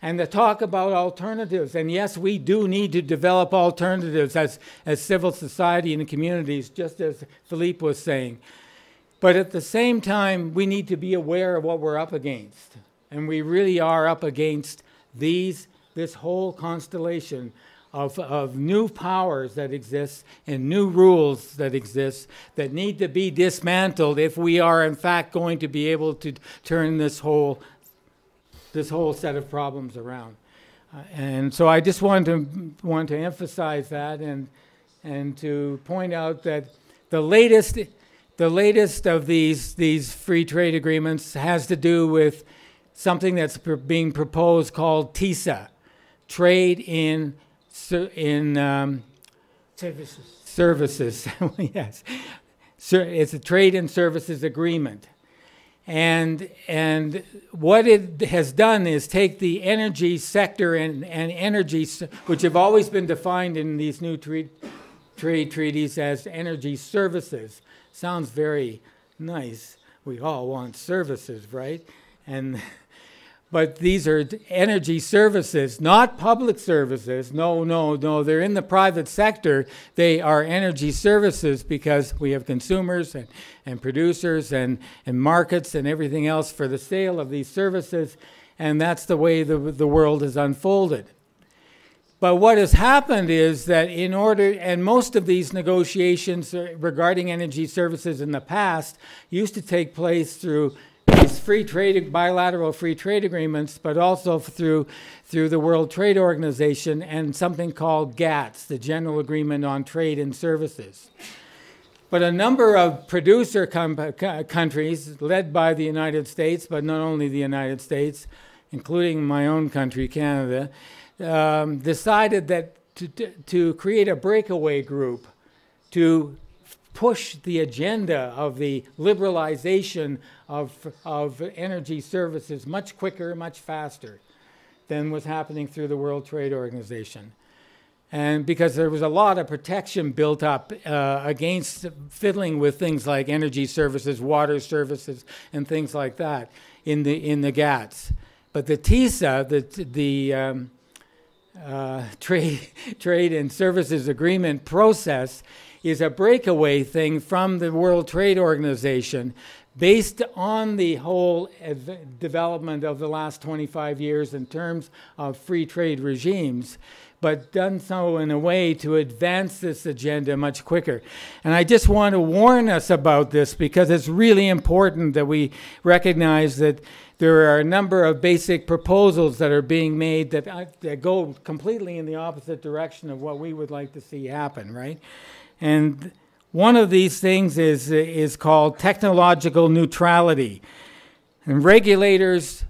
And to talk about alternatives. And yes, we do need to develop alternatives as, as civil society and communities, just as Philippe was saying. But at the same time, we need to be aware of what we're up against. And we really are up against these, this whole constellation of, of new powers that exist and new rules that exist that need to be dismantled if we are in fact going to be able to turn this whole this whole set of problems around. Uh, and so I just want to want to emphasize that and and to point out that the latest the latest of these these free trade agreements has to do with something that's pr- being proposed called TISA, trade in in um,
services.
Services, yes. It's a trade and services agreement. And, and what it has done is take the energy sector and, and energy, which have always been defined in these new trade, trade treaties as energy services. Sounds very nice. We all want services, right? And but these are energy services, not public services. No, no, no. They're in the private sector. They are energy services because we have consumers and, and producers and, and markets and everything else for the sale of these services. And that's the way the, the world has unfolded. But what has happened is that in order, and most of these negotiations uh, regarding energy services in the past used to take place through these free trade, bilateral free trade agreements, but also through, through the World Trade Organization and something called GATS, the General Agreement on Trade and Services. But a number of producer countries, led by the United States, but not only the United States, including my own country, Canada, um, decided that to, to create a breakaway group to push the agenda of the liberalization of, of energy services much quicker, much faster than was happening through the World Trade Organization. And because there was a lot of protection built up uh, against fiddling with things like energy services, water services, and things like that in the, in the GATS. But the TISA, the, the um, uh, trade, trade and Services Agreement process, is a breakaway thing from the World Trade Organization based on the whole development of the last 25 years in terms of free trade regimes, but done so in a way to advance this agenda much quicker. And I just want to warn us about this because it's really important that we recognize that there are a number of basic proposals that are being made that, uh, that go completely in the opposite direction of what we would like to see happen, right? And One of these things is, is called technological neutrality. And regulators,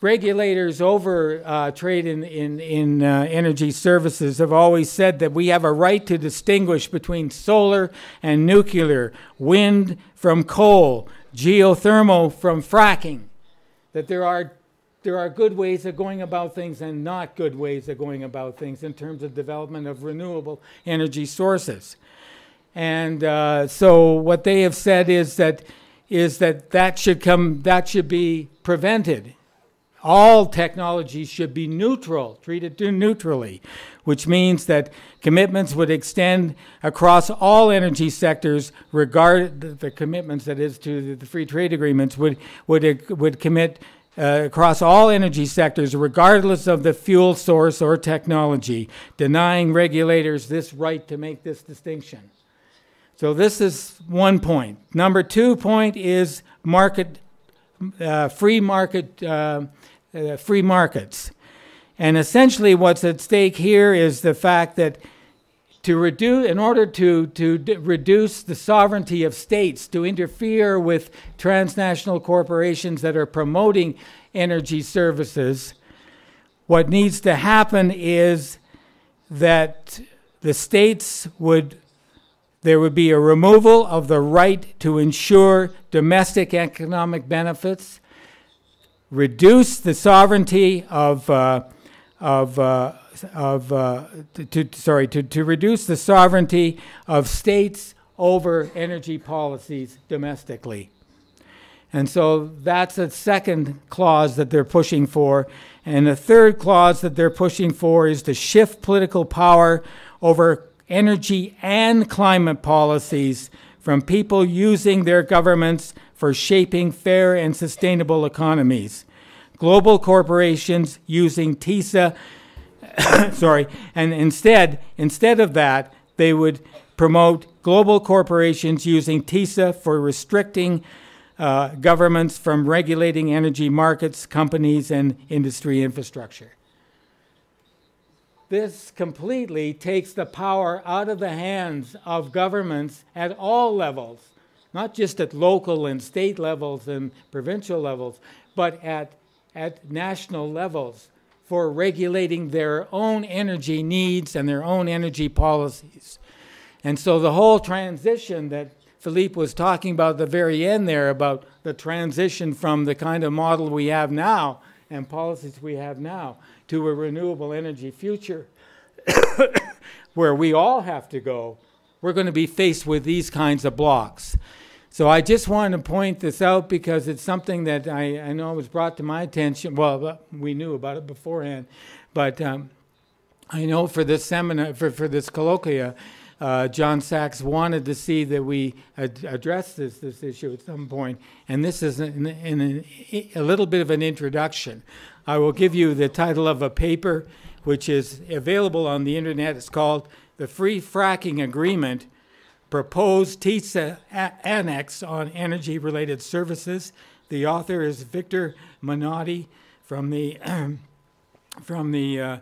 regulators over uh, trade in, in, in uh, energy services have always said that we have a right to distinguish between solar and nuclear, wind from coal, geothermal from fracking, that there are there are good ways of going about things and not good ways of going about things in terms of development of renewable energy sources. And uh, so what they have said is that is that that should come that should be prevented. All technologies should be neutral, treated neutrally, which means that commitments would extend across all energy sectors, regard the commitments that is to the free trade agreements would would would commit uh, across all energy sectors, regardless of the fuel source or technology, denying regulators this right to make this distinction. So this is one point. Number two point is market, uh, free market, uh, uh, free markets. And essentially what's at stake here is the fact that to reduce, in order to, to reduce the sovereignty of states, to interfere with transnational corporations that are promoting energy services, what needs to happen is that the states would there would be a removal of the right to ensure domestic economic benefits, reduce the sovereignty of, uh, of, uh, of uh, to, to, sorry, to, to reduce the sovereignty of states over energy policies domestically. And so that's a second clause that they're pushing for. And the third clause that they're pushing for is to shift political power over energy and climate policies from people using their governments for shaping fair and sustainable economies. Global corporations using TISA, sorry, and instead, instead of that, they would promote global corporations using TISA for restricting uh, governments from regulating energy markets, companies, and industry infrastructure. This completely takes the power out of the hands of governments at all levels, not just at local and state levels and provincial levels, but at, at national levels for regulating their own energy needs and their own energy policies. And so the whole transition that Philippe was talking about at the very end there about the transition from the kind of model we have now and policies we have now to a renewable energy future where we all have to go, we're going to be faced with these kinds of blocks. So I just wanted to point this out because it's something that I, I know was brought to my attention. Well, we knew about it beforehand, but um, I know for this seminar, for, for this colloquia, uh, John Sachs wanted to see that we ad- address this, this issue at some point, and this is in, in a little bit of an introduction. I will give you the title of a paper which is available on the internet. It's called the Free Fracking Agreement Proposed TISA Annex on Energy Related Services. The author is Victor Menotti from the, from the, uh,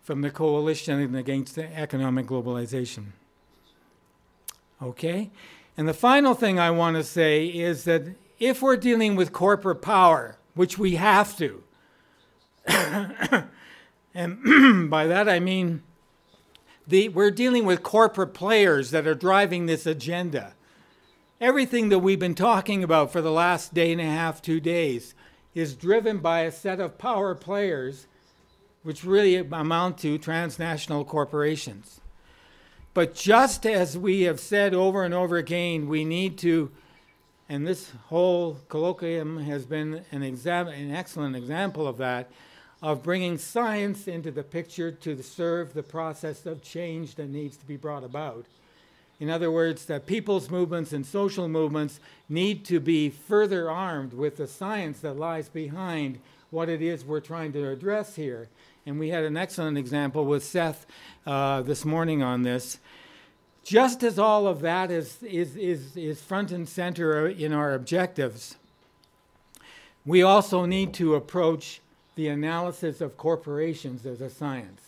from the Coalition Against Economic Globalization. Okay? And the final thing I want to say is that if we're dealing with corporate power, which we have to, and by that I mean the, we're dealing with corporate players that are driving this agenda. Everything that we've been talking about for the last day and a half, two days, is driven by a set of power players, which really amount to transnational corporations. But just as we have said over and over again, we need to, and this whole colloquium has been an, an excellent example of that, of bringing science into the picture to serve the process of change that needs to be brought about. In other words, that people's movements and social movements need to be further armed with the science that lies behind what it is we're trying to address here. And we had an excellent example with Seth uh, this morning on this. Just as all of that is, is, is, is front and center in our objectives, we also need to approach the analysis of corporations as a science,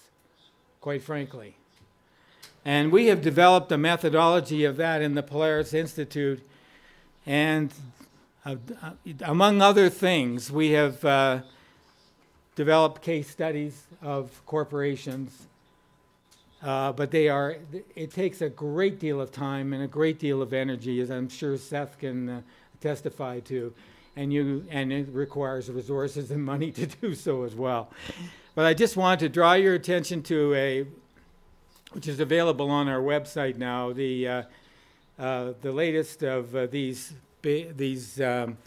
quite frankly. And we have developed a methodology of that in the Polaris Institute. And uh, among other things, we have uh, developed case studies of corporations. Uh, but they are, it takes a great deal of time and a great deal of energy, as I'm sure Seth can uh, testify to. And, you, and it requires resources and money to do so as well. But I just want to draw your attention to a, which is available on our website now, the, uh, uh, the latest of uh, these, these um,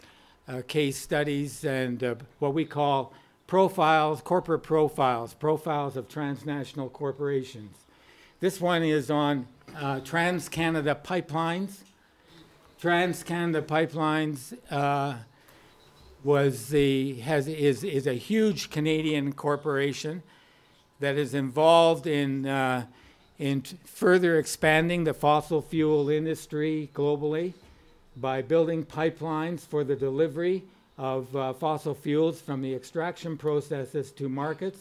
uh, case studies and uh, what we call profiles, corporate profiles, profiles of transnational corporations. This one is on uh, Trans Canada Pipelines. Trans Canada Pipelines was the has is is a huge Canadian corporation that is involved in uh, in further expanding the fossil fuel industry globally by building pipelines for the delivery of uh, fossil fuels from the extraction processes to markets.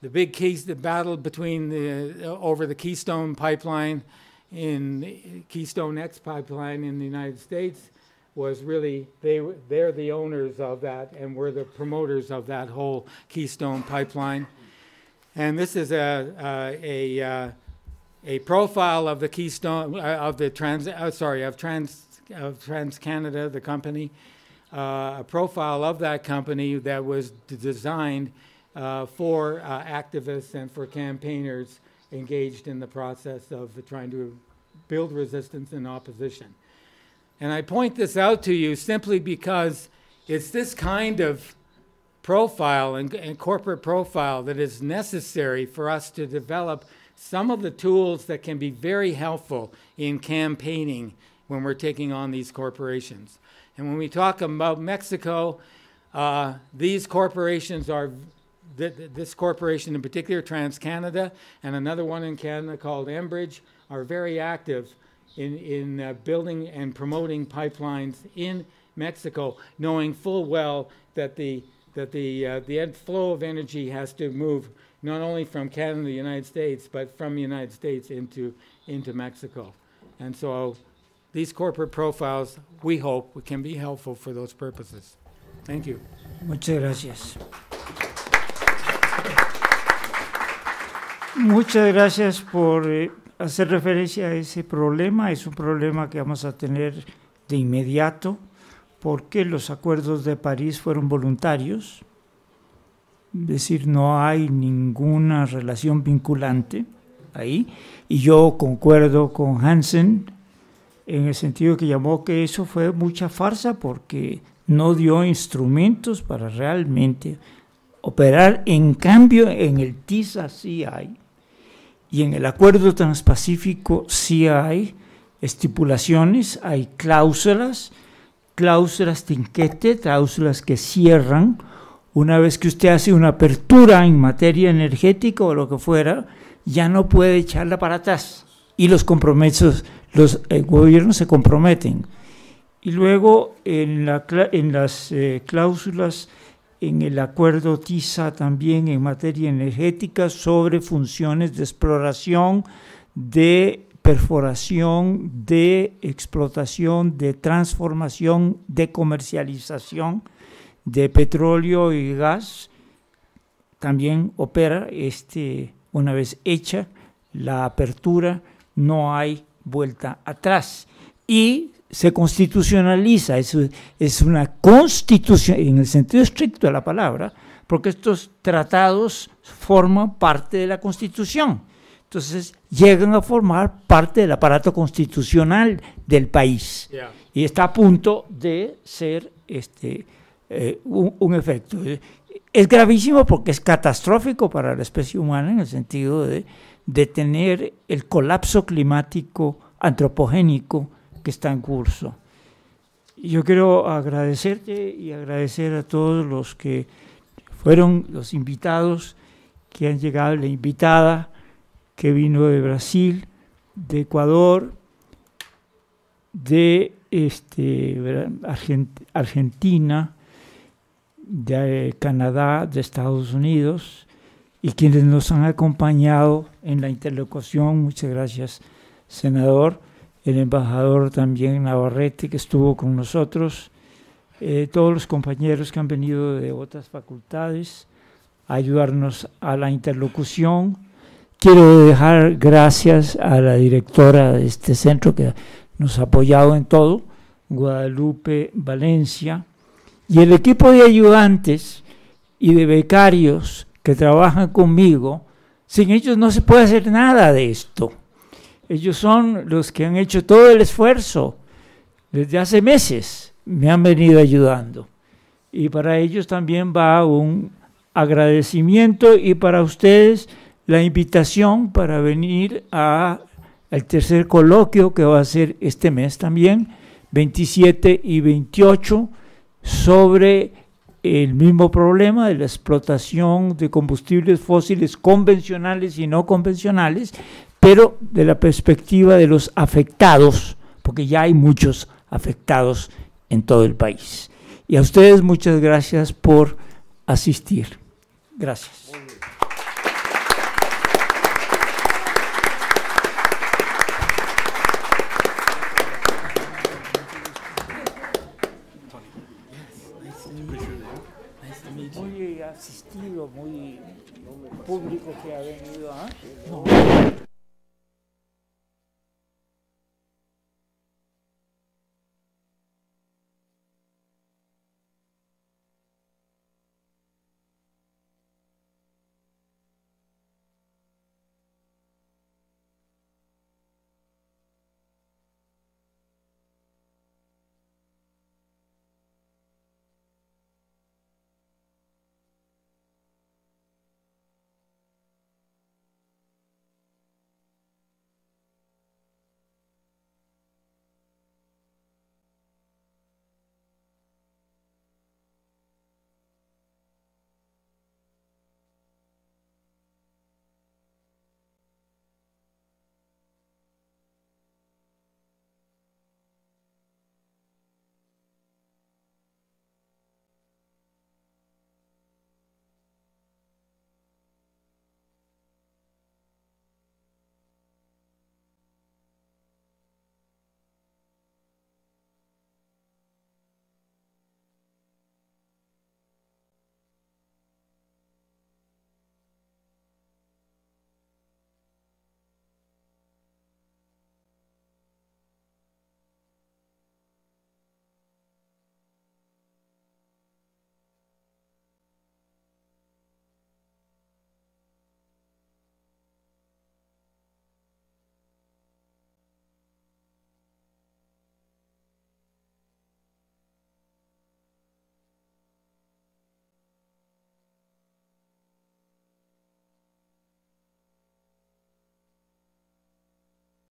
The big case, the battle between the uh, over the Keystone pipeline in Keystone X pipeline in the United States was really they they're the owners of that and were the promoters of that whole Keystone pipeline. And this is a a a, uh, a profile of the Keystone uh, of the trans uh, sorry of Trans of Trans Canada the company uh, a profile of that company that was designed uh, for uh, activists and for campaigners engaged in the process of trying to build resistance and opposition. And I point this out to you simply because it's this kind of profile and, and corporate profile that is necessary for us to develop some of the tools that can be very helpful in campaigning when we're taking on these corporations. And when we talk about Mexico, uh, these corporations are, th- th- this corporation in particular, TransCanada, and another one in Canada called Enbridge, are very active in, in uh, building and promoting pipelines in Mexico, knowing full well that the, that the, uh, the flow of energy has to move not only from Canada to the United States, but from the United States into, into Mexico. And so these corporate profiles, we hope, can be helpful for those purposes. Thank you.
Muchas gracias. Muchas gracias por eh, hacer referencia a ese problema. Es un problema que vamos a tener de inmediato porque los acuerdos de París fueron voluntarios. Es decir, no hay ninguna relación vinculante ahí. Y yo concuerdo con Hansen en el sentido que llamó que eso fue mucha farsa porque no dio instrumentos para realmente operar. En cambio, en el TISA sí hay, y en el Acuerdo Transpacífico sí hay estipulaciones, hay cláusulas, cláusulas tinquete, cláusulas que cierran una vez que usted hace una apertura en materia energética o lo que fuera, ya no puede echarla para atrás. Y los compromisos, los gobiernos se comprometen. Y luego en las eh, cláusulas, en el acuerdo TISA también en materia energética sobre funciones de exploración, de perforación, de explotación, de transformación, de comercialización de petróleo y gas, también opera este, una vez hecha la apertura, no hay vuelta atrás. Y se constitucionaliza, es, es una constitución, en el sentido estricto de la palabra, porque estos tratados forman parte de la constitución. Entonces llegan a formar parte del aparato constitucional del país.
Yeah.
Y está a punto de ser este, eh, un, un efecto. Es gravísimo porque es catastrófico para la especie humana en el sentido de detener el colapso climático antropogénico que está en curso. Yo quiero agradecerte y agradecer a todos los que fueron los invitados que han llegado, la invitada que vino de Brasil, de Ecuador, de este, Argentina, de Canadá, de Estados Unidos, y quienes nos han acompañado en la interlocución. Muchas gracias, senador. El embajador también Navarrete, que estuvo con nosotros. Eh, todos los compañeros que han venido de otras facultades a ayudarnos a la interlocución. Quiero dejar gracias a la directora de este centro que nos ha apoyado en todo, Guadalupe Valencia, y el equipo de ayudantes y de becarios que trabajan conmigo, sin ellos no se puede hacer nada de esto. Ellos son los que han hecho todo el esfuerzo desde hace meses, me han venido ayudando. Y para ellos también va un agradecimiento y para ustedes la invitación para venir a el tercer coloquio que va a ser este mes también, 27 y 28, sobre el mismo problema de la explotación de combustibles fósiles convencionales y no convencionales, pero de la perspectiva de los afectados, porque ya hay muchos afectados en todo el país. Y a ustedes muchas gracias por asistir. Gracias.